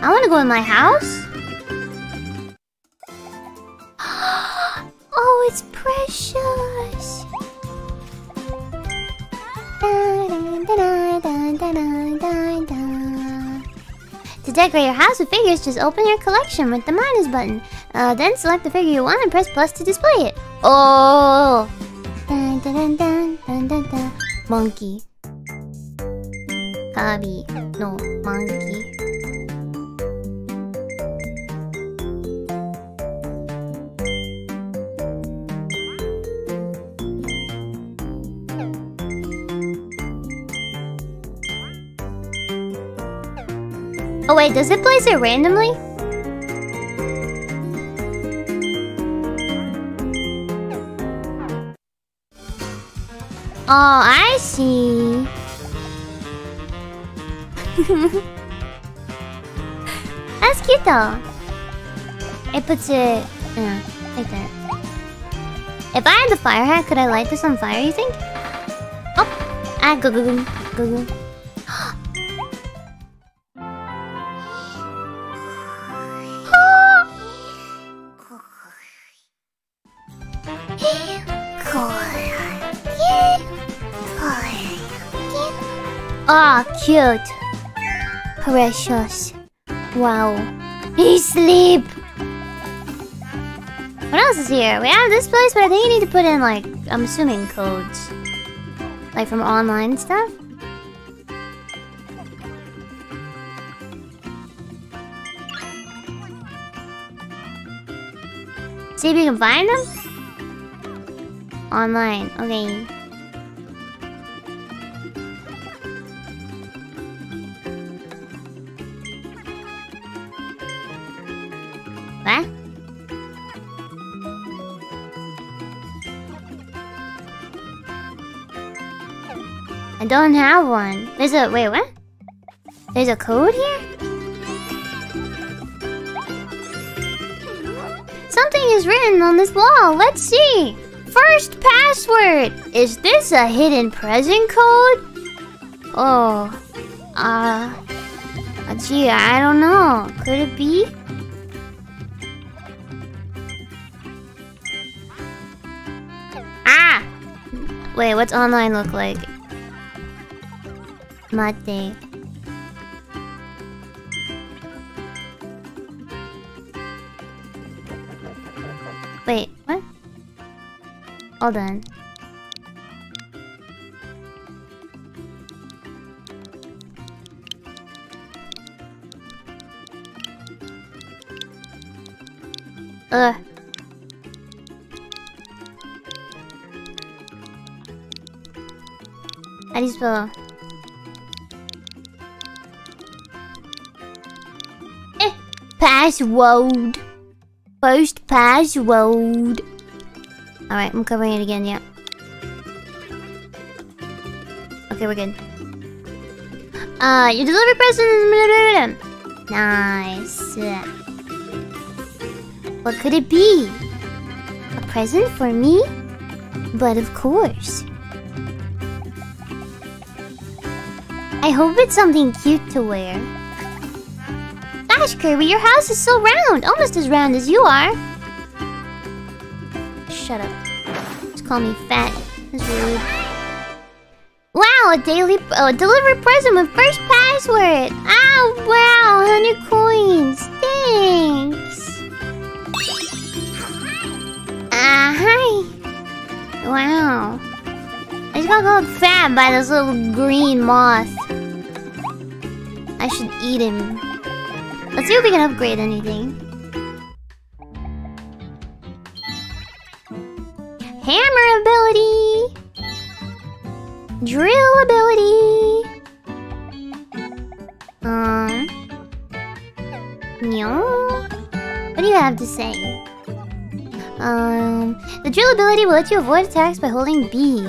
I want to go in my house. Oh, it's precious. To decorate your house with figures, just open your collection with the minus button. Uh, then select the figure you want and press plus to display it. Oh! Dun, dun, dun, dun, dun, dun. Monkey. Kabi. No, monkey. Oh wait, does it place it randomly? Oh, I see. That's cute though. It puts it, yeah, like that. If I had the fire hat, could I light this on fire, you think? Oh, Ah, go go go go go. Ah, cute. Precious. Wow. He sleep. What else is here? We have this place, but I think you need to put in like I'm assuming codes. Like from online stuff? See if you can find them? Online, okay. I don't have one. There's a wait, what? There's a code here? Something is written on this wall. Let's see. First password. Is this a hidden present code? Oh. Uh. Gee, I don't know. Could it be? Ah! Wait, what's online look like? Mate. Wait, what? Hold on. Ugh. How do you spell? Password. First password. Alright, I'm covering it again, yeah. Okay, we're good. Uh, your delivery person Nice. What could it be? A present for me? But of course. I hope it's something cute to wear. Gosh, Kirby, your house is so round! Almost as round as you are! Shut up. Just call me fat. That's rude. Wow, a daily a delivery present with first password! Oh, wow, 100 coins! Thanks! Ah, hi! Wow. I just got called fat by this little green moth. I should eat him. Let's see if we can upgrade anything. Hammer ability! Drill ability! Um... No? What do you have to say? Um... The drill ability will let you avoid attacks by holding B.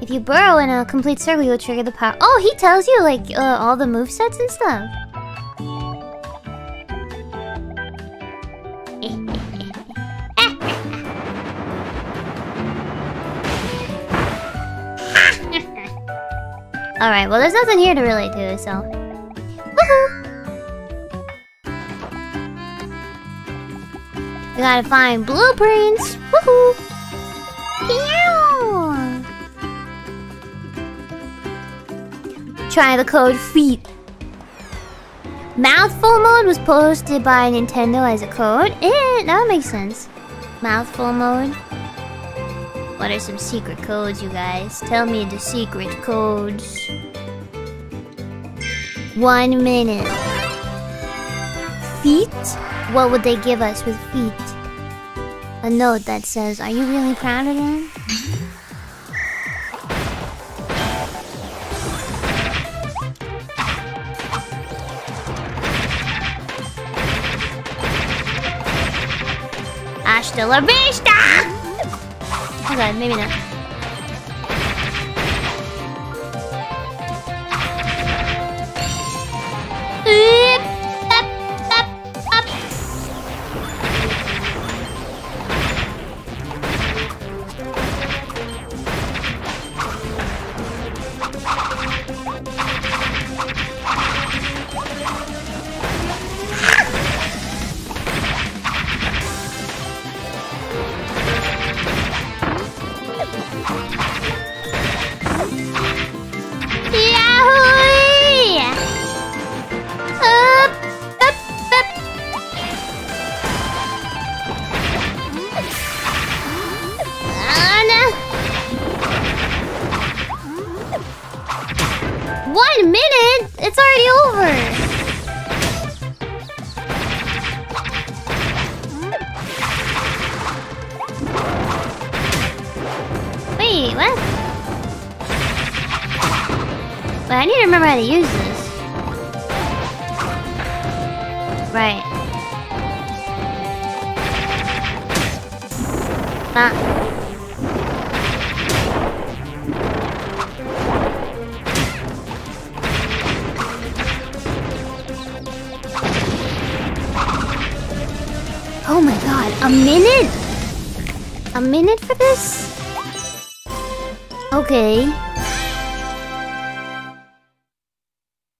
If you burrow in a complete circle, you'll trigger the power- Oh, he tells you, like, uh, all the movesets and stuff. Alright, well there's nothing here to really do, so... Woohoo! We gotta find blueprints! Woohoo! Meow! Try the code feet. Mouthful mode was posted by Nintendo as a code. Eh, that makes sense. Mouthful mode. What are some secret codes, you guys? Tell me the secret codes. One minute. Feet? What would they give us with feet? A note that says, Are you really proud of them? Hasta la vista! Maybe not.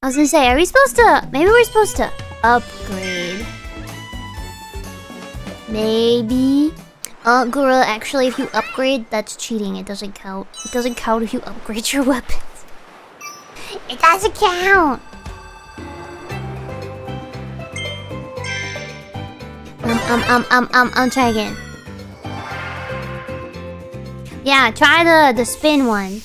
I was gonna say, are we supposed to... Maybe we're supposed to upgrade. Maybe. Uh, Gorilla, actually, if you upgrade, that's cheating. It doesn't count. It doesn't count if you upgrade your weapons. It doesn't count! Um, um, um, um, um, um, try again. Yeah, try the, the spin one.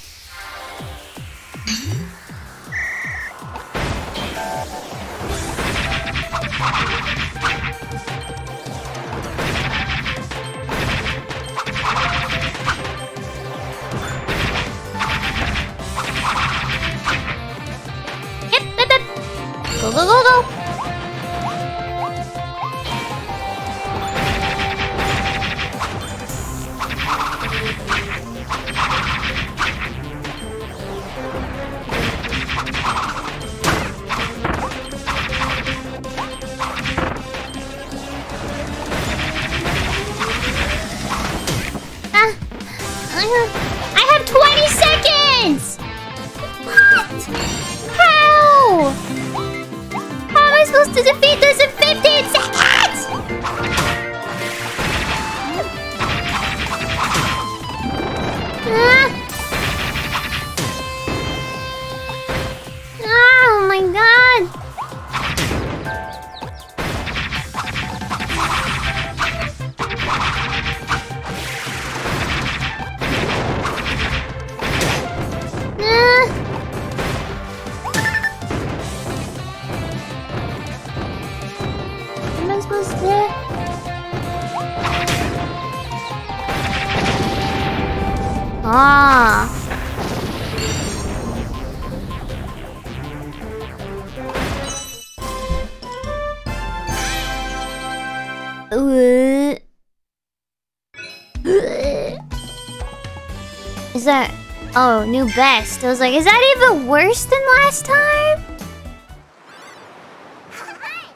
Is that... Oh, new best. I was like, is that even worse than last time?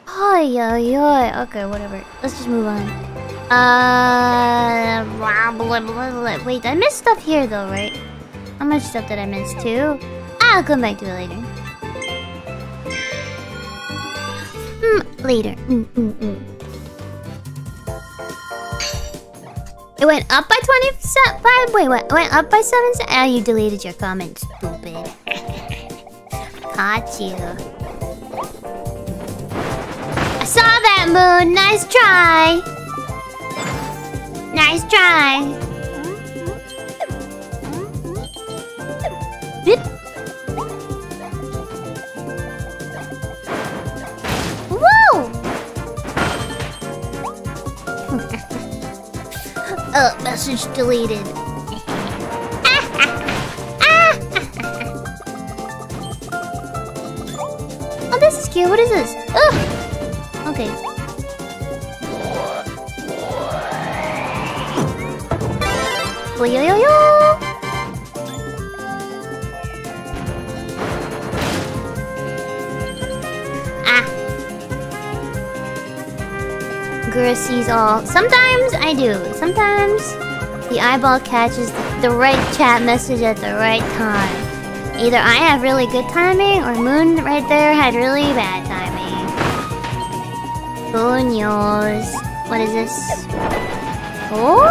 Ay, ay, ay. Okay, whatever. Let's just move on. Uh, blah, blah, blah, blah. Wait, I missed stuff here though, right? How much stuff did I miss too? I'll come back to it later. Hmm, later. Mm, mm, mm. It went up by 25. Wait, what? Went up by 7 se- Ah, you deleted your comment, stupid. Caught you. I saw that moon. Nice try. Nice try. Woo! oh, message deleted. All. Sometimes I do. Sometimes the eyeball catches the right chat message at the right time. Either I have really good timing or Moon right there had really bad timing. Who? What is this? Oh?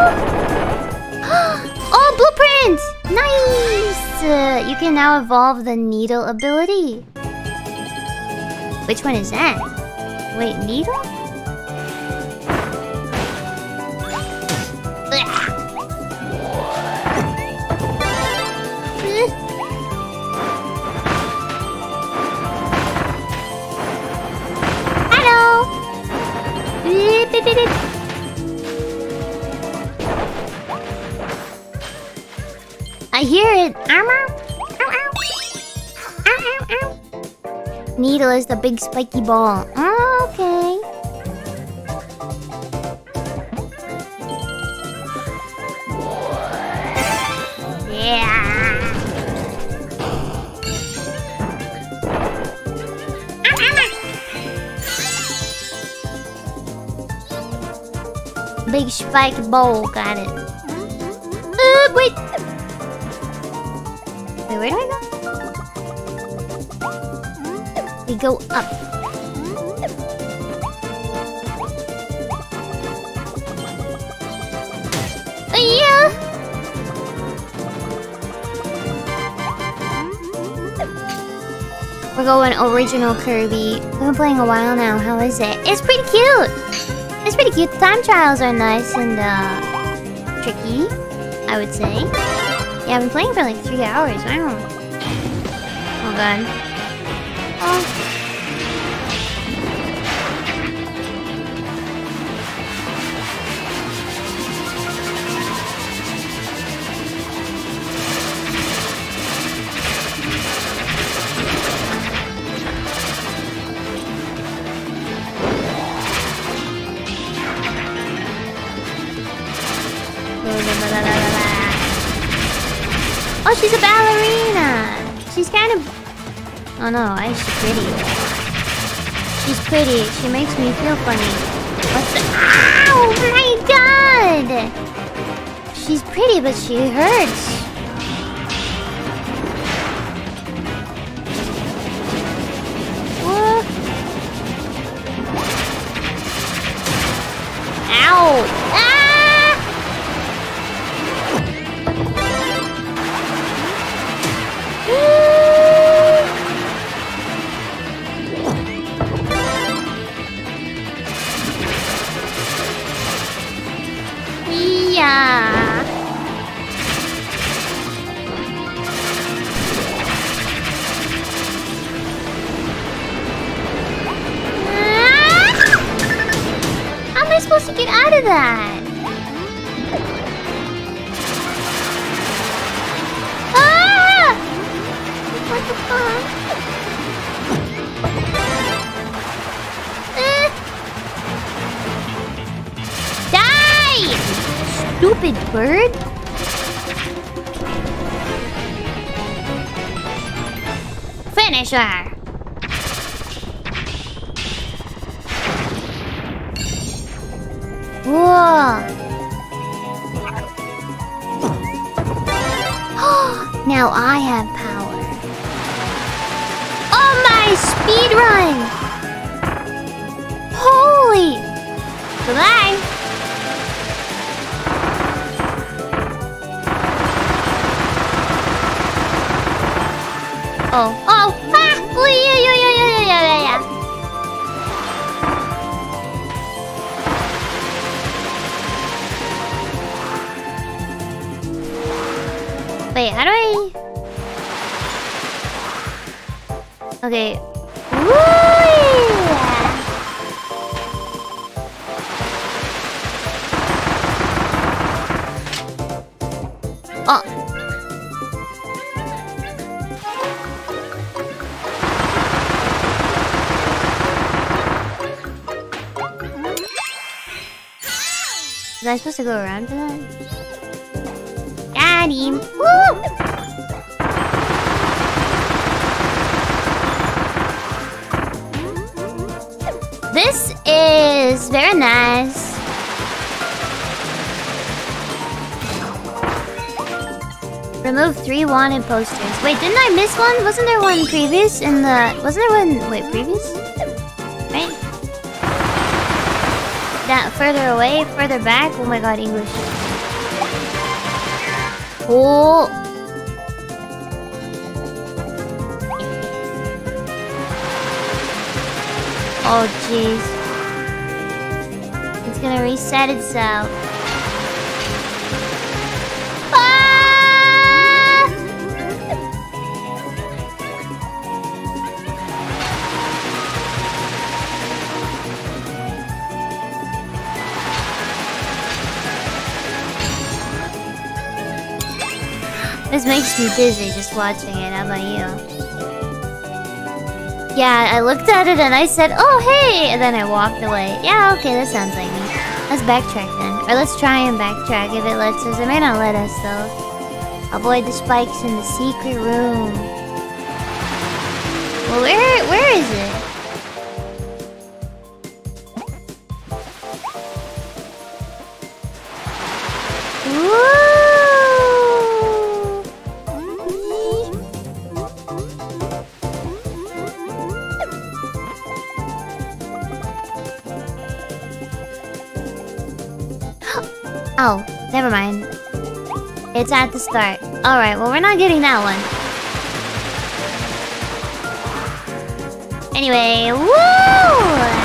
oh, blueprint! Nice! Uh, you can now evolve the needle ability. Which one is that? Wait, needle? Is the big spiky ball. Oh, okay. Yeah. Big spiky ball, got it. Go? Up. Yeah. We're going original Kirby. We've been playing a while now. How is it? It's pretty cute. It's pretty cute. The Time trials are nice and uh, tricky, I would say. Yeah, I've been playing for like three hours. Wow. Oh god. She's pretty. She's pretty. She makes me feel funny. What's the? Ow! My God! She's pretty, but she hurts. Okay. Woo! Oh. Was I supposed to go around for that? Three wanted posters. Wait, didn't I miss one? Wasn't there one previous in the... Wasn't there one... Wait, previous? Right? That further away, further back? Oh my god, English. Oh. Oh, jeez. It's gonna reset itself. This makes me dizzy just watching it. How about you? Yeah, I looked at it and I said, oh, hey! And then I walked away. Yeah, okay, that sounds like me. Let's backtrack then. Or let's try and backtrack if it lets us. It may not let us, though. Avoid the spikes in the secret room. Well, where, where is it? Oh, never mind. It's at the start. Alright, well we're not getting that one. Anyway, woo!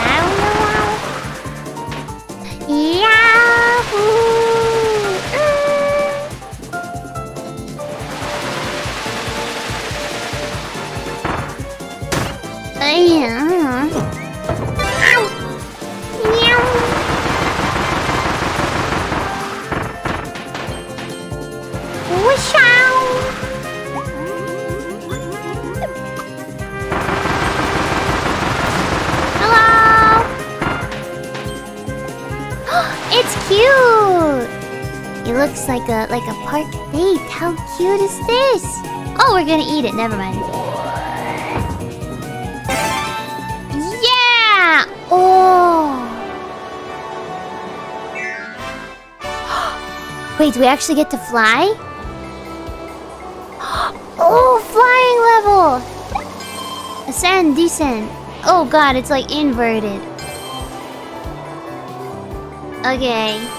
Like a park date. How cute is this? Oh, we're gonna eat it. Never mind. Yeah. Oh. Wait, do we actually get to fly? Oh, flying level! Ascend, descend. Oh god, it's like inverted. Okay.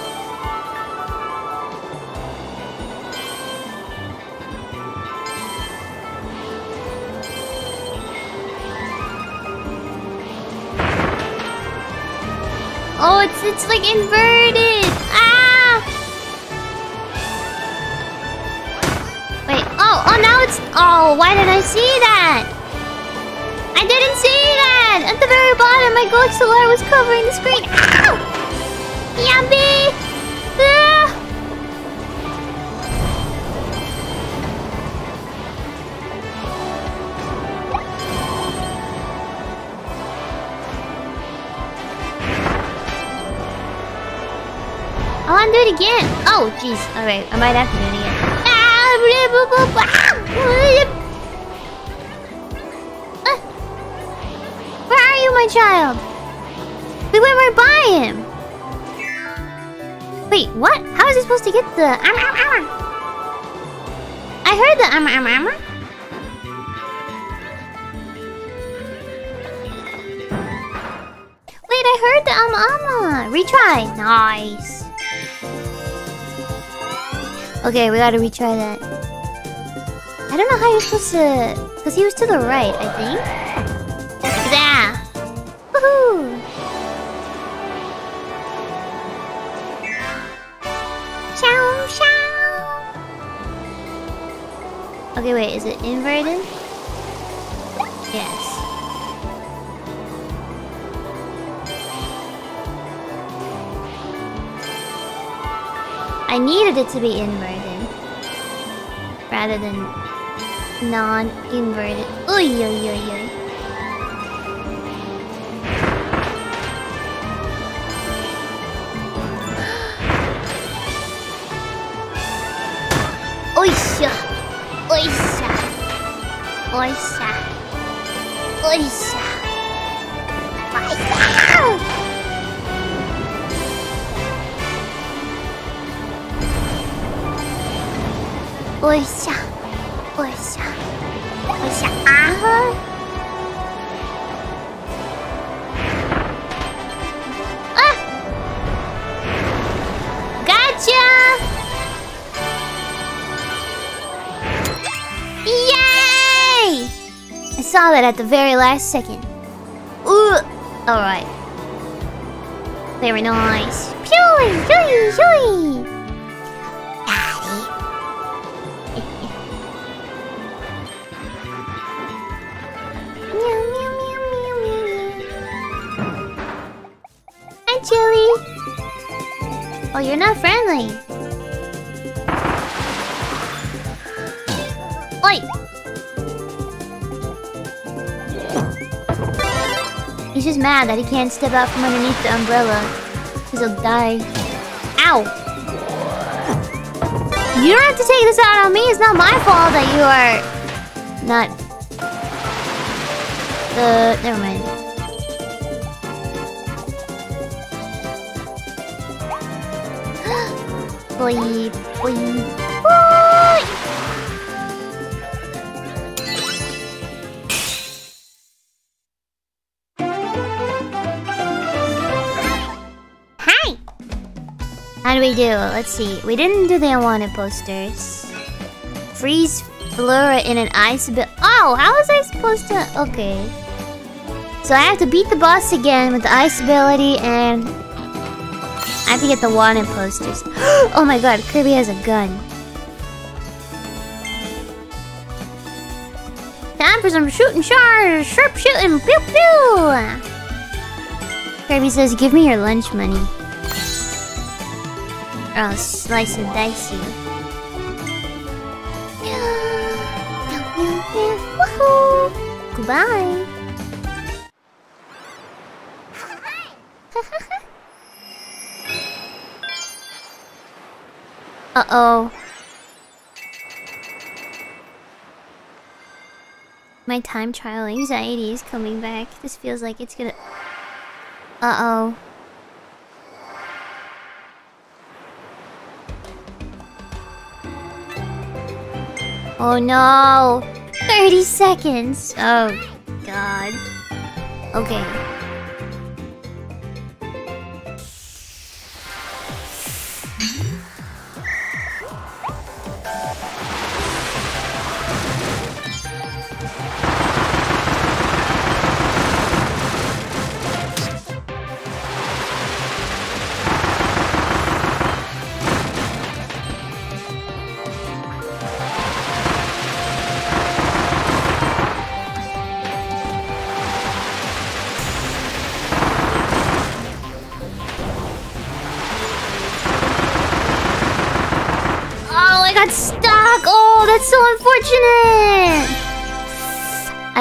It's like inverted. Ah! Wait. Oh, oh, now it's. Oh, why did I see that? I didn't see that. At the very bottom, my gold was covering the screen. Ow! Yummy! Do it again. Oh, jeez. All right, I might have to do it again. Ah. Where are you, my child? We went right by him. Wait, what? How is he supposed to get the armor, armor, armor? I heard the armor, armor, armor. Wait, I heard the armor, armor. Retry. Nice. Okay, we gotta retry that. I don't know how you're supposed to... Because he was to the right, I think. Yeah. Woohoo! Chow, chow. Okay, wait, is it inverted? Needed it to be inverted. Rather than non-inverted. Oisha! Oisha! Oisha! Oisha! At the very last second. Ooh! Alright. Very nice. Pew! Joy! Joy! Mad that he can't step out from underneath the umbrella. Because he'll die. Ow! You don't have to take this out on me. It's not my fault that you are... Not... Uh, never mind. boy, boy! Do? Let's see. We didn't do the unwanted posters. Freeze Flora in an ice bit. Oh, how was I supposed to? Okay. So I have to beat the boss again with the ice ability and I have to get the wanted posters. oh my god, Kirby has a gun. Time for some shooting stars! Sharp shooting! Pew pew! Kirby says, give me your lunch money. I'll slice and dice you. Goodbye! Uh-oh. My time trial anxiety is coming back. This feels like it's gonna... Uh-oh. Oh no! 30 seconds! Oh, God. Okay.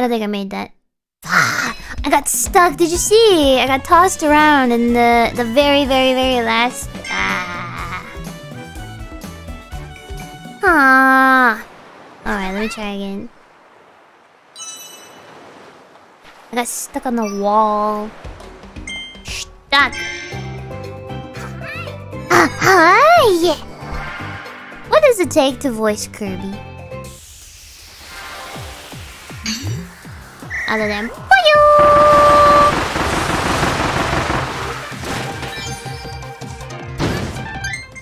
Don't think I made that. I got stuck. Did you see? I got tossed around in the the very, very, very last. Ah. Ah. All right, let me try again. I got stuck on the wall. Stuck. Ah, hi! What does it take to voice Kirby? Other than!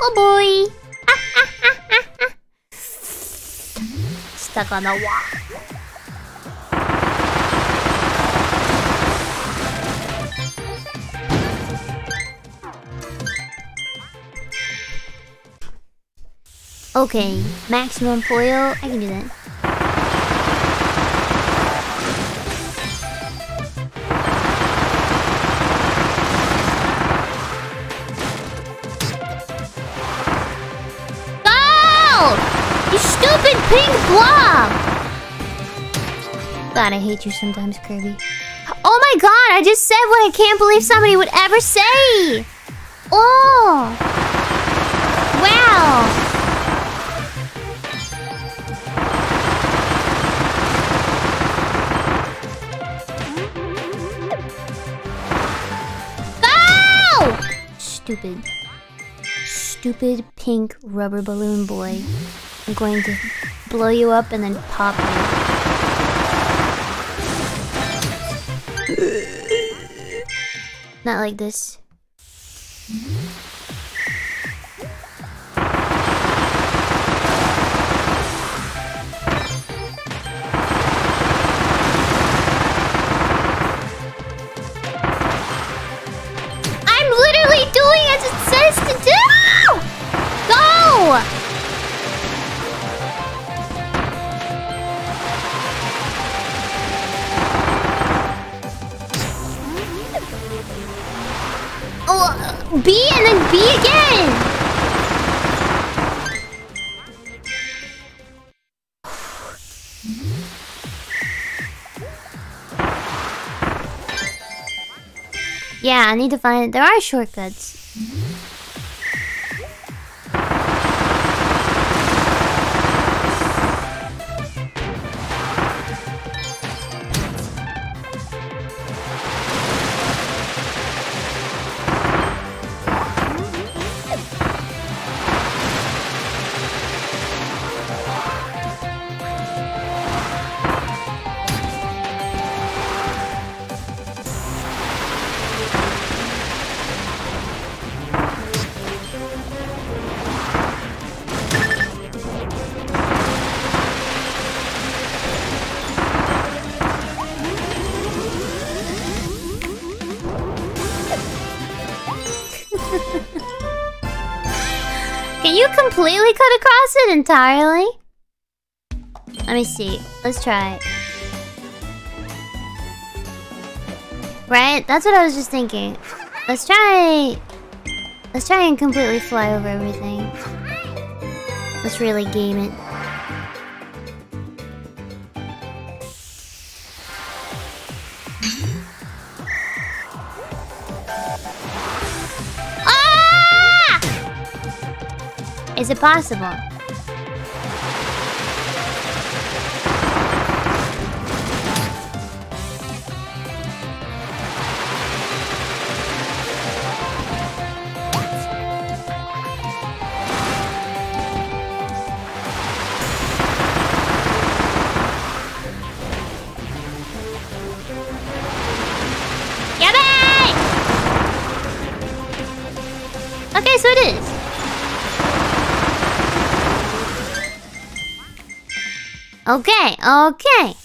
Oh boy! Ah, ah, ah. Stuck on the wall. Okay, maximum foil. I can do that. Pink blob! God, I hate you sometimes, Kirby. Oh my god, I just said what I can't believe somebody would ever say! Oh! Wow! Go! Stupid. Stupid pink rubber balloon boy. I'm going to blow you up and then pop you. Not like this. Yeah, I need to find... it. There are shortcuts. Completely cut across it entirely? Let me see. Let's try it. Right? That's what I was just thinking. Let's try... Let's try and completely fly over everything. Let's really game it. Is it possible? Okay, okay.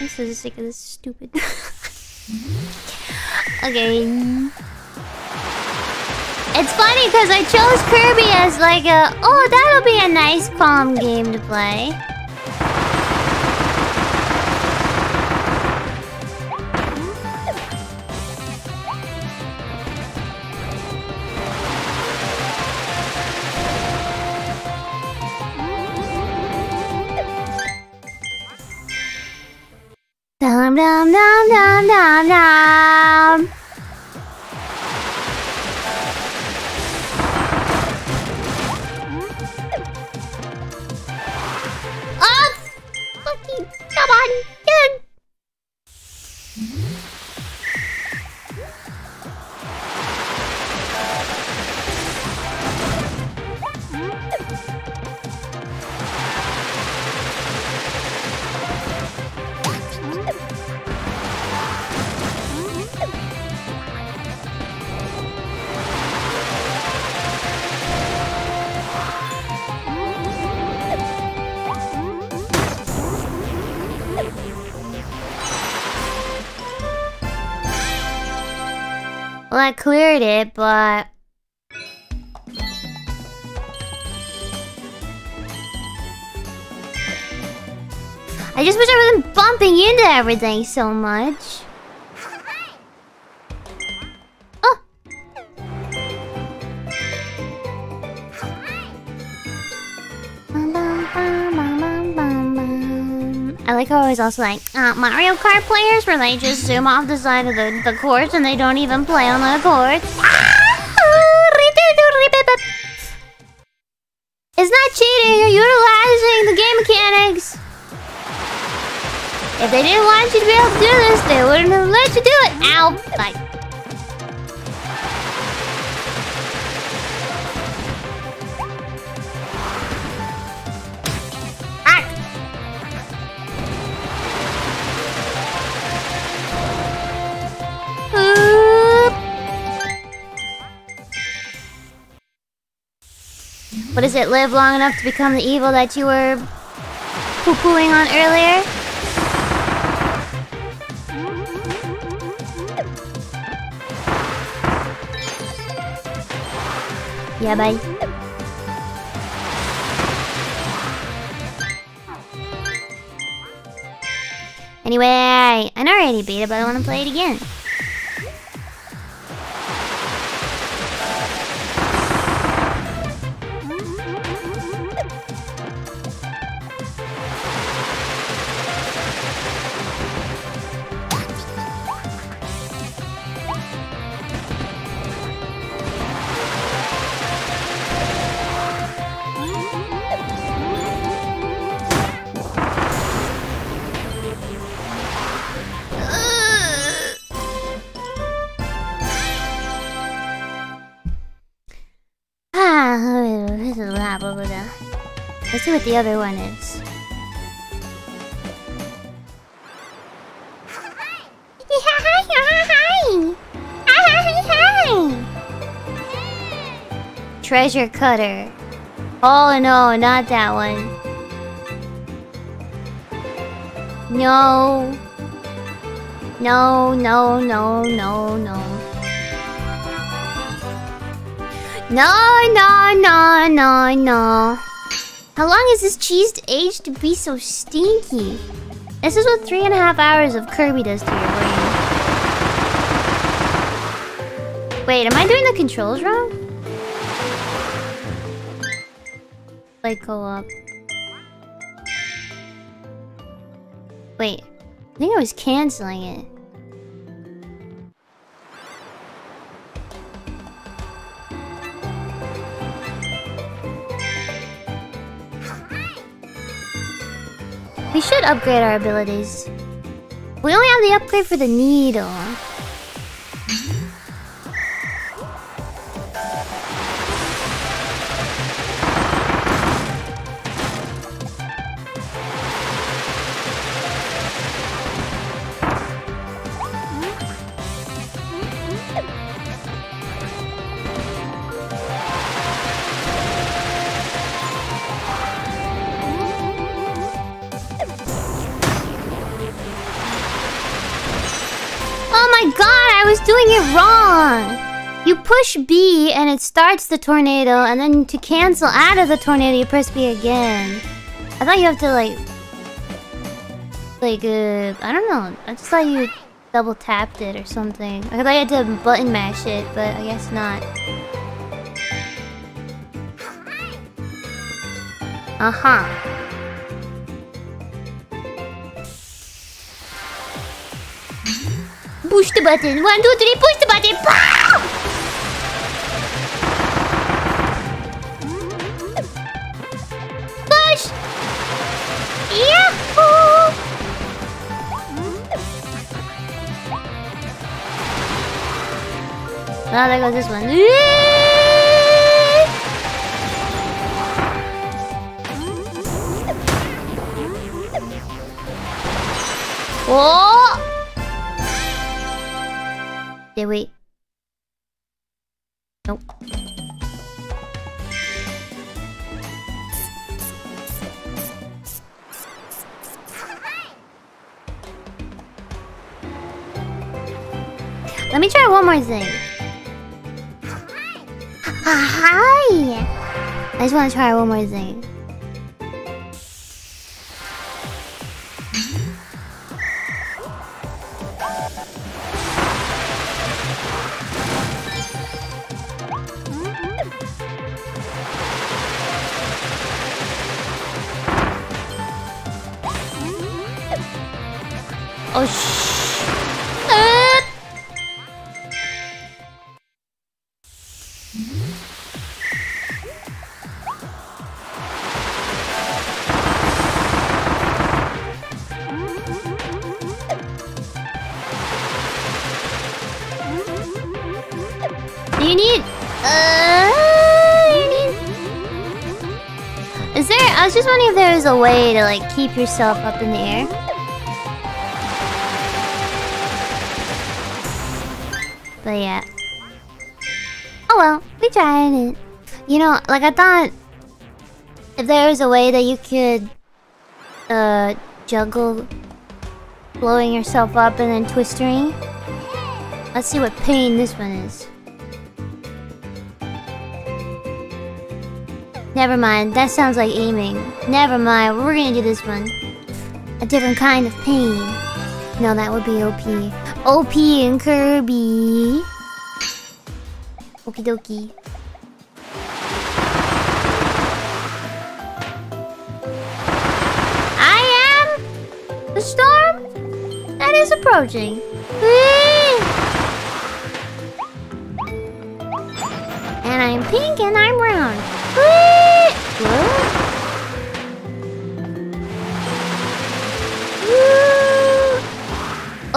I'm so sick of this stupid. okay. It's funny because I chose Kirby as like a oh that'll be a nice palm game to play. I cleared it, but... I just wish I wasn't bumping into everything so much. I like how I was also like, uh, Mario Kart players where they just zoom off the side of the, the course and they don't even play on the course. It's not cheating, you're utilizing the game mechanics. If they didn't want you to be able to do this, they wouldn't have let you do it. Ow! It live long enough to become the evil that you were poo-pooing on earlier? Yeah, bye. Anyway, I know already beta, but I want to play it again. The other one is. Treasure cutter. Oh no, not that one. No. No, no, no, no, no. No, no, no, no, no. How long is this cheese aged to be so stinky? This is what three and a half hours of Kirby does to your brain. Wait, am I doing the controls wrong? Play co-op. Wait, I think I was canceling it. We should upgrade our abilities. We only have the upgrade for the needle. Push B and it starts the tornado, and then to cancel out of the tornado, you press B again. I thought you have to like... Like, uh... I don't know. I just thought you double tapped it or something. I thought you had to button mash it, but I guess not. Uh-huh. Push the button. One, two, three, push the button. Pow! Oh, eh there goes this one. Oh! Did we? Nope. Let me try one more thing. Uh, hi! I just want to try one more thing. Oh sh. Was wondering if there was a way to like keep yourself up in the air. But yeah. Oh well, we tried it. You know, like I thought If there was a way that you could uh juggle blowing yourself up and then twisting. Let's see what pain this one is. Never mind, that sounds like aiming. Never mind, we're gonna do this one. A different kind of pain. No, that would be OP. OP and Kirby. Okie dokie. I am the storm that is approaching. And I'm pink and I'm brown.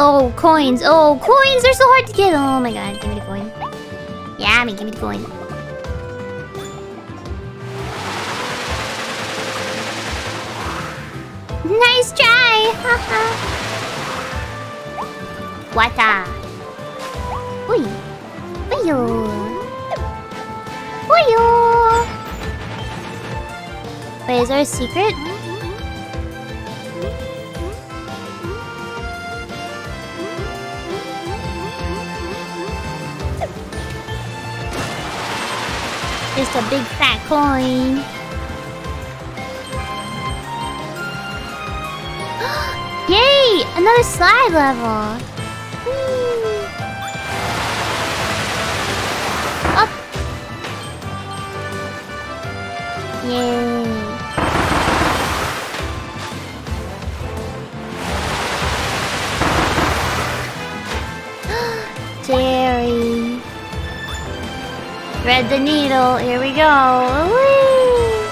Oh, coins. Oh, coins They're so hard to get. Oh my god, give me the coin. Yeah, me, give me the coin. Nice try! Wata. Ui. Uh? Uyo. Uyo. Wait, is there a secret? Just a big fat coin. Yay! Another slide level. Up. Yay! Thread the needle. Here we go. Whee!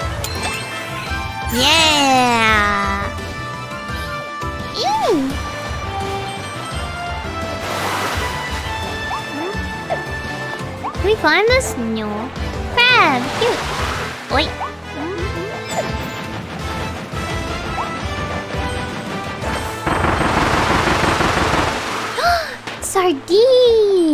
Yeah! Ew. Can we climb this? No. Crab! Cute! Wait. Sardines!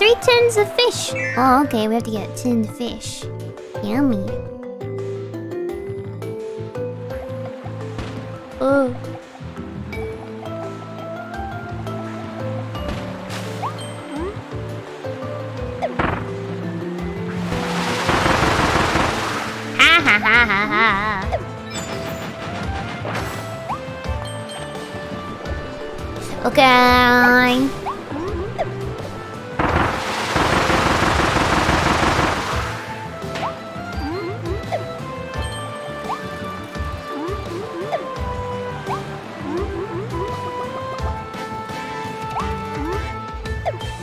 Three tins of fish. Oh, okay. We have to get tinned fish. Yummy. Oh.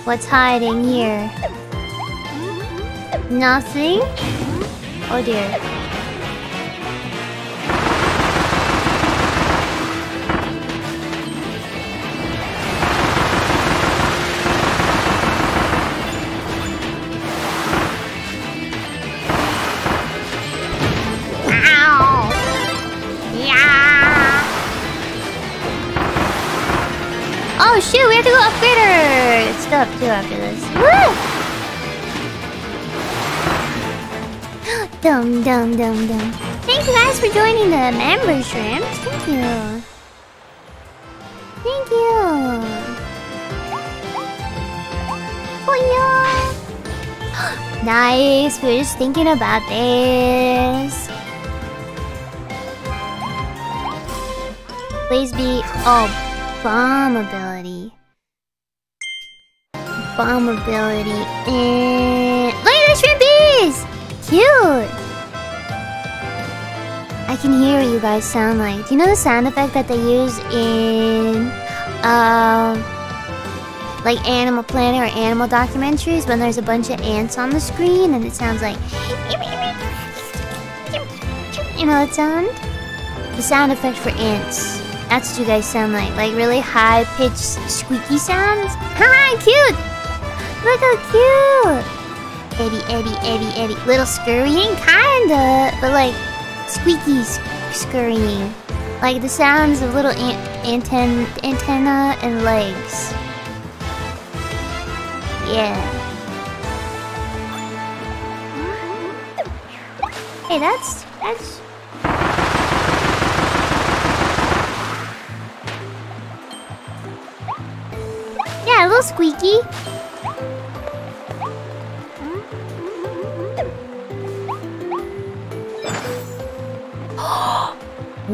What's hiding here? Nothing? Oh dear. Stuff too after this. Woo! dum dum dum dum. Thank you guys for joining the member shrimps. Thank you. Thank you. Oh yeah. nice. We're just thinking about this. Please be oh bomb ability. Bomb ability and look at the shrimpies! Cute! I can hear what you guys sound like. Do you know the sound effect that they use in um like Animal Planet or animal documentaries when there's a bunch of ants on the screen and it sounds like you know that sound? The sound effect for ants. That's what you guys sound like. Like really high pitched squeaky sounds. Haha, cute! Look how cute! Eddie, Eddie, Eddie, Eddie. Little scurrying? Kinda. But like squeaky sc scurrying. Like the sounds of little an anten antenna and legs. Yeah. Hey, that's that's Yeah, a little squeaky.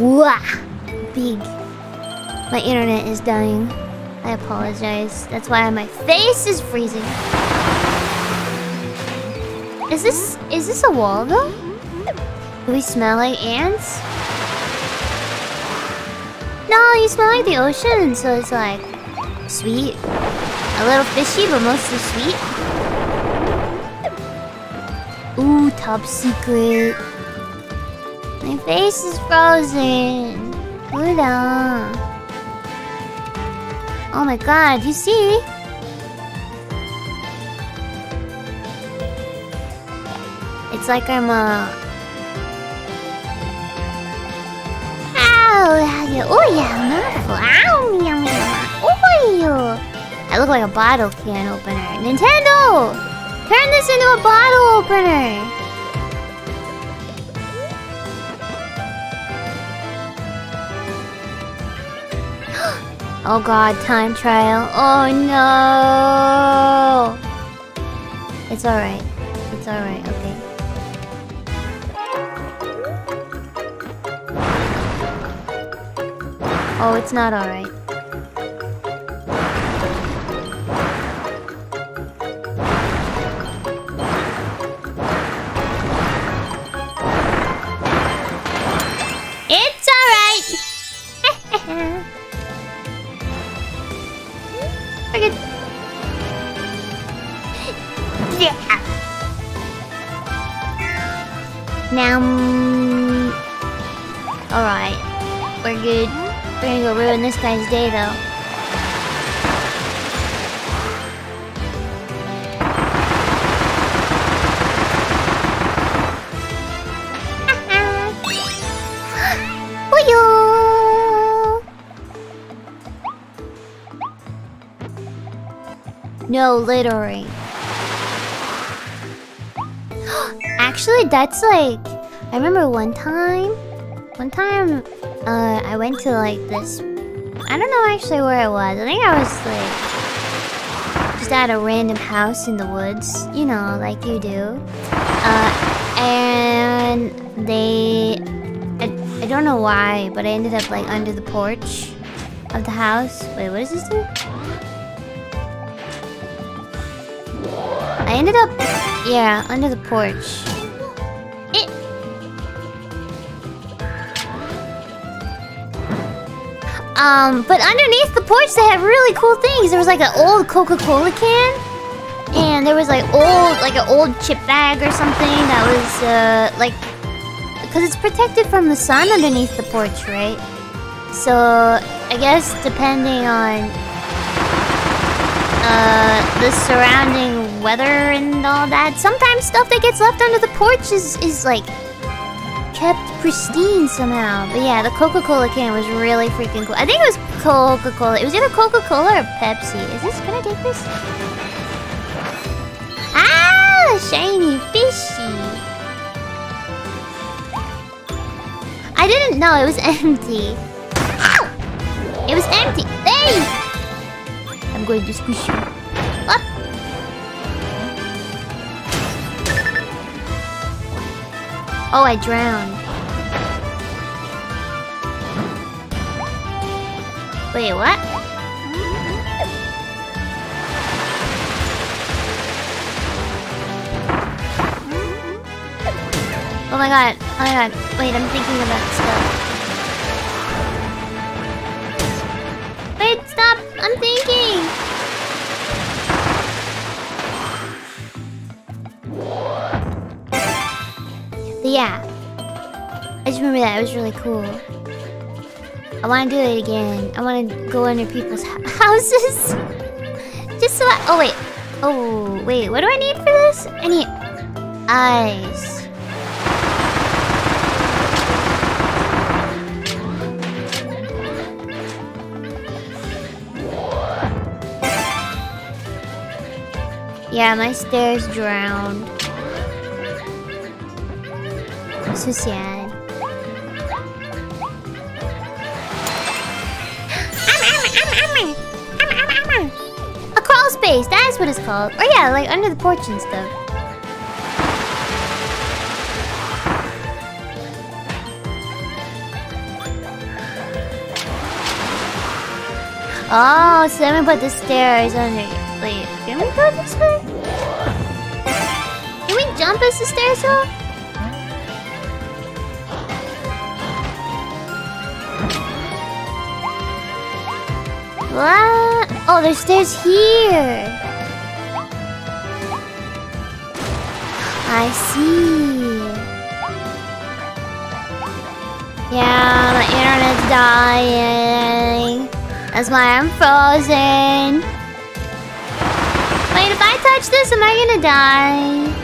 Wah! Big. My internet is dying. I apologize. That's why my face is freezing. Is this is this a wall though? Do we smell like ants? No, you smell like the ocean, so it's like sweet. A little fishy, but mostly sweet. Ooh, top secret. Face is frozen. Hold on. Oh my god, you see? It's like I'm a... Ow, yeah, oh yeah, mouthful. Ow, yum, yum. Oh, I look like a bottle can opener. Nintendo! Turn this into a bottle opener! Oh god, time trial. Oh no! It's alright. It's alright, okay. Oh, it's not alright. Day, though. No littering. Actually, that's like... I remember one time... One time, uh, I went to like this... I don't know actually where I was. I think I was like... Just at a random house in the woods. You know, like you do. Uh, and they... I, I don't know why, but I ended up like under the porch of the house. Wait, what does this do? I ended up, yeah, under the porch. Um, but underneath the porch, they had really cool things. There was like an old Coca-Cola can, and there was like old, like an old chip bag or something that was uh, like, because it's protected from the sun underneath the porch, right? So I guess depending on uh, the surrounding weather and all that. Sometimes stuff that gets left under the porch is, is like kept pristine somehow. But yeah, the Coca-Cola can was really freaking cool. I think it was Coca-Cola. It was either Coca-Cola or Pepsi. Is this, can I take this? Ah, shiny fishy. I didn't know it was empty. Ow! It was empty. Hey! I'm going to squish you. Oh, I drowned. Wait, what? Oh my god. Oh my god. Wait, I'm thinking about stuff. That. It was really cool. I want to do it again. I want to go under people's houses. just so I- Oh, wait. Oh, wait. What do I need for this? I need eyes. Yeah, my stairs drowned. So sad. Space, that's what it's called. Or yeah, like under the porch and stuff. Oh, so let me put the stairs under. Wait, can we go this way? Can we jump as the stairs go? What? Oh, there's stairs here. I see. Yeah, my internet's dying. That's why I'm frozen. Wait, if I touch this, am I gonna die?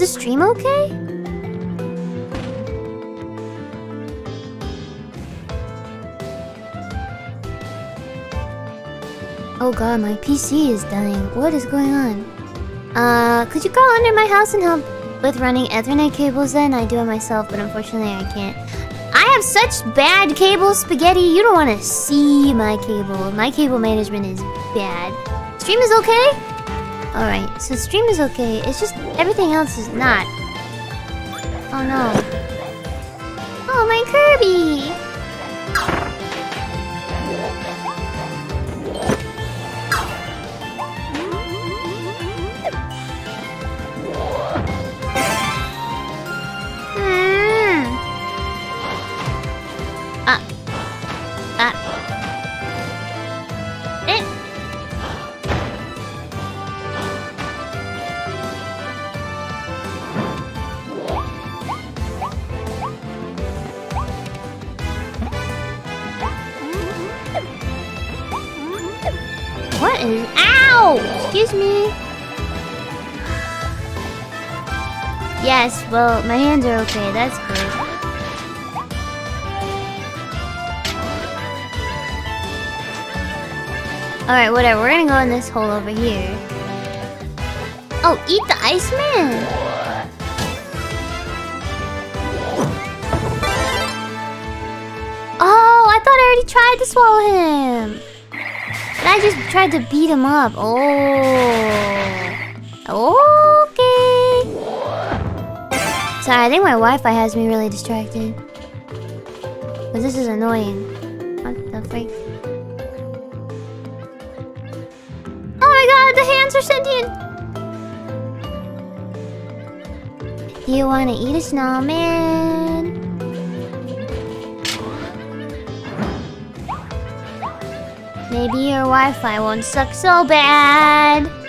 The stream okay? Oh god, my PC is dying. What is going on? Uh, could you crawl under my house and help with running Ethernet cables then? I do it myself, but unfortunately I can't. I have such bad cable spaghetti, you don't want to see my cable. My cable management is bad. Stream is okay? Alright, so stream is okay. It's just everything else is not. Oh no. Oh, my Kirby! Well, my hands are okay. That's good. Alright, whatever. We're gonna go in this hole over here. Oh, eat the Iceman! Oh, I thought I already tried to swallow him! And I just tried to beat him up. Oh. Okay. Sorry, I think my Wi-Fi has me really distracted. But this is annoying. What the freak? Oh my god, the hands are sentient! Do you want to eat a snowman? Maybe your Wi-Fi won't suck so bad.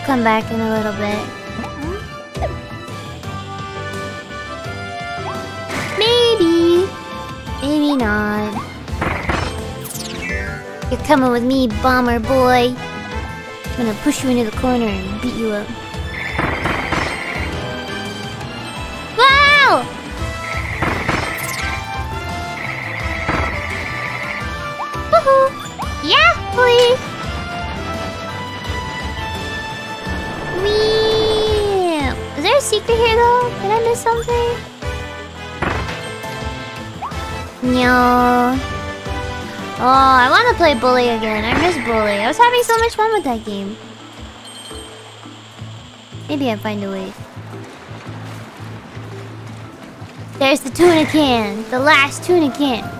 It'll come back in a little bit. Maybe. Maybe not. You're coming with me, bomber boy. I'm gonna push you into the corner and beat you up. Bully again. I miss Bully. I was having so much fun with that game. Maybe I'll find a way. There's the tuna can. The last tuna can.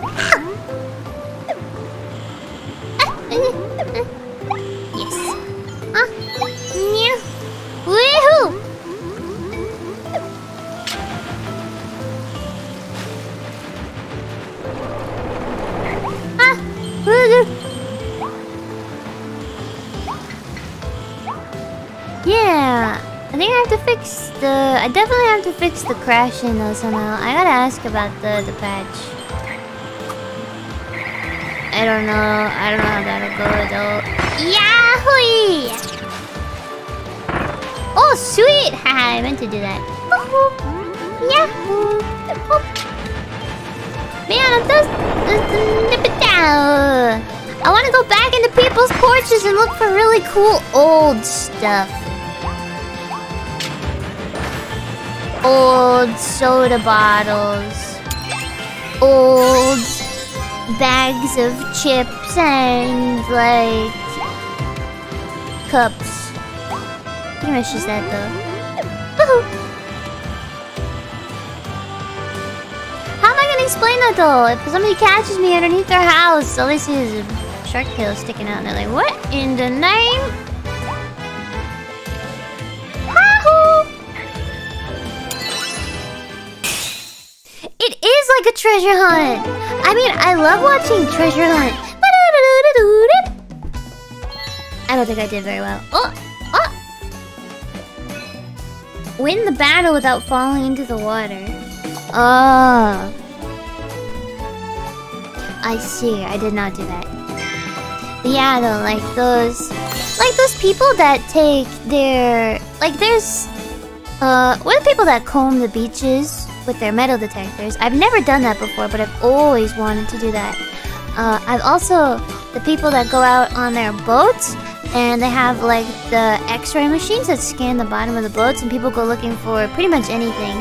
I definitely have to fix the crashing though somehow. I gotta ask about the, the patch. I don't know. I don't know how that'll go though. Yahoo! Oh, sweet! Haha, I meant to do that. Yahoo! Man, I'm just... I want to go back into people's porches and look for really cool old stuff. Old soda bottles. Old bags of chips and like cups. Pretty much just that though. How am I gonna explain that though? If somebody catches me underneath their house, all they see is a shark tail sticking out and they're like, what in the name? Like a treasure hunt. I mean, I love watching treasure hunt. I don't think I did very well. Oh, oh. Win the battle without falling into the water. Oh. I see. I did not do that. Yeah, though, like those, like those people that take their, like there's, uh, what are the people that comb the beaches with their metal detectors? I've never done that before, but I've always wanted to do that. Uh, I've also the people that go out on their boats and they have like the X-ray machines that scan the bottom of the boats, and people go looking for pretty much anything.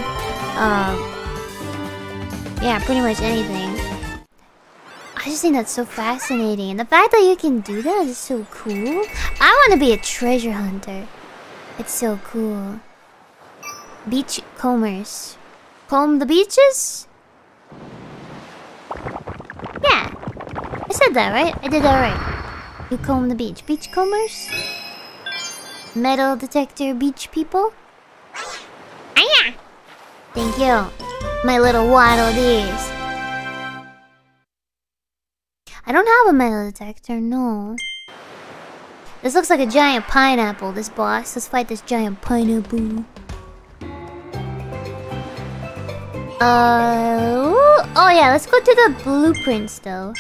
Um, yeah, pretty much anything. I just think that's so fascinating. And the fact that you can do that is so cool. I want to be a treasure hunter. It's so cool. Beach combers. Comb the beaches? Yeah. I said that, right? I did that right. You comb the beach. Beach combers? Metal detector beach people? Ah, Thank you. My little waddled ears. I don't have a metal detector, no. This looks like a giant pineapple, this boss. Let's fight this giant pineapple. Uh, oh yeah, let's go to the blueprints though.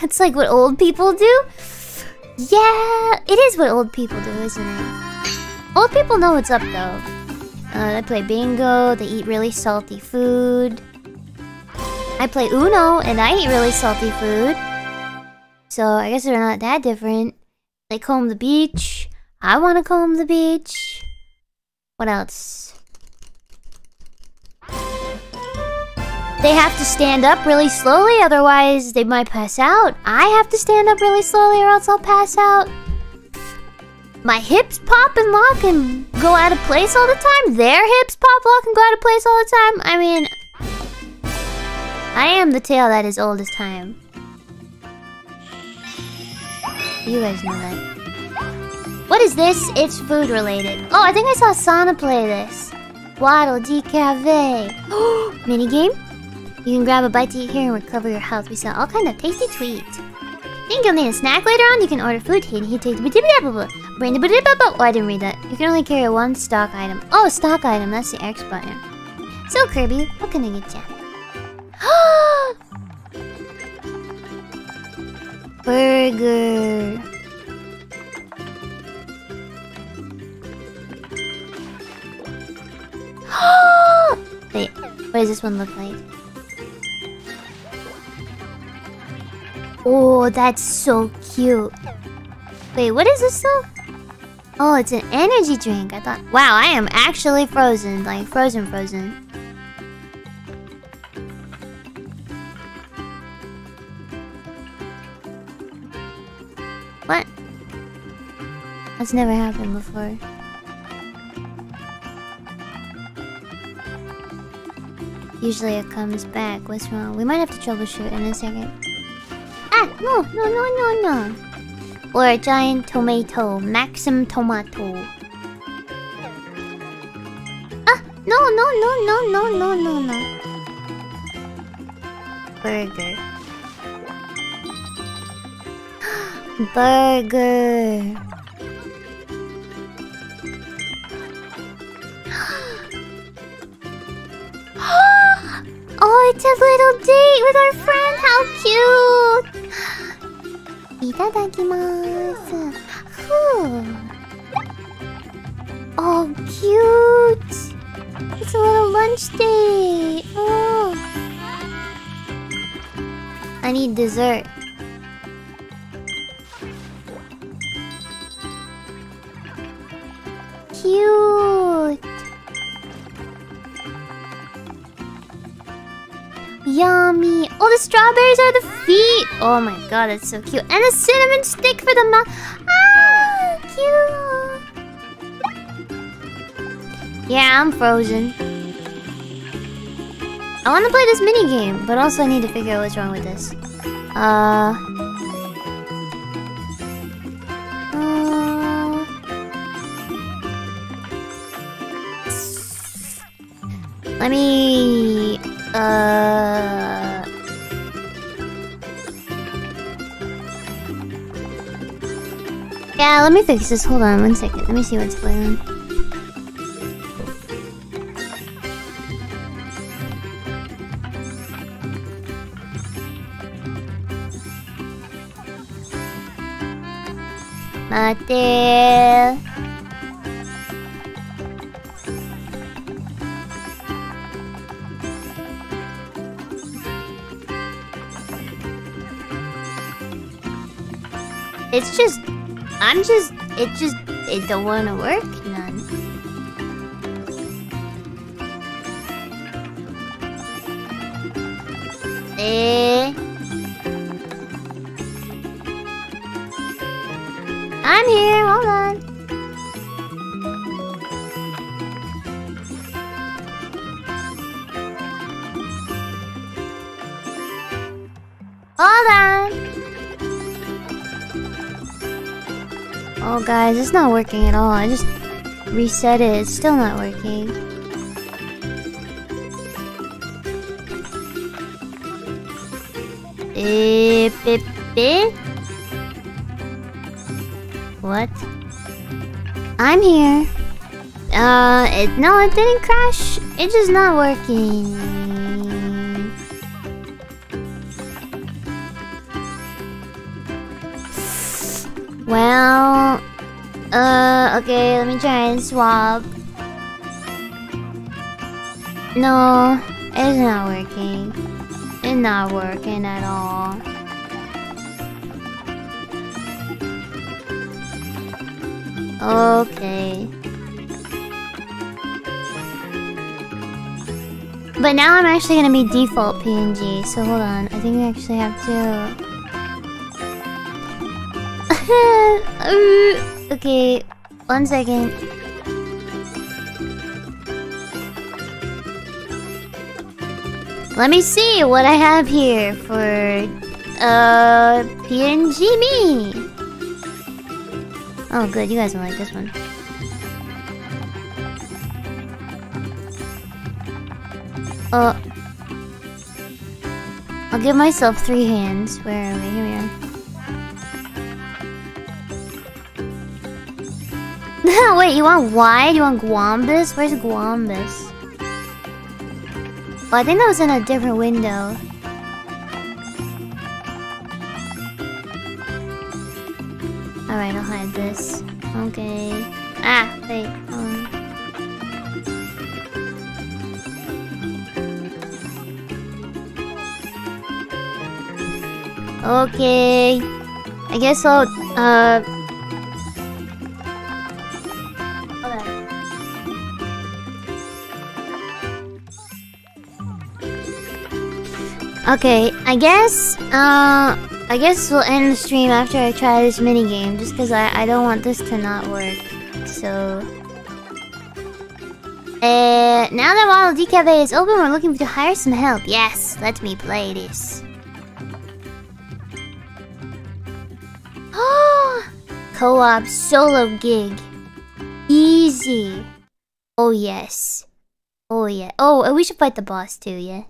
That's like what old people do? Yeah, it is what old people do, isn't it? Old people know what's up though. Uh, they play bingo, they eat really salty food. I play Uno and I eat really salty food. So I guess they're not that different. They comb the beach. I want to comb the beach. What else? They have to stand up really slowly, otherwise they might pass out. I have to stand up really slowly or else I'll pass out. My hips pop and lock and go out of place all the time. Their hips pop, lock, and go out of place all the time. I mean, I am the tail that is old as time. You guys know that. What is this? It's food related. Oh, I think I saw Sana play this. Waddle Dee Café. Minigame? You can grab a bite to eat here and recover your health. We sell all kind of tasty treats. Think you'll need a snack later on? You can order food here. He takes Oh, I didn't read that. You can only carry one stock item. Oh, stock item. That's the X button. So, Kirby, what can I get you? Burger. Wait, what does this one look like? Oh, that's so cute. Wait, what is this though? Oh, it's an energy drink. I thought. Wow, I am actually frozen. Like, frozen, frozen. What? That's never happened before. Usually it comes back. What's wrong? We might have to troubleshoot in a second. Ah! No, no, no, no, no. Or a giant tomato. Maxim tomato. Ah! No, no, no, no, no, no, no, no. Burger. Burger. Oh, it's a little date with our friend. How cute. Itadakimasu. Oh, cute. It's a little lunch date. Oh. I need dessert. Cute. Yummy. Oh, the strawberries are the feet. Oh my god, that's so cute. And a cinnamon stick for the mouth. Ah, cute. Yeah, I'm frozen. I want to play this mini game, but also I need to figure out what's wrong with this. Uh. uh let me. Uh. Yeah, let me fix this. Hold on one second. Let me see what's going on. Mate. It's just, I'm just, it just, it don't want to work none. Eh. I'm here, hold on. Hold on. Oh, guys, it's not working at all. I just reset it. It's still not working. Beep, beep. What? I'm here. Uh, it, no, it didn't crash. It's just not working. Well, uh, okay, let me try and swap. No, it's not working. It's not working at all. Okay. But now I'm actually gonna be default PNG, so hold on. I think we actually have to... Okay, one second. Let me see what I have here for uh PNG me. Oh good, you guys will like this one. Uh I'll give myself three hands. Where are we? Here we are. Wait, you want wide? You want Guambus? Where's Guambus? Oh, I think that was in a different window. Alright, I'll hide this. Okay. Ah, wait. Um. Okay. I guess I'll, uh... Okay, I guess, uh, I guess we'll end the stream after I try this mini game, just because I, I don't want this to not work. So... Uh, now that Waddle Dee Cafe is open, we're looking to hire some help. Yes, let me play this. Co-op solo gig. Easy. Oh yes. Oh yeah. Oh, we should fight the boss too, yeah?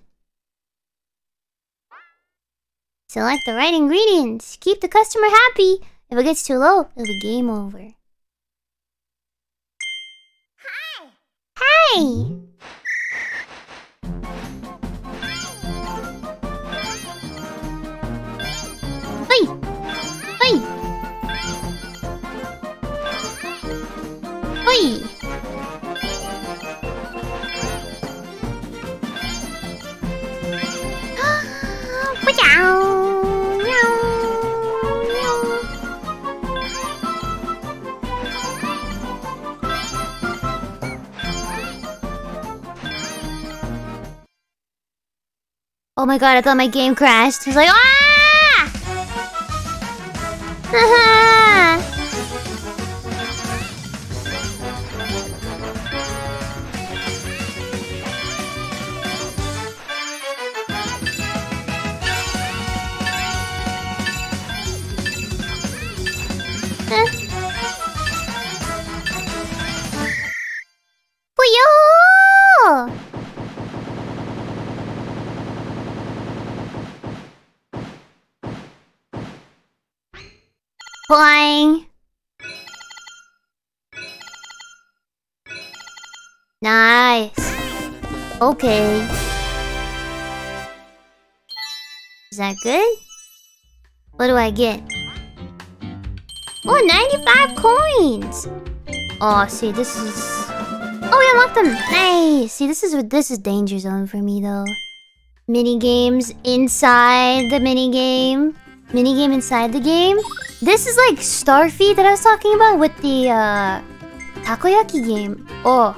Select the right ingredients. Keep the customer happy. If it gets too low, it'll be game over. Hi! Hi! Hey! Oh my god, I thought my game crashed. Was like, ah! Nice. Okay. Is that good? What do I get? Oh, 95 coins! Oh, see, this is... Oh, we unlocked them! Nice! See, this is this is danger zone for me, though. Mini games inside the mini game. Mini game inside the game. This is like Starfy that I was talking about with the uh, takoyaki game. Oh.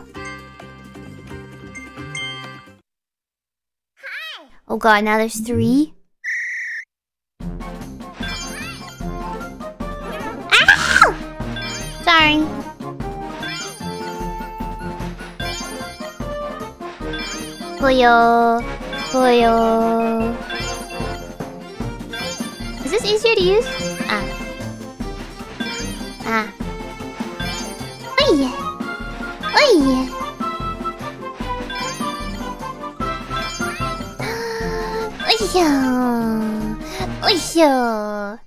Oh god, now there's three. Ow! Sorry. Puyo. Puyo. Is this easier to use? Ah. Ah. Oi! Oi! Oisho! Oisho!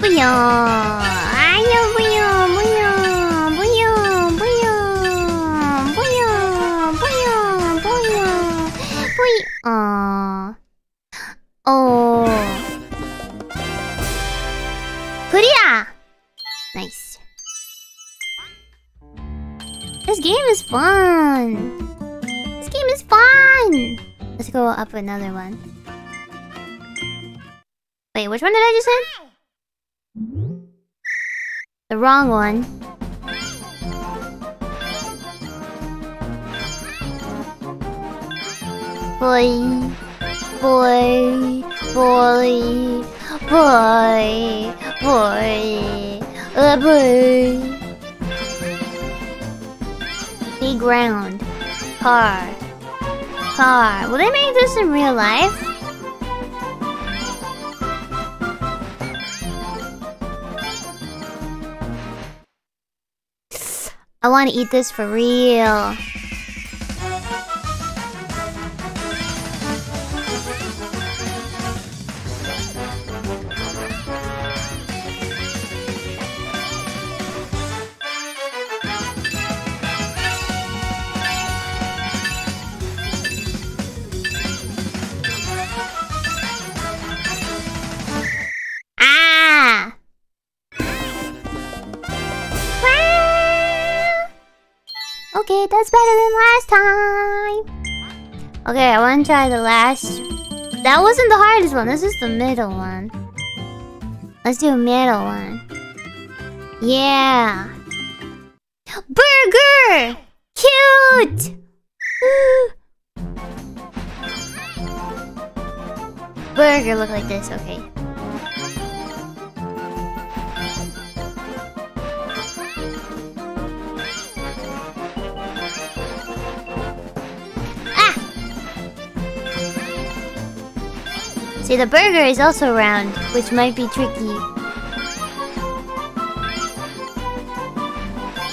Puyo! Ayo, This game is fun! This game is fun! Let's go up another one. Wait, which one did I just hit? The wrong one. Boy, boy, boy, boy, boy, uh, boy. Ground. Car. Car. Will they make this in real life? I want to eat this for real. Okay, I want to try the last That wasn't the hardest one. This is the middle one. Let's do middle one. Yeah. Burger! Cute! Burger look like this, okay. See, the burger is also round, which might be tricky.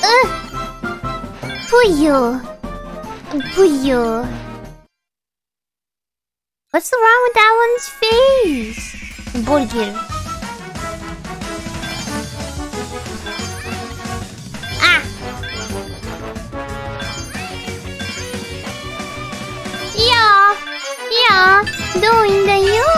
Ugh! Puyo! Puyo! What's wrong with that one's face? Burger. Ah! Yeah! Yeah! Doing the you!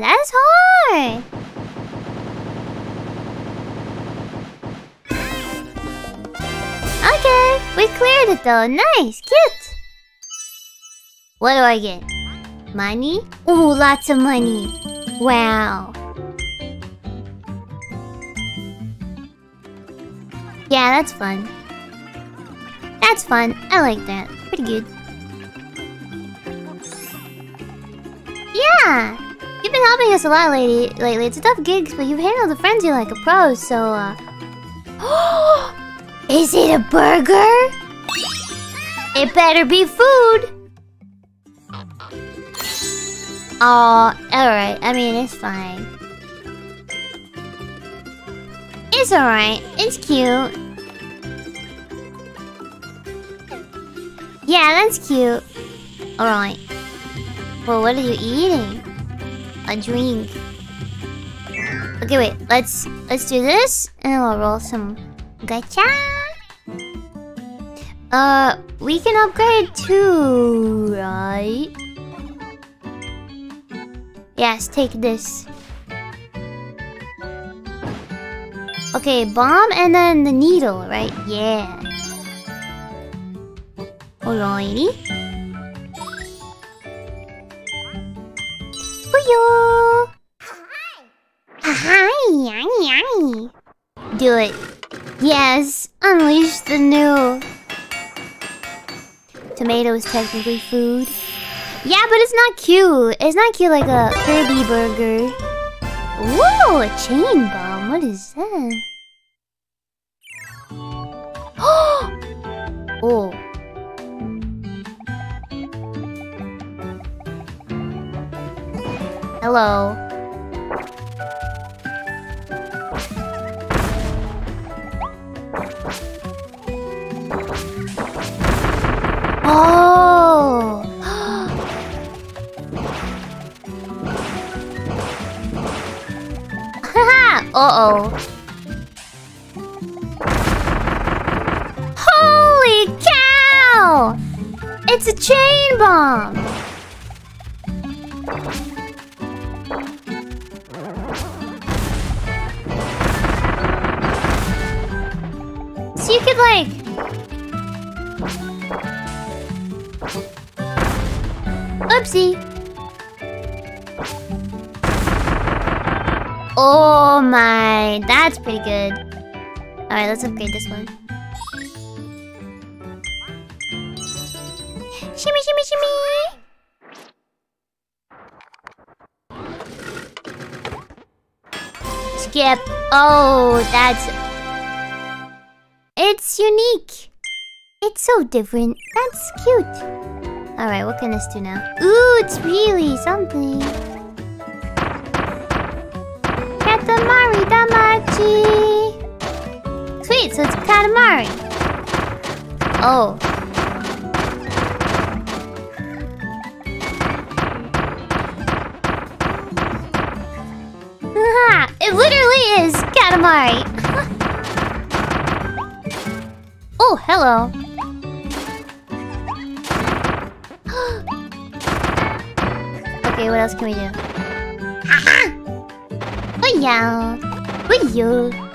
That's hard! Okay, we cleared it though. Nice, cute. What do I get? Money? Ooh, lots of money. Wow. Yeah, that's fun. That's fun. I like that. Pretty good. Yeah! You've been helping us a lot lately. Lately, it's a tough gig, but you've handled the frenzy like a pro. So, uh, is it a burger? It better be food. Oh, alright. I mean, it's fine. It's alright. It's cute. Yeah, that's cute. Alright. Well, what are you eating? A drink. Okay, wait. Let's let's do this, and we'll roll some gacha. Uh, we can upgrade too, right? Yes, take this. Okay, bomb and then the needle, right? Yeah. Alrighty. Hi! Hi! Do it. Yes, unleash the new. Tomato is technically food. Yeah, but it's not cute. It's not cute like a Kirby burger. Whoa, a chain bomb. What is that? oh. Hello. Oh. Uh-oh. Holy cow! It's a chain bomb. Oopsie. Oh my, that's pretty good. Alright, let's upgrade this one. Shimmy, shimmy, shimmy! Skip. Oh, that's... It's unique. It's so different. That's cute. Alright, what can this do now? Ooh, it's really something. Katamari Damacy! Sweet, so it's Katamari. Oh. It literally is Katamari. Oh, hello. okay, what else can we do? Uh-huh. Oh, yeah. Oh, yeah.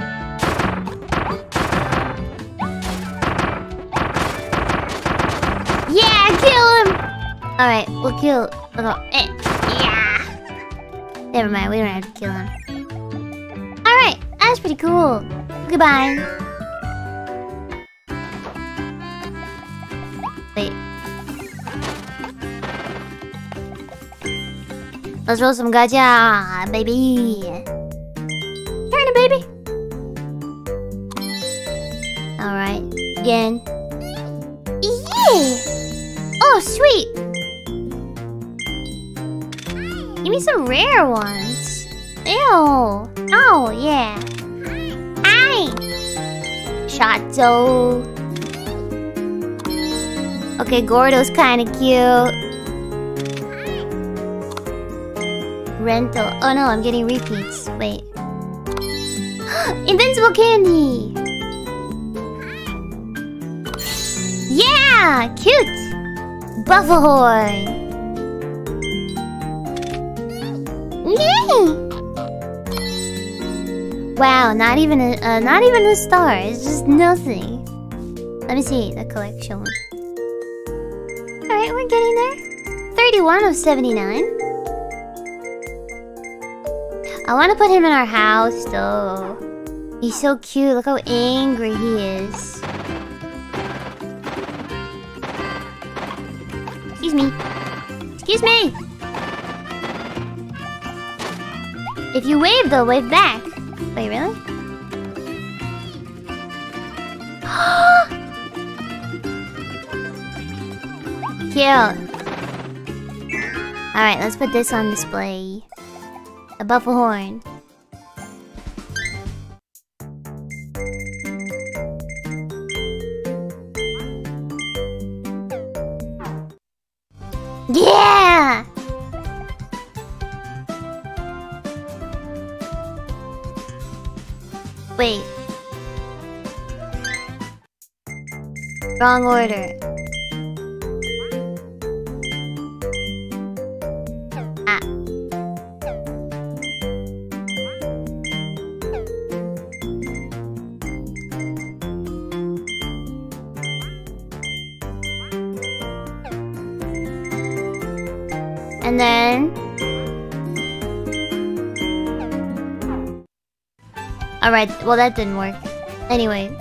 Alright, we'll kill... We'll eh, yeah! Never mind, we don't have to kill him. Alright, that was pretty cool. Goodbye. Let's roll some gacha, baby. Turn it, baby. Alright, again. Yeah! Oh, sweet! Give me some rare ones. Ew. Oh, yeah. Hi! Shato. Okay, Gordo's kinda cute. Rental. Oh no, I'm getting repeats. Wait. Invincible candy! Yeah! Cute! Buffahorn! Yay! Wow, not even a uh, not even a star. It's just nothing. Let me see the collection. All right, we're getting there. Thirty-one of seventy-nine. I want to put him in our house though. He's so cute. Look how angry he is. Excuse me. Excuse me. If you wave, they'll wave back. Wait, really? Cute. Alright, let's put this on display. A buffalo horn. Yeah! Wait. Wrong order. Alright, well that didn't work. Anyway.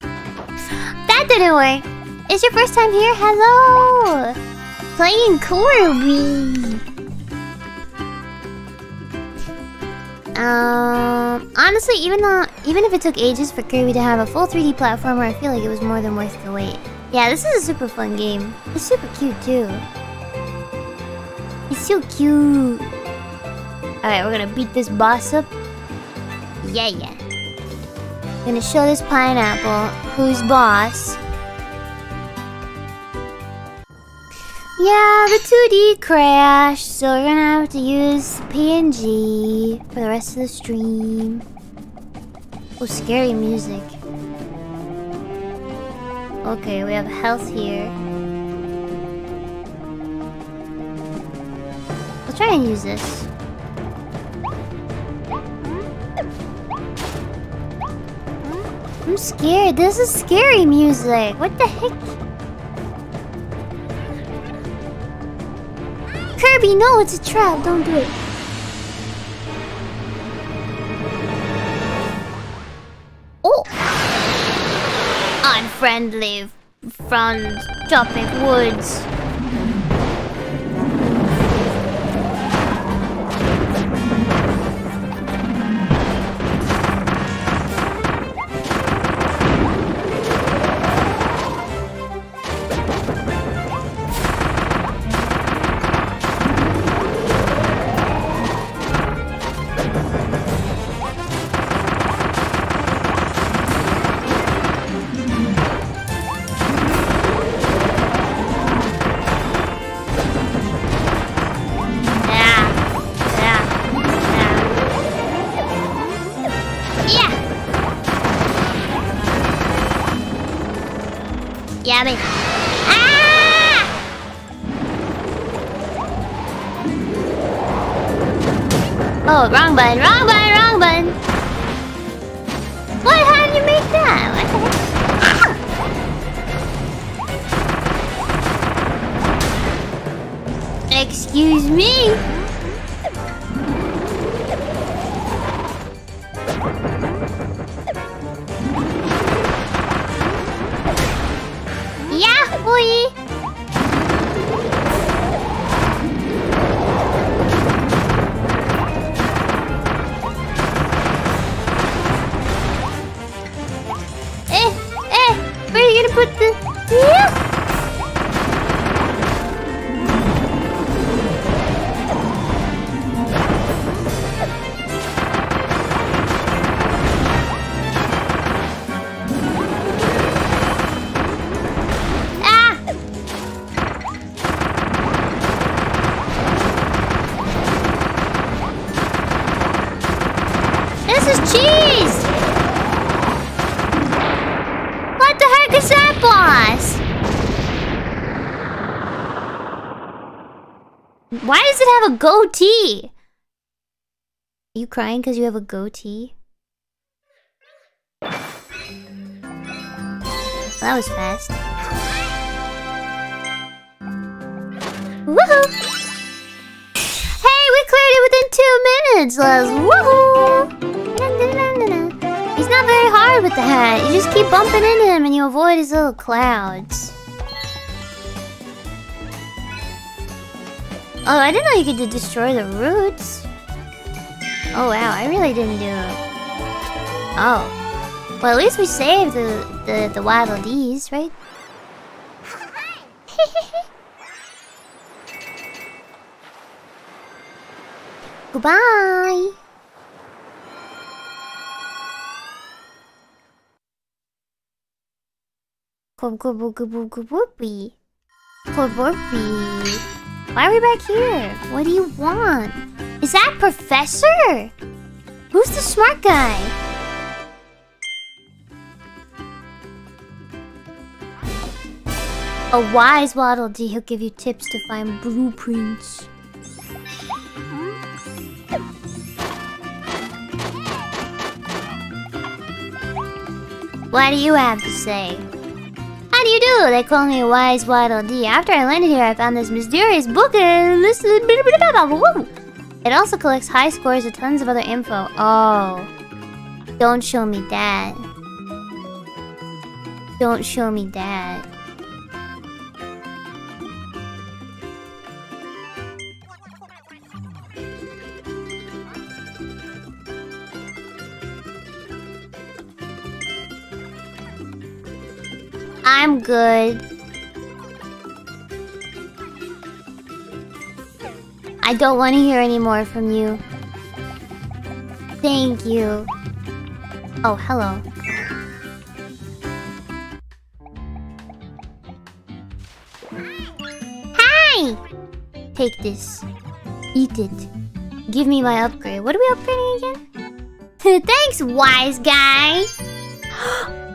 that didn't work! It's your first time here? Hello! Playing Kirby! Um, honestly, even though, even if it took ages for Kirby to have a full 3D platformer, I feel like it was more than worth the wait. Yeah, this is a super fun game. It's super cute too. It's so cute. Alright, we're gonna beat this boss up. Yeah, yeah. I'm Gonna show this pineapple who's boss. Yeah, the 2D crashed, so we're gonna have to use PNG for the rest of the stream. Oh, scary music. Okay, we have health here. I'll try and use this. Scared. This is scary music. What the heck? Kirby, no, it's a trap. Don't do it. Oh! Unfriendly fronds Tropic Woods. Have a goatee? Are you crying because you have a goatee? That was fast. Woohoo! Hey, we cleared it within two minutes, Les. Woohoo! He's not very hard with the hat. You just keep bumping into him and you avoid his little clouds. Oh, I didn't know you could destroy the roots. Oh wow, I really didn't do it. Oh. Well, at least we saved the, the, the Waddle Dees, right? Goodbye! Whoopie. Whoopie. Why are we back here? What do you want? Is that Professor? Who's the smart guy? A wise Waddle Dee. He'll give you tips to find blueprints. What do you have to say? How do you do? They call me Wise Waddle Dee. After I landed here, I found this mysterious book and this. It also collects high scores and tons of other info. Oh. Don't show me that. Don't show me that. I'm good. I don't want to hear any more from you. Thank you. Oh, hello. Hi! Take this. Eat it. Give me my upgrade. What are we upgrading again? Thanks, wise guy! Oh,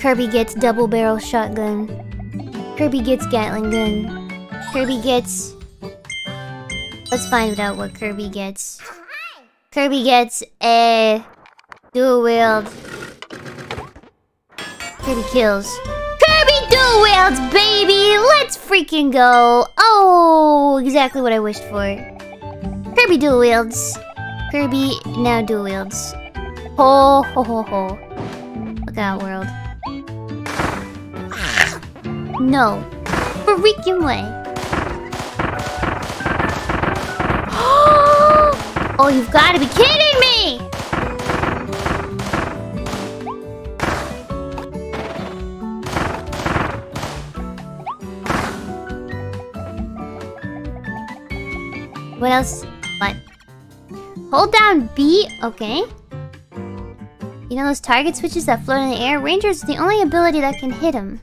Kirby gets double barrel shotgun. Kirby gets Gatling gun. Kirby gets. Let's find out what Kirby gets. Kirby gets a dual wield. Kirby kills. Kirby dual wields, baby! Let's freaking go! Oh, exactly what I wished for. Kirby dual wields. Kirby now dual wields. Ho ho ho ho. Look out, world. No. Freaking way. oh, you've got to be kidding me! What else? What? Hold down B. Okay. You know those target switches that float in the air? Ranger's the only ability that can hit them.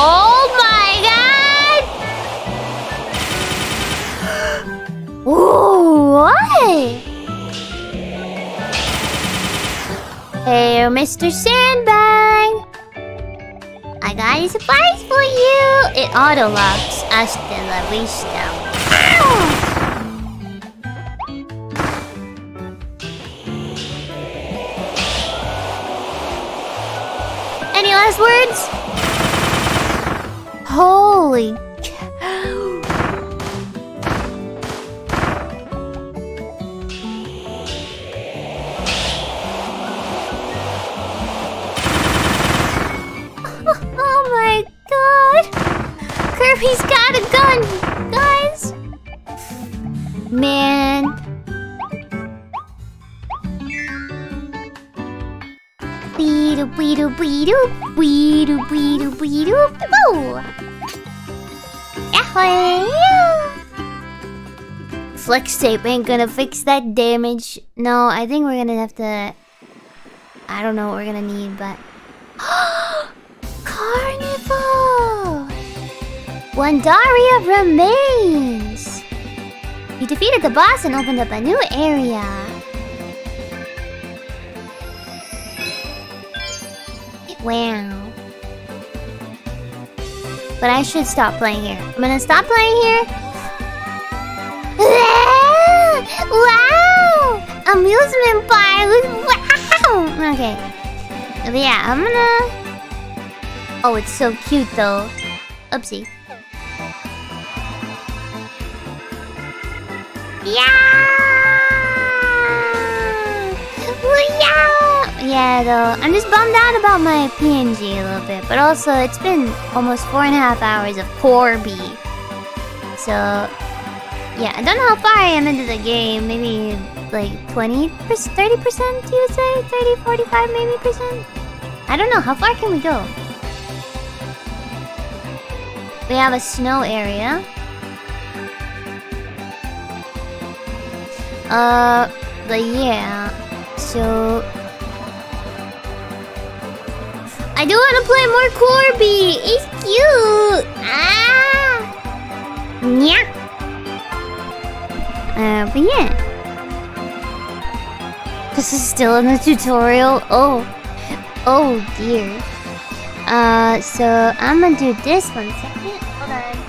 Oh my god! Ooh, what? Hey, Mr. Sandbag! I got a surprise for you! It auto locks. Hasta la vista. Any last words? Holy cow! oh my god! Kirby's got a gun, guys! Man. Beedle, beedle, beedle, beedle, beedle, beedle, boo! Flex tape ain't gonna fix that damage. No, I think we're gonna have to. I don't know what we're gonna need, but. Carnival! Wondaria remains! You defeated the boss and opened up a new area. Wow. But I should stop playing here. I'm gonna stop playing here. wow! Amusement park! Wow! Okay. Yeah, I'm gonna... Oh, it's so cute though. Oopsie. Yeah! Yeah, though. I'm just bummed out about my PNG a little bit. But also, it's been almost four and a half hours of Corby. So, yeah, I don't know how far I am into the game. Maybe like 20%, 30% you would say? 30, 45 maybe percent? I don't know. How far can we go? We have a snow area. Uh, but yeah. So... I do want to play more Corby! It's cute! Ah! Yeah! Uh, but yeah. This is still in the tutorial. Oh. Oh dear. Uh, so I'm gonna do this one second. Hold on.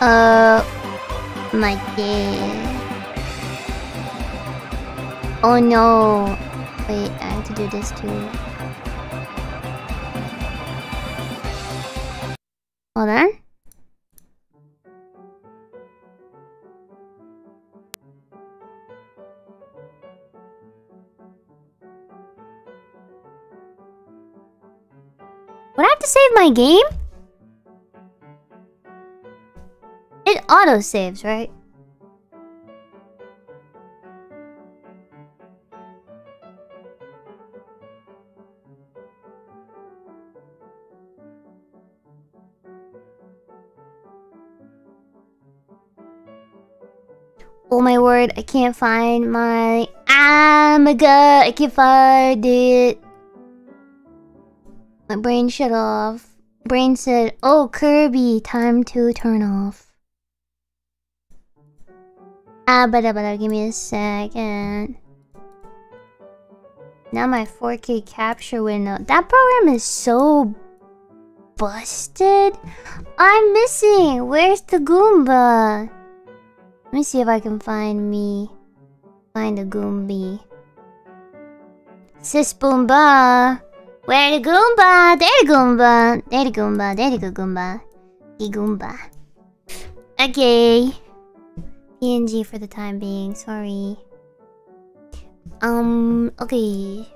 Uh, my game. Oh no. Wait, I have to do this too. Hold on. Would I have to save my game? It auto saves, right? Oh my word, I can't find my... Ah, my god, I can't find it. My brain shut off. Brain said, oh, Kirby, time to turn off. Ah, but but give me a second. Now my 4K capture window. That program is so busted. I'm missing. Where's the Goomba? Let me see if I can find me. Find a Goombi. Sis Boomba. Where the Goomba? There the Goomba. There the Goomba. There the Goomba. The Goomba. Okay. PNG for the time being, sorry. Um, okay.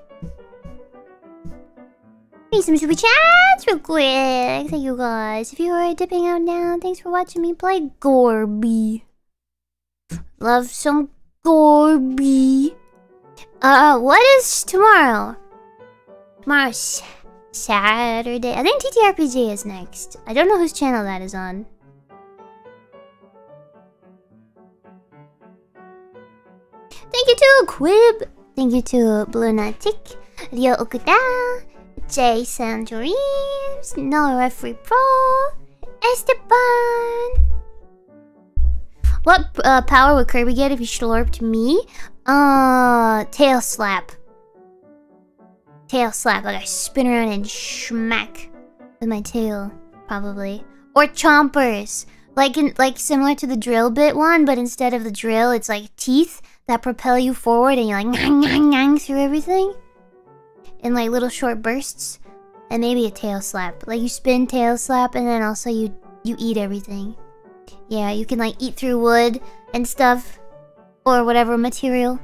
Need some super chats real quick. Thank you guys. If you are dipping out now, thanks for watching me play Gorby. Love some Gorby. Uh, what is tomorrow? Tomorrow's Saturday. I think TTRPG is next. I don't know whose channel that is on. Thank you to Quib. Thank you to Blunatic, Ryo Okuda, Jason Dreams, Nora Free Pro, Esteban. What uh, power would Kirby get if he slurped me? Uh, tail slap. Tail slap, like I spin around and smack with my tail, probably. Or chompers, like in like similar to the drill bit one, but instead of the drill, it's like teeth that propel you forward and you're like ngang, ngang, ngang through everything in like little short bursts and maybe a tail slap like you spin tail slap and then also you you eat everything Yeah, you can like eat through wood and stuff. Or whatever material.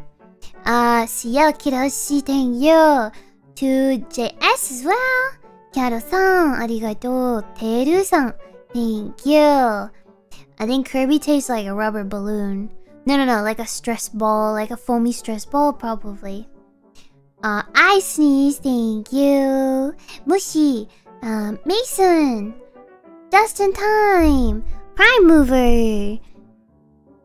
Uh, Ciel Kiroshi, thank you. To JS as well. Karo-san, arigato. Teru-san, thank you. I think Kirby tastes like a rubber balloon. No, no, no, like a stress ball, like a foamy stress ball, probably. Uh, I sneeze, thank you. Mushy, um, Mason, just in time. Prime Mover.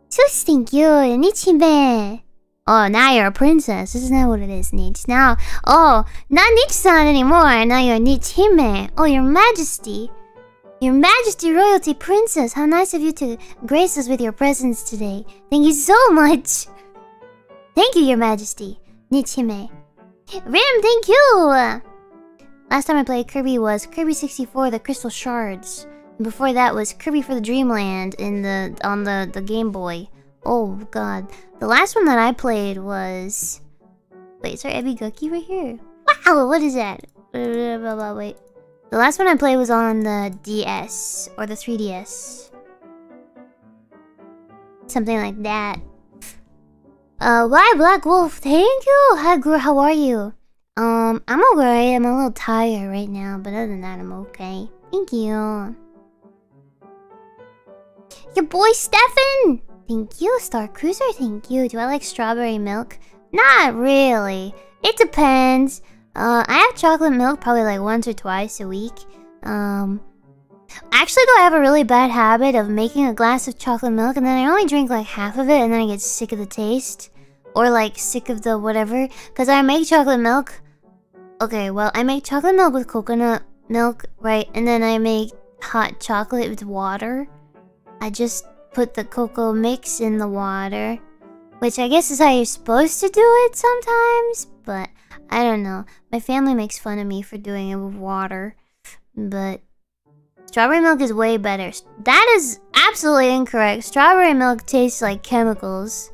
Sus, thank you. Nichibe. Oh, now you're a princess. Isn't that what it is, Nich? Now, oh, not Nich-san anymore. Now you're Nichime. Oh, your majesty. Your majesty royalty princess. How nice of you to grace us with your presence today. Thank you so much. Thank you, your majesty. Nichime. Rim, thank you. Last time I played Kirby was Kirby 64, the Crystal Shards. And before that was Kirby for the Dreamland in the on the, the Game Boy. Oh god. The last one that I played was Wait, is there Ebigoki right here? Wow, what is that? Wait. The last one I played was on the DS or the 3DS. Something like that. Uh, why Black Wolf? Thank you. Hi, girl. How are you? Um, I'm alright. I'm a little tired right now, but other than that, I'm okay. Thank you. Your boy Stefan! Thank you, Star Cruiser, thank you. Do I like strawberry milk? Not really. It depends. Uh, I have chocolate milk probably like once or twice a week. Um, actually though, I have a really bad habit of making a glass of chocolate milk and then I only drink like half of it and then I get sick of the taste. Or like sick of the whatever. Because I make chocolate milk Okay, well, I make chocolate milk with coconut milk, right? And then I make hot chocolate with water. I just put the cocoa mix in the water. Which I guess is how you're supposed to do it sometimes. But I don't know. My family makes fun of me for doing it with water. But strawberry milk is way better. That is absolutely incorrect. Strawberry milk tastes like chemicals.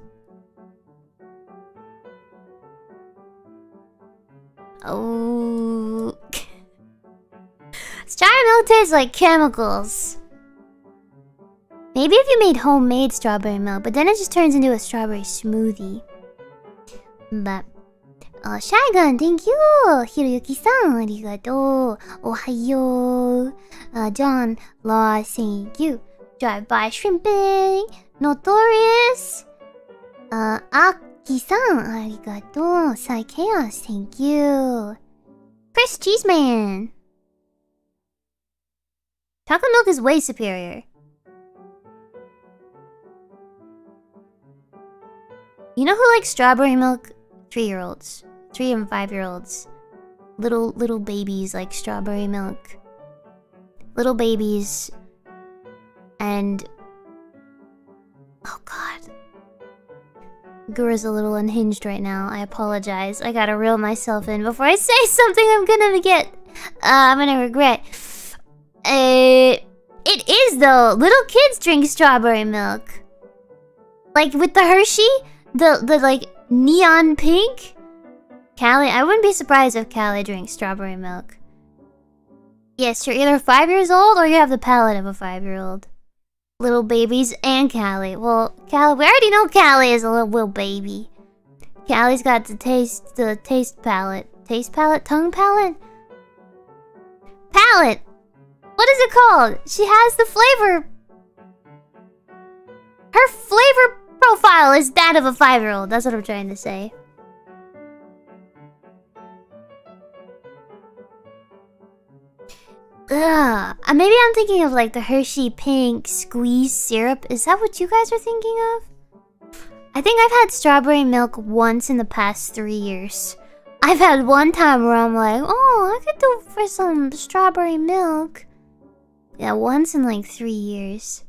Oh. strawberry milk tastes like chemicals. Maybe if you made homemade strawberry milk, but then it just turns into a strawberry smoothie. But, oh, thank you! Hiroyuki-san, John, thank you. Drive-by shrimping. Notorious. Uh, thank you. Chris. Chocolate milk is way superior. You know who likes strawberry milk? Three-year-olds. Three and five-year-olds. Little, little babies like strawberry milk. Little babies. And... Oh god. Gura's a little unhinged right now. I apologize. I gotta reel myself in before I say something I'm gonna get. Uh, I'm gonna regret. Uh, it is though. Little kids drink strawberry milk. Like with the Hershey, the the like neon pink. Calli, I wouldn't be surprised if Calli drinks strawberry milk. Yes, you're either five years old or you have the palate of a five-year-old little babies and Calli. Well, Calli, we already know Calli is a little, little baby. Calli's got the taste, the taste palate. Taste palate? Tongue palate? Palate! What is it called? She has the flavor. Her flavor profile is that of a five-year-old. That's what I'm trying to say. Ugh. Uh, maybe I'm thinking of like the Hershey Pink squeeze syrup. Is that what you guys are thinking of? I think I've had strawberry milk once in the past three years. I've had one time where I'm like, oh, I could do for some strawberry milk. Yeah, once in like three years.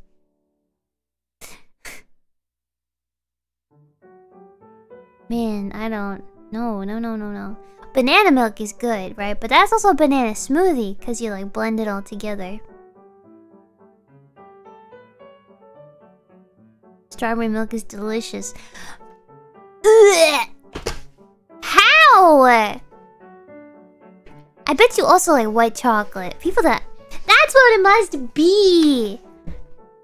Man, I don't. No, no, no, no, no. Banana milk is good, right? But that's also a banana smoothie because you like blend it all together. Strawberry milk is delicious. How? I bet you also like white chocolate. People that... That's what it must be!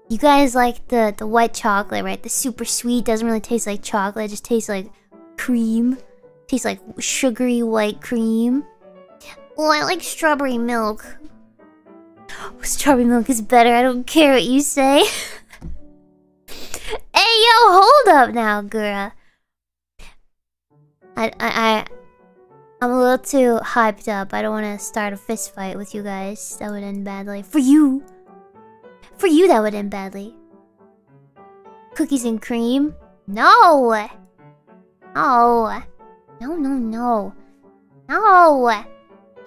You guys like the the white chocolate, right? The super sweet doesn't really taste like chocolate. It just tastes like cream. Tastes like sugary white cream. Oh, I like strawberry milk. Oh, strawberry milk is better. I don't care what you say. hey, yo, hold up now, Gura. I, I, I, I'm a little too hyped up. I don't want to start a fist fight with you guys. That would end badly. For you! For you, that would end badly. Cookies and cream? No! No! No, no, no. No!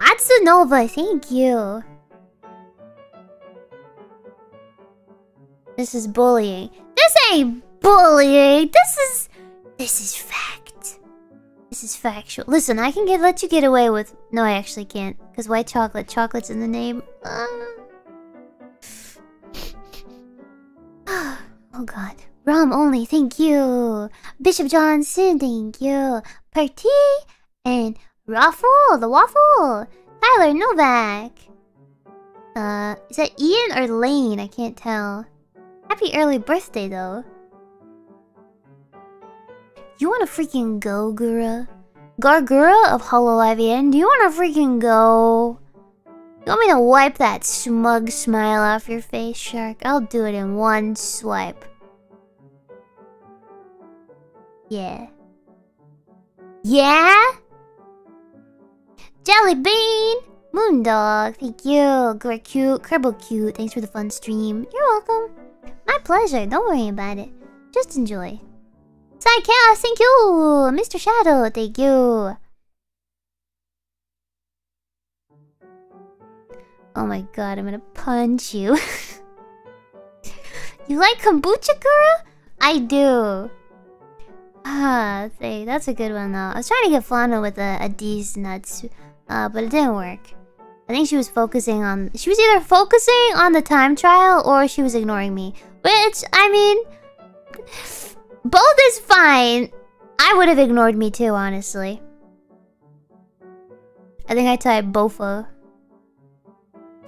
Atsunova, thank you. This is bullying. This ain't bullying! This is... This is fact. This is factual. Listen, I can get let you get away with... No, I actually can't. Because white chocolate. Chocolate's in the name. Uh... oh god. Rum only, thank you. Bishop Johnson, thank you. Party and Raffle, the waffle. Tyler Novak. Uh, is that Ian or Lane? I can't tell. Happy early birthday, though. You wanna freaking go, Gura? Gawr Gura of Hololive do you wanna freaking go? You want me to wipe that smug smile off your face, Shark? I'll do it in one swipe. Yeah. Yeah? Jelly Bean! Moondog, thank you. Gray cute, Kerbal cute, thanks for the fun stream. You're welcome. My pleasure, don't worry about it. Just enjoy. Psychaos, thank you! Mr. Shadow, thank you. Oh my god, I'm gonna punch you. you like kombucha, girl? I do. Ah, that's a good one though. I was trying to get Fauna with a, a D's nuts, uh, but it didn't work. I think she was focusing on. She was either focusing on the time trial or she was ignoring me. Which I mean, both is fine. I would have ignored me too, honestly. I think I typed Bofa.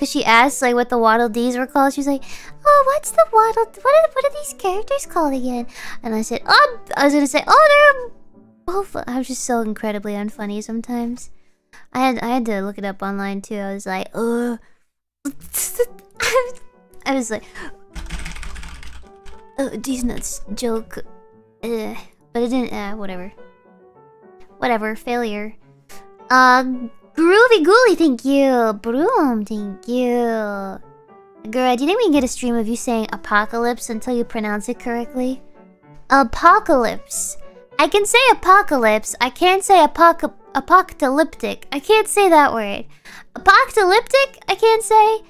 Cause she asked like what the Waddle Dees were called. She was like, "Oh, what's the Waddle? What are what are these characters called again?" And I said, "Oh, I was gonna say, oh, they're both." I was just so incredibly unfunny sometimes. I had I had to look it up online too. I was like, "Uh," I was like, "Oh, these nuts joke," uh, but it didn't. Uh, whatever. Whatever. Failure. Uh. Groovy Ghoulie, thank you. Broom, thank you. Girl, do you think we can get a stream of you saying apocalypse until you pronounce it correctly? Apocalypse. I can say apocalypse. I can't say apoc apocalyptic. I can't say that word. Apocalyptic? I can't say.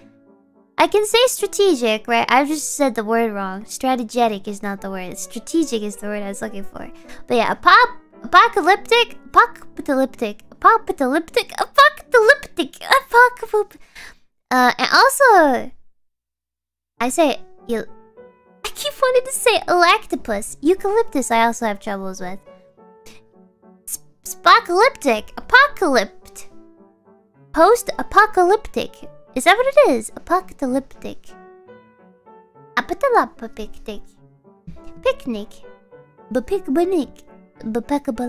I can say strategic, right? I've just said the word wrong. Strategetic is not the word. Strategic is the word I was looking for. But yeah, apop apocalyptic, apocalyptic, apocalyptic, apocalyptic, apocalyptic. Uh, and also, I say you. I keep wanting to say lactopus. Eucalyptus. I also have troubles with. Spocalyptic, apocalypt, post-apocalyptic. Is that what it is? Apocalyptic. Apocalyptic. Picnic. Bapicbanic. Bapecaba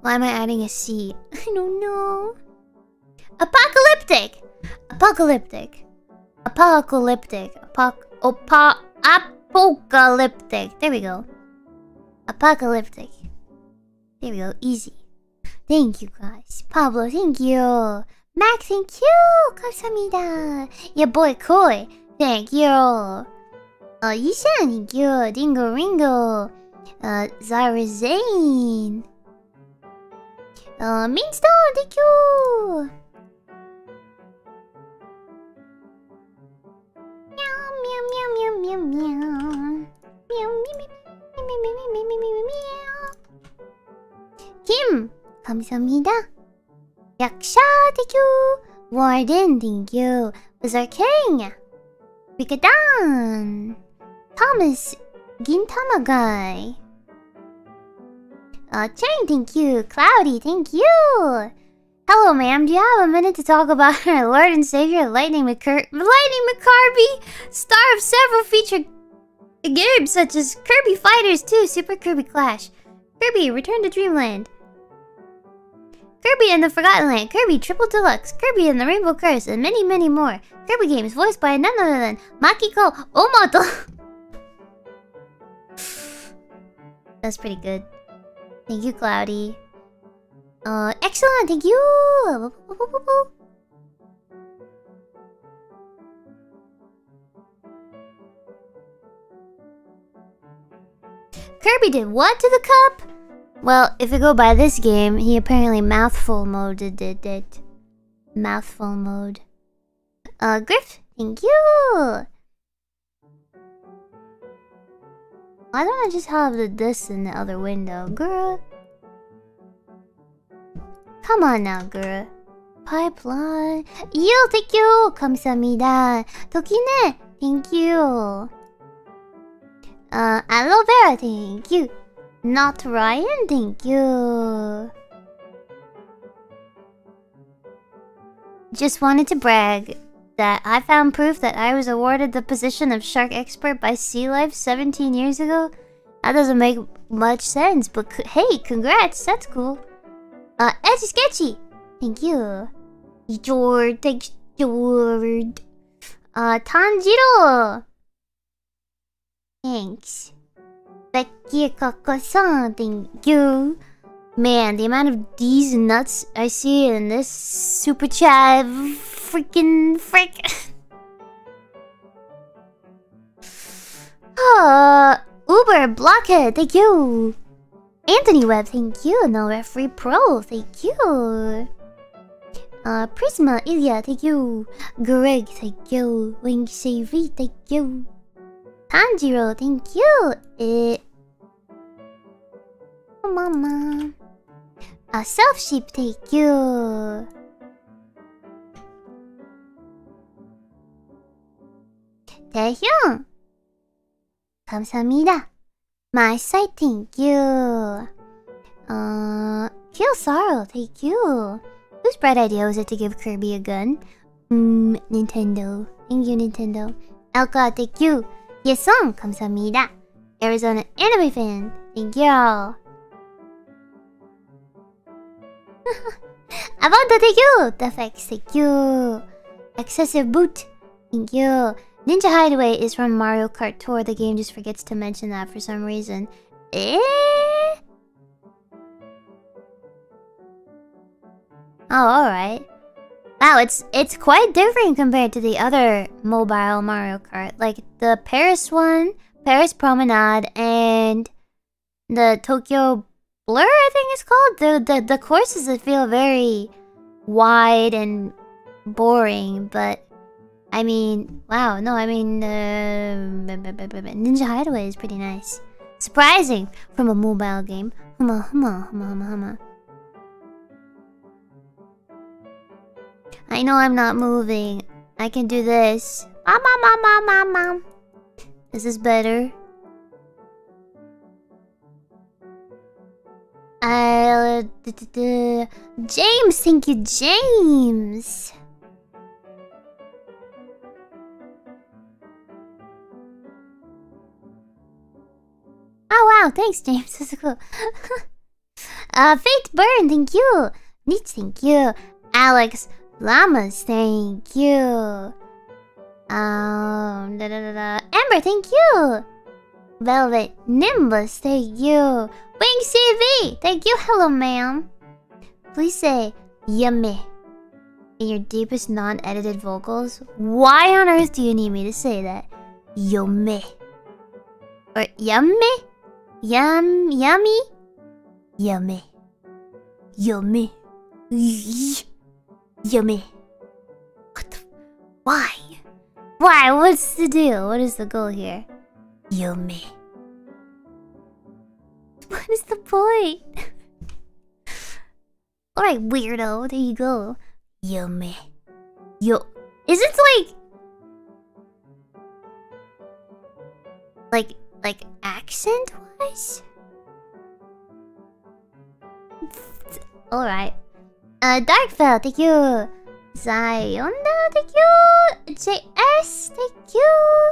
Why am I adding a C? I don't know. Apocalyptic! Apocalyptic. Apocalyptic. Apoc... Opa... Apocalyptic. There we go. Apocalyptic. There we go. Easy. Thank you, guys. Pablo, thank you. Mac, thank you. 감사합니다. Your boy, Koi. Thank you. Uh, Yishan, thank you. Dingo Ringo. Uh, Zara Zane. Uh, Meanstone, thank you! Meow, meow, meow, meow, meow, meow. Meow, meow, meow, meow, meow, meow, meow, meow, meow. Kim, 감사합니다. Yaksha, thank you. Warden, thank you. Berserk King. Rikadan. Thomas, Gintama guy. Uh, Chain, thank you. Cloudy, thank you. Hello, ma'am. Do you have a minute to talk about our Lord and Savior, Lightning McCur Lightning McCarby, star of several featured games such as Kirby Fighters 2, Super Kirby Clash, Kirby Return to Dreamland, Kirby and the Forgotten Land, Kirby Triple Deluxe, Kirby and the Rainbow Curse, and many, many more. Kirby games voiced by none other than Makiko Ohmoto. That's pretty good. Thank you, Cloudy. Uh, excellent, thank you! Kirby did what to the cup? Well, if you go by this game, he apparently mouthful mode did it. Mouthful mode. Uh, Griff, thank you! Why don't I just have the this in the other window, girl? Come on now, girl. Pipeline. Yo, thank you! 감사합니다. Tokine, thank you. Uh, aloe vera, thank you. Not Ryan, thank you. Just wanted to brag that I found proof that I was awarded the position of shark expert by Sea Life 17 years ago. That doesn't make much sense, but hey, congrats, that's cool. Uh, Etchy Sketchy, thank you. Jord, thanks, Jord. Uh, Tanjiro. Thanks. Becky Kakasan, thank you. Man, the amount of D's nuts I see in this super chat, freaking frick. uh, Uber, Blockhead, thank you. Anthony Webb, thank you. No Referee Pro, thank you. Uh, Prisma, Ilya, thank you. Greg, thank you. Wing CV, thank you. Tanjiro, thank you. Eh. Oh, mama. A self sheep, thank you. Taehyung. 감사합니다. My side, thank you. Uh, Kill Sorrow, thank you. Whose bright idea was it to give Kirby a gun? Hmm, Nintendo. Thank you, Nintendo. Elka, thank you. 예성 감사합니다. Arizona anime fan. Thank you. Avanta, thank you. Defex, thank you. Excessive boot. Thank you. Ninja Hideaway is from Mario Kart Tour. The game just forgets to mention that for some reason. Eh? Oh, alright. Wow, it's it's quite different compared to the other mobile Mario Kart. Like the Paris one, Paris Promenade, and the Tokyo Blur, I think it's called. The the, the courses that feel very wide and boring, but I mean, wow, no, I mean, uh, Ninja Hideaway is pretty nice. Surprising from a mobile game. Huma, huma, huma, huma, huma. I know I'm not moving. I can do this. Mom, mom, mom, mom, mom, mom. Is this better? Uh, James, thank you, James. Oh wow, thanks, James. That's cool. uh, Fate Burn, thank you. Neat, thank you. Alex, Llamas, thank you. Um, da da da. Amber, thank you. Velvet Nimbus, thank you. Wing CV, thank you. Hello, ma'am. Please say yummy in your deepest non-edited vocals. Why on earth do you need me to say that? Yummy. Or yummy? Yum, yummy? Yummy. Yummy. Yummy. What the? Why? Why? What's the deal? What is the goal here? Yummy. What is the point? Alright, weirdo. There you go. Yummy. Yo. Is it like. Like, like accent wise? Alright. Uh, Darkfell, thank you. Zionda, thank you. JS, thank you.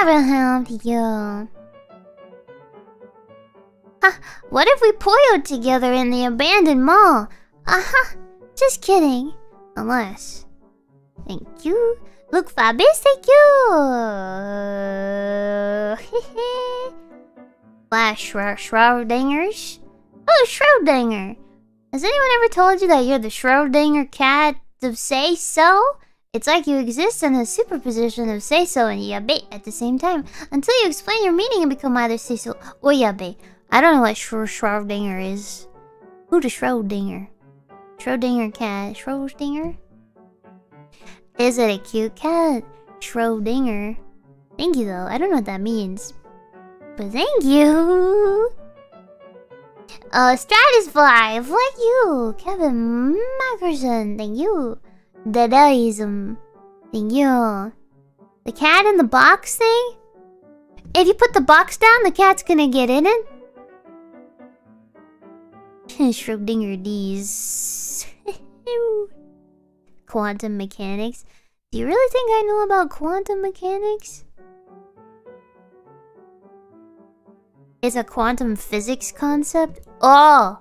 Abraham, thank you. Huh, what if we poyoed together in the abandoned mall? Uh-huh, just kidding. Unless. Thank you. Look, Fabis, thank you. Flash Shroudingers. Oh, Schrodinger. Has anyone ever told you that you're the Schrodinger cat of say so? It's like you exist in a superposition of say so and yabe at the same time until you explain your meaning and become either say so or yabe. I don't know what Sh Schrodinger is. Who the Schrodinger? Schrodinger cat. Schrodinger? Is it a cute cat? Schrodinger. Thank you though. I don't know what that means. But thank you. Uh, Stratusfly, like you. Kevin Mackerson, thank you. Dadaism, thank you. The cat in the box thing? If you put the box down, the cat's gonna get in it? Schrodinger D's. quantum mechanics. Do you really think I know about quantum mechanics? It's a quantum physics concept? Oh!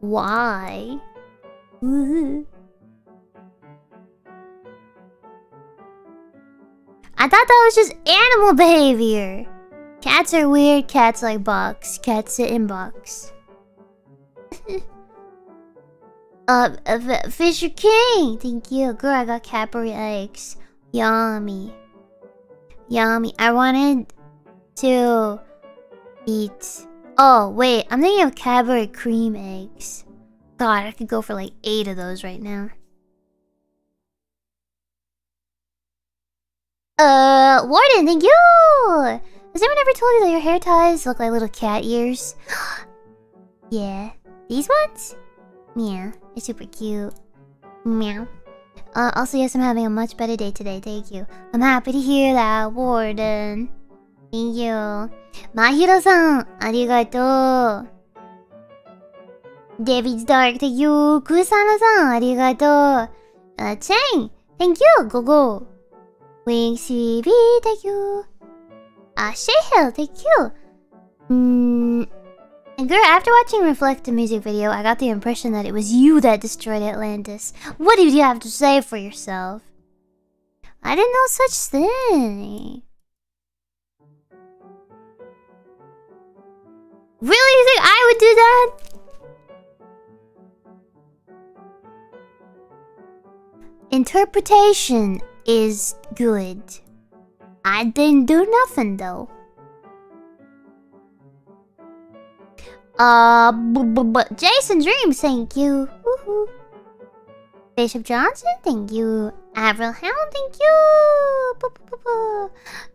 Why? I thought that was just animal behavior. Cats are weird, cats like box, cats sit in box. Uh, uh, Fisher King! Thank you. Girl, I got Cadbury eggs. Yummy. Yummy. I wanted to eat... Oh, wait. I'm thinking of Cadbury cream eggs. God, I could go for like eight of those right now. Uh, Warden, thank you! Has anyone ever told you that your hair ties look like little cat ears? yeah. These ones? Meow. They're super cute. Meow. Uh, also, yes, I'm having a much better day today. Thank you. I'm happy to hear that, Warden. Thank you. Mahiro-san, arigato. David's Dark, thank you. Kusano-san, arigato. Uh, Chang, thank you. Go go. Wings CB, thank you. Uh, Shayhill, thank you. Hmm. Girl, after watching Reflect the music video, I got the impression that it was you that destroyed Atlantis. What did you have to say for yourself? I didn't know such thing. Really? You think I would do that? Interpretation is good. I didn't do nothing though. Uh, Jason Dreams, thank you. Bishop Johnson, thank you. Avril Hound, thank you.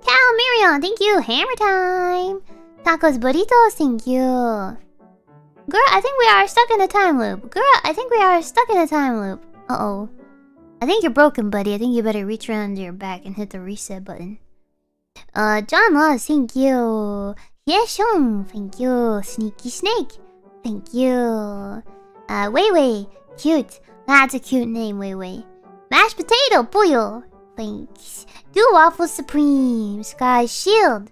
Cal Miriam, thank you. Hammer time. Tacos Burritos, thank you. Girl, I think we are stuck in a time loop. Girl, I think we are stuck in a time loop. Uh-oh. I think you're broken, buddy. I think you better reach around your back and hit the reset button. Uh, John Laws, thank you. Yeshung, thank you. Sneaky Snake, thank you. Uh, Wei Wei, cute. That's a cute name, Wei Wei. Mashed Potato, Puyo, thanks. Do Waffle Supreme, Sky Shield.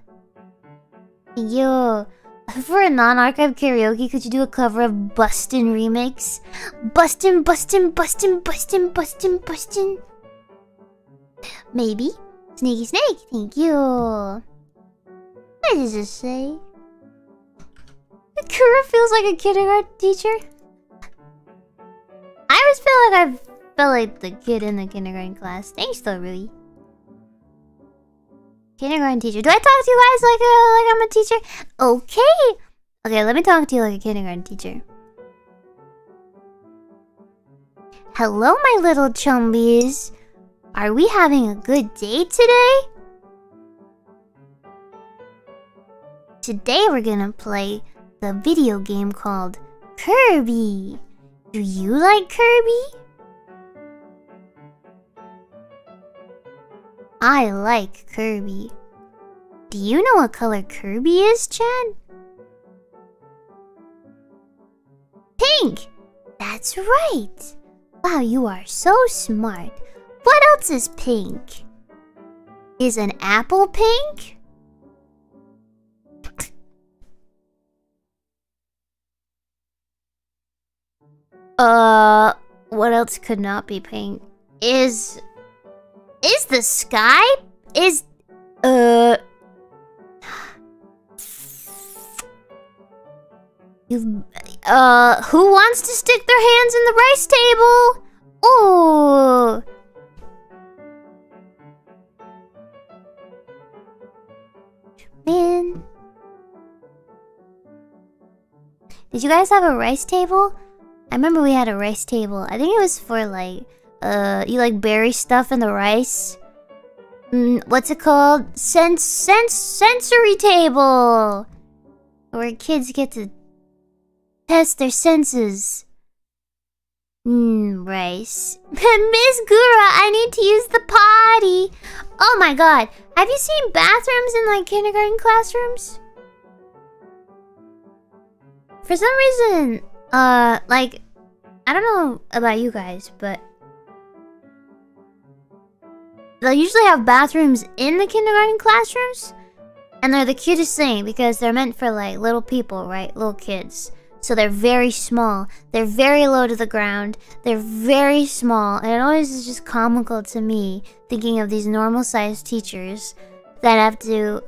Thank you. For a non-archive karaoke, could you do a cover of Bustin' remix? Bustin', bustin', bustin', bustin', bustin', bustin'. Maybe. Sneaky Snake, thank you. What does it say? Gura feels like a kindergarten teacher. I always feel like I felt like the kid in the kindergarten class. Thanks though, Rui. Kindergarten teacher. Do I talk to you guys like a, like I'm a teacher? Okay. Okay, let me talk to you like a kindergarten teacher. Hello, my little chumbies. Are we having a good day today? Today we're gonna play the video game called Kirby. Do you like Kirby? I like Kirby. Do you know what color Kirby is, Chad? Pink! That's right! Wow, you are so smart. What else is pink? Is an apple pink? Uh, what else could not be pink? Is... Is the sky? Is... Uh... Uh, who wants to stick their hands in the rice table? Oh. Man. Did you guys have a rice table? I remember we had a rice table. I think it was for like, uh, you like bury stuff in the rice. Mm, what's it called? Sense, sense, sensory table. Where kids get to test their senses. Mmm, rice. Miss Gura, I need to use the potty. Oh my god. Have you seen bathrooms in like kindergarten classrooms? For some reason, uh, like, I don't know about you guys, but they usually have bathrooms in the kindergarten classrooms. And they're the cutest thing because they're meant for like little people, right? Little kids. So they're very small. They're very low to the ground. They're very small. And it always is just comical to me thinking of these normal sized teachers that have to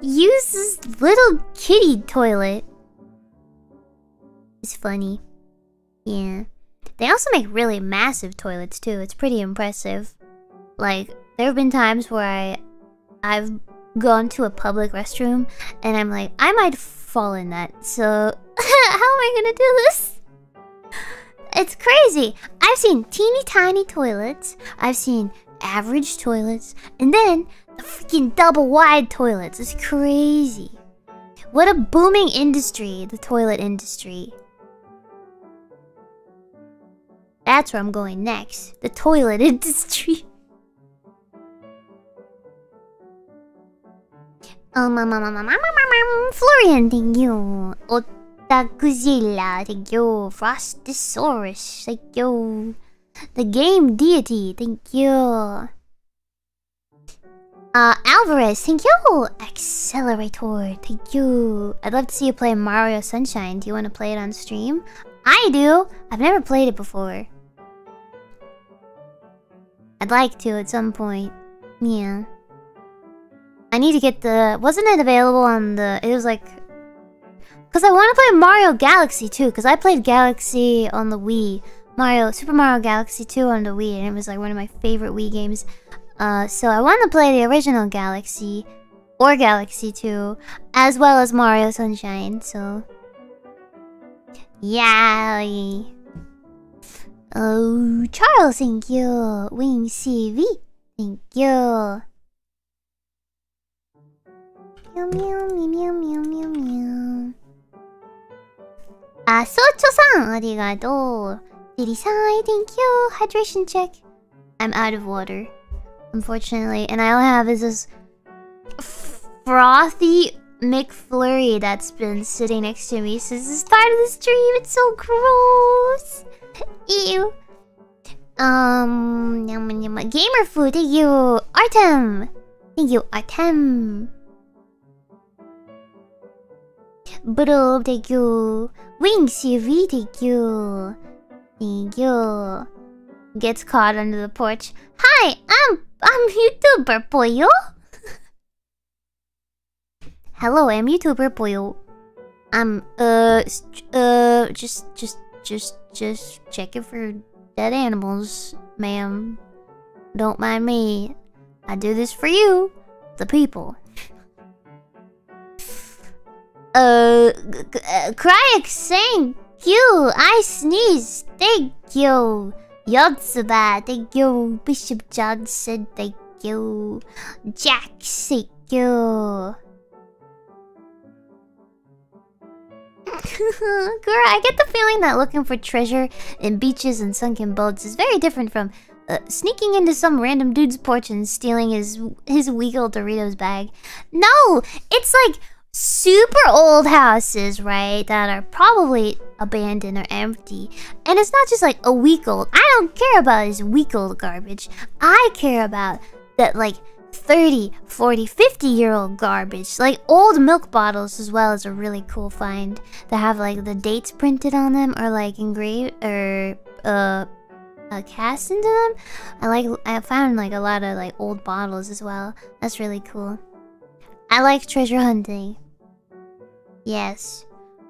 use this little kitty toilet. It's funny. Yeah. They also make really massive toilets too. It's pretty impressive. Like, there have been times where I I've gone to a public restroom and I'm like, I might fall in that. So, how am I gonna do this? It's crazy. I've seen teeny tiny toilets. I've seen average toilets. And then the freaking double wide toilets. It's crazy. What a booming industry, the toilet industry. That's where I'm going next. The toilet industry. Um, um, um, um, um, um, um, Florian, thank you. Otakuzilla, thank you. Frostosaurus, thank you. The game deity, thank you. Uh, Alvarez, thank you. Accelerator, thank you. I'd love to see you play Mario Sunshine. Do you want to play it on stream? I do. I've never played it before. I'd like to at some point. Yeah. I need to get the... Wasn't it available on the... It was like... Because I want to play Mario Galaxy too. Because I played Galaxy on the Wii. Mario... Super Mario Galaxy 2 on the Wii. And it was like one of my favorite Wii games. Uh, so I want to play the original Galaxy. Or Galaxy 2. As well as Mario Sunshine. So... Yeah. Oh, Charles, thank you. Wing CV, thank you. Meow meow meow meow meow meow. Ah, Socho-san, arigato. Diddy-sai, thank you. Hydration check. I'm out of water, unfortunately, and all I have is this frothy McFlurry that's been sitting next to me since the start of the stream. It's so gross. Ew. Um, yum, yum, gamer food. Thank you, Artem. Thank you, Artem. Bro, thank you. Wing CV, thank you. Thank you. Gets caught under the porch. Hi, I'm I'm YouTuber Boyo. Hello, I'm YouTuber Boyo. I'm uh uh just just just just checking for dead animals, ma'am. Don't mind me. I do this for you, the people. Uh, Kryak, thank you. I sneeze. Thank you. Yotsuba, thank you. Bishop Johnson, thank you. Jack, thank you. Girl, I get the feeling that looking for treasure in beaches and sunken boats is very different from uh, sneaking into some random dude's porch and stealing his his Weagle Doritos bag. No, it's like super old houses, right? That are probably abandoned or empty. And it's not just like a week old. I don't care about his week old garbage. I care about that like 30, 40, 50 year old garbage. Like old milk bottles as well is a really cool find that have like the dates printed on them or like engraved or uh, cast into them. I like I found like a lot of like old bottles as well. That's really cool. I like treasure hunting. Yes.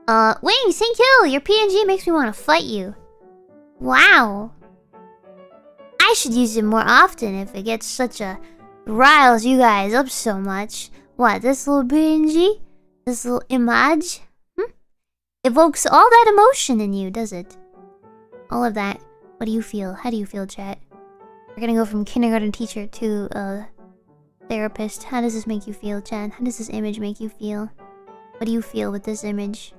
Uh, Wings, thank you! Your PNG makes me want to fight you. Wow. I should use it more often if it gets such a... riles you guys up so much. What, this little PNG? This little image? Hmm? Evokes all that emotion in you, does it? All of that. What do you feel? How do you feel, chat? We're gonna go from kindergarten teacher to, uh, therapist. How does this make you feel, chat? How does this image make you feel? What do you feel with this image?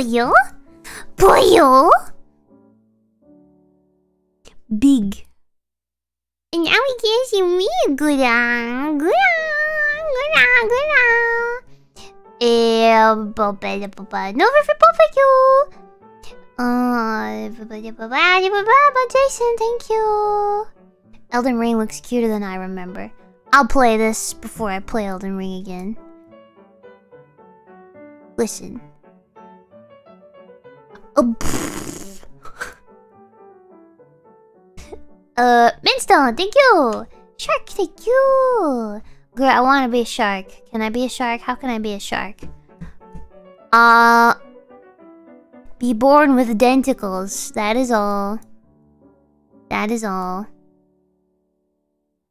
Poyo? Poyo? Big. And now we can see me good on. Good on. Good on. Good on. Eh, baba, baba. No, for baba, you. Uh, baba, baba, baba, Jason, thank you. Elden Ring looks cuter than I remember. I'll play this before I play Elden Ring again. Listen. Uh, Minstone, thank you! Shark, thank you! Girl, I want to be a shark. Can I be a shark? How can I be a shark? Uh... Be born with denticles. That is all. That is all.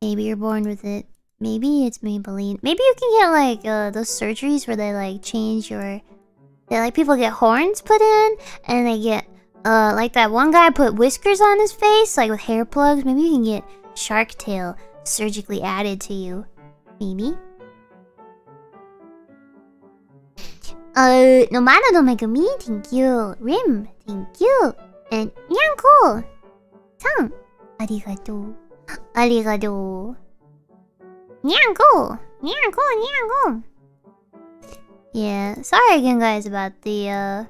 Maybe you're born with it. Maybe it's Maybelline. Maybe you can get like uh, those surgeries where they like change your... They like people get horns put in and they get uh like that one guy put whiskers on his face like with hair plugs. Maybe you can get shark tail surgically added to you. Maybe. Uh, Nomada me, thank you. Rim, thank you. And Nyanko, san, arigato. Arigato. Nyanko, Nyanko, Nyanko. Yeah, sorry again, guys, about the, uh...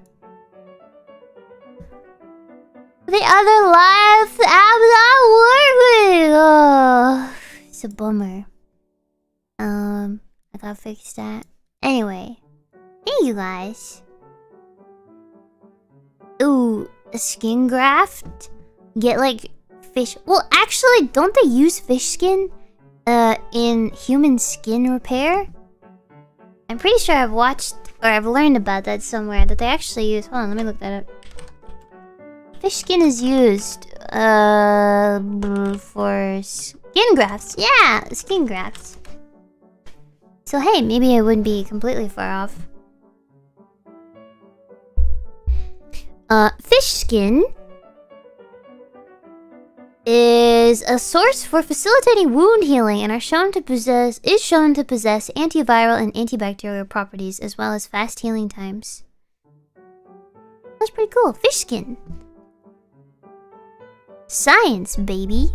The other live app not working! Oh, it's a bummer. Um, I gotta fix that. Anyway, hey you guys. Ooh, a skin graft? Get like fish. Well, actually, don't they use fish skin uh, in human skin repair? I'm pretty sure I've watched or I've learned about that somewhere that they actually use. Hold on, let me look that up. Fish skin is used uh for skin grafts. Yeah, skin grafts. So hey, maybe I wouldn't be completely far off. Uh, fish skin is a source for facilitating wound healing and are shown to possess is shown to possess antiviral and antibacterial properties as well as fast healing times. That's pretty cool. Fish skin. Science, baby.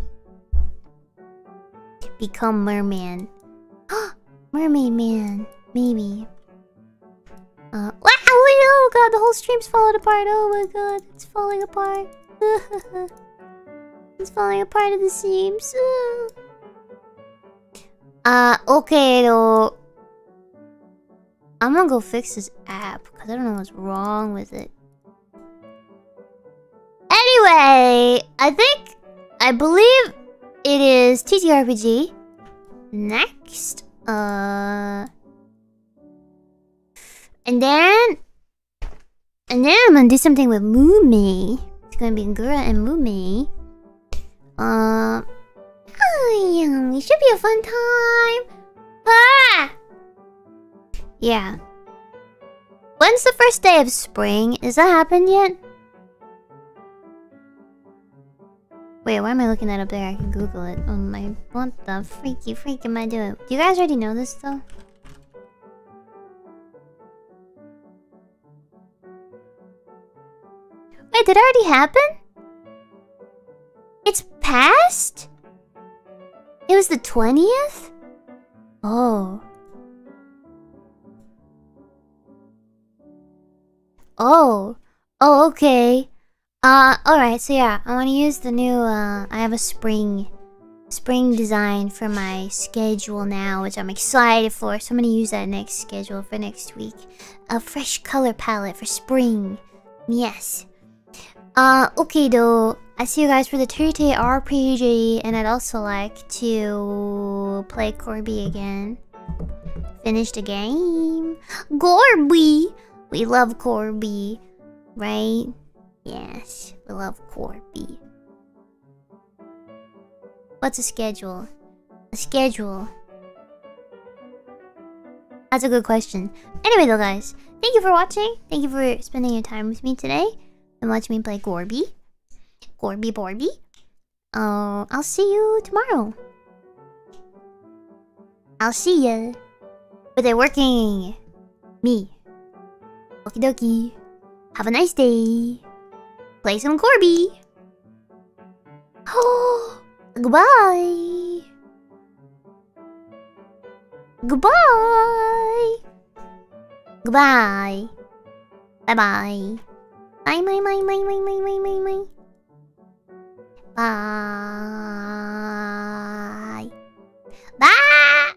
Become merman. Mermaid man. Maybe. Uh, wow! Oh god, the whole stream's falling apart. Oh my god, it's falling apart. it's falling apart at the seams. Uh, okay though. I'm gonna go fix this app because I don't know what's wrong with it. Anyway, I think, I believe it is TTRPG. Next, uh, and then, and then I'm gonna do something with Mumei. It's gonna be Gura and Mumei. Uh, oh it should be a fun time. Ah! Yeah. When's the first day of spring? Is that happened yet? Wait, why am I looking that up there? I can Google it. Oh my, what the freaky freak am I doing? Do you guys already know this though? Wait, did it already happen? Past? It was the 20th? Oh. Oh. Oh, okay. Uh, alright, so yeah, I want to use the new, uh, I have a spring, spring design for my schedule now, which I'm excited for. So I'm to use that next schedule for next week. A fresh color palette for spring. Yes. Uh, okay though. I see you guys for the Tuesday RPG, and I'd also like to play Corby again. Finish the game. Corby! We love Corby, right? Yes, we love Corby. What's a schedule? A schedule. That's a good question. Anyway though guys, thank you for watching. Thank you for spending your time with me today and watching me play Gorby. Gorby Borby. Uh, I'll see you tomorrow. I'll see ya. But they're working. Me. Okie dokie. Have a nice day. Play some Gorby. Oh, goodbye. Goodbye. Goodbye. Bye bye. Bye bye bye bye bye bye bye bye bye. Bye. Bye.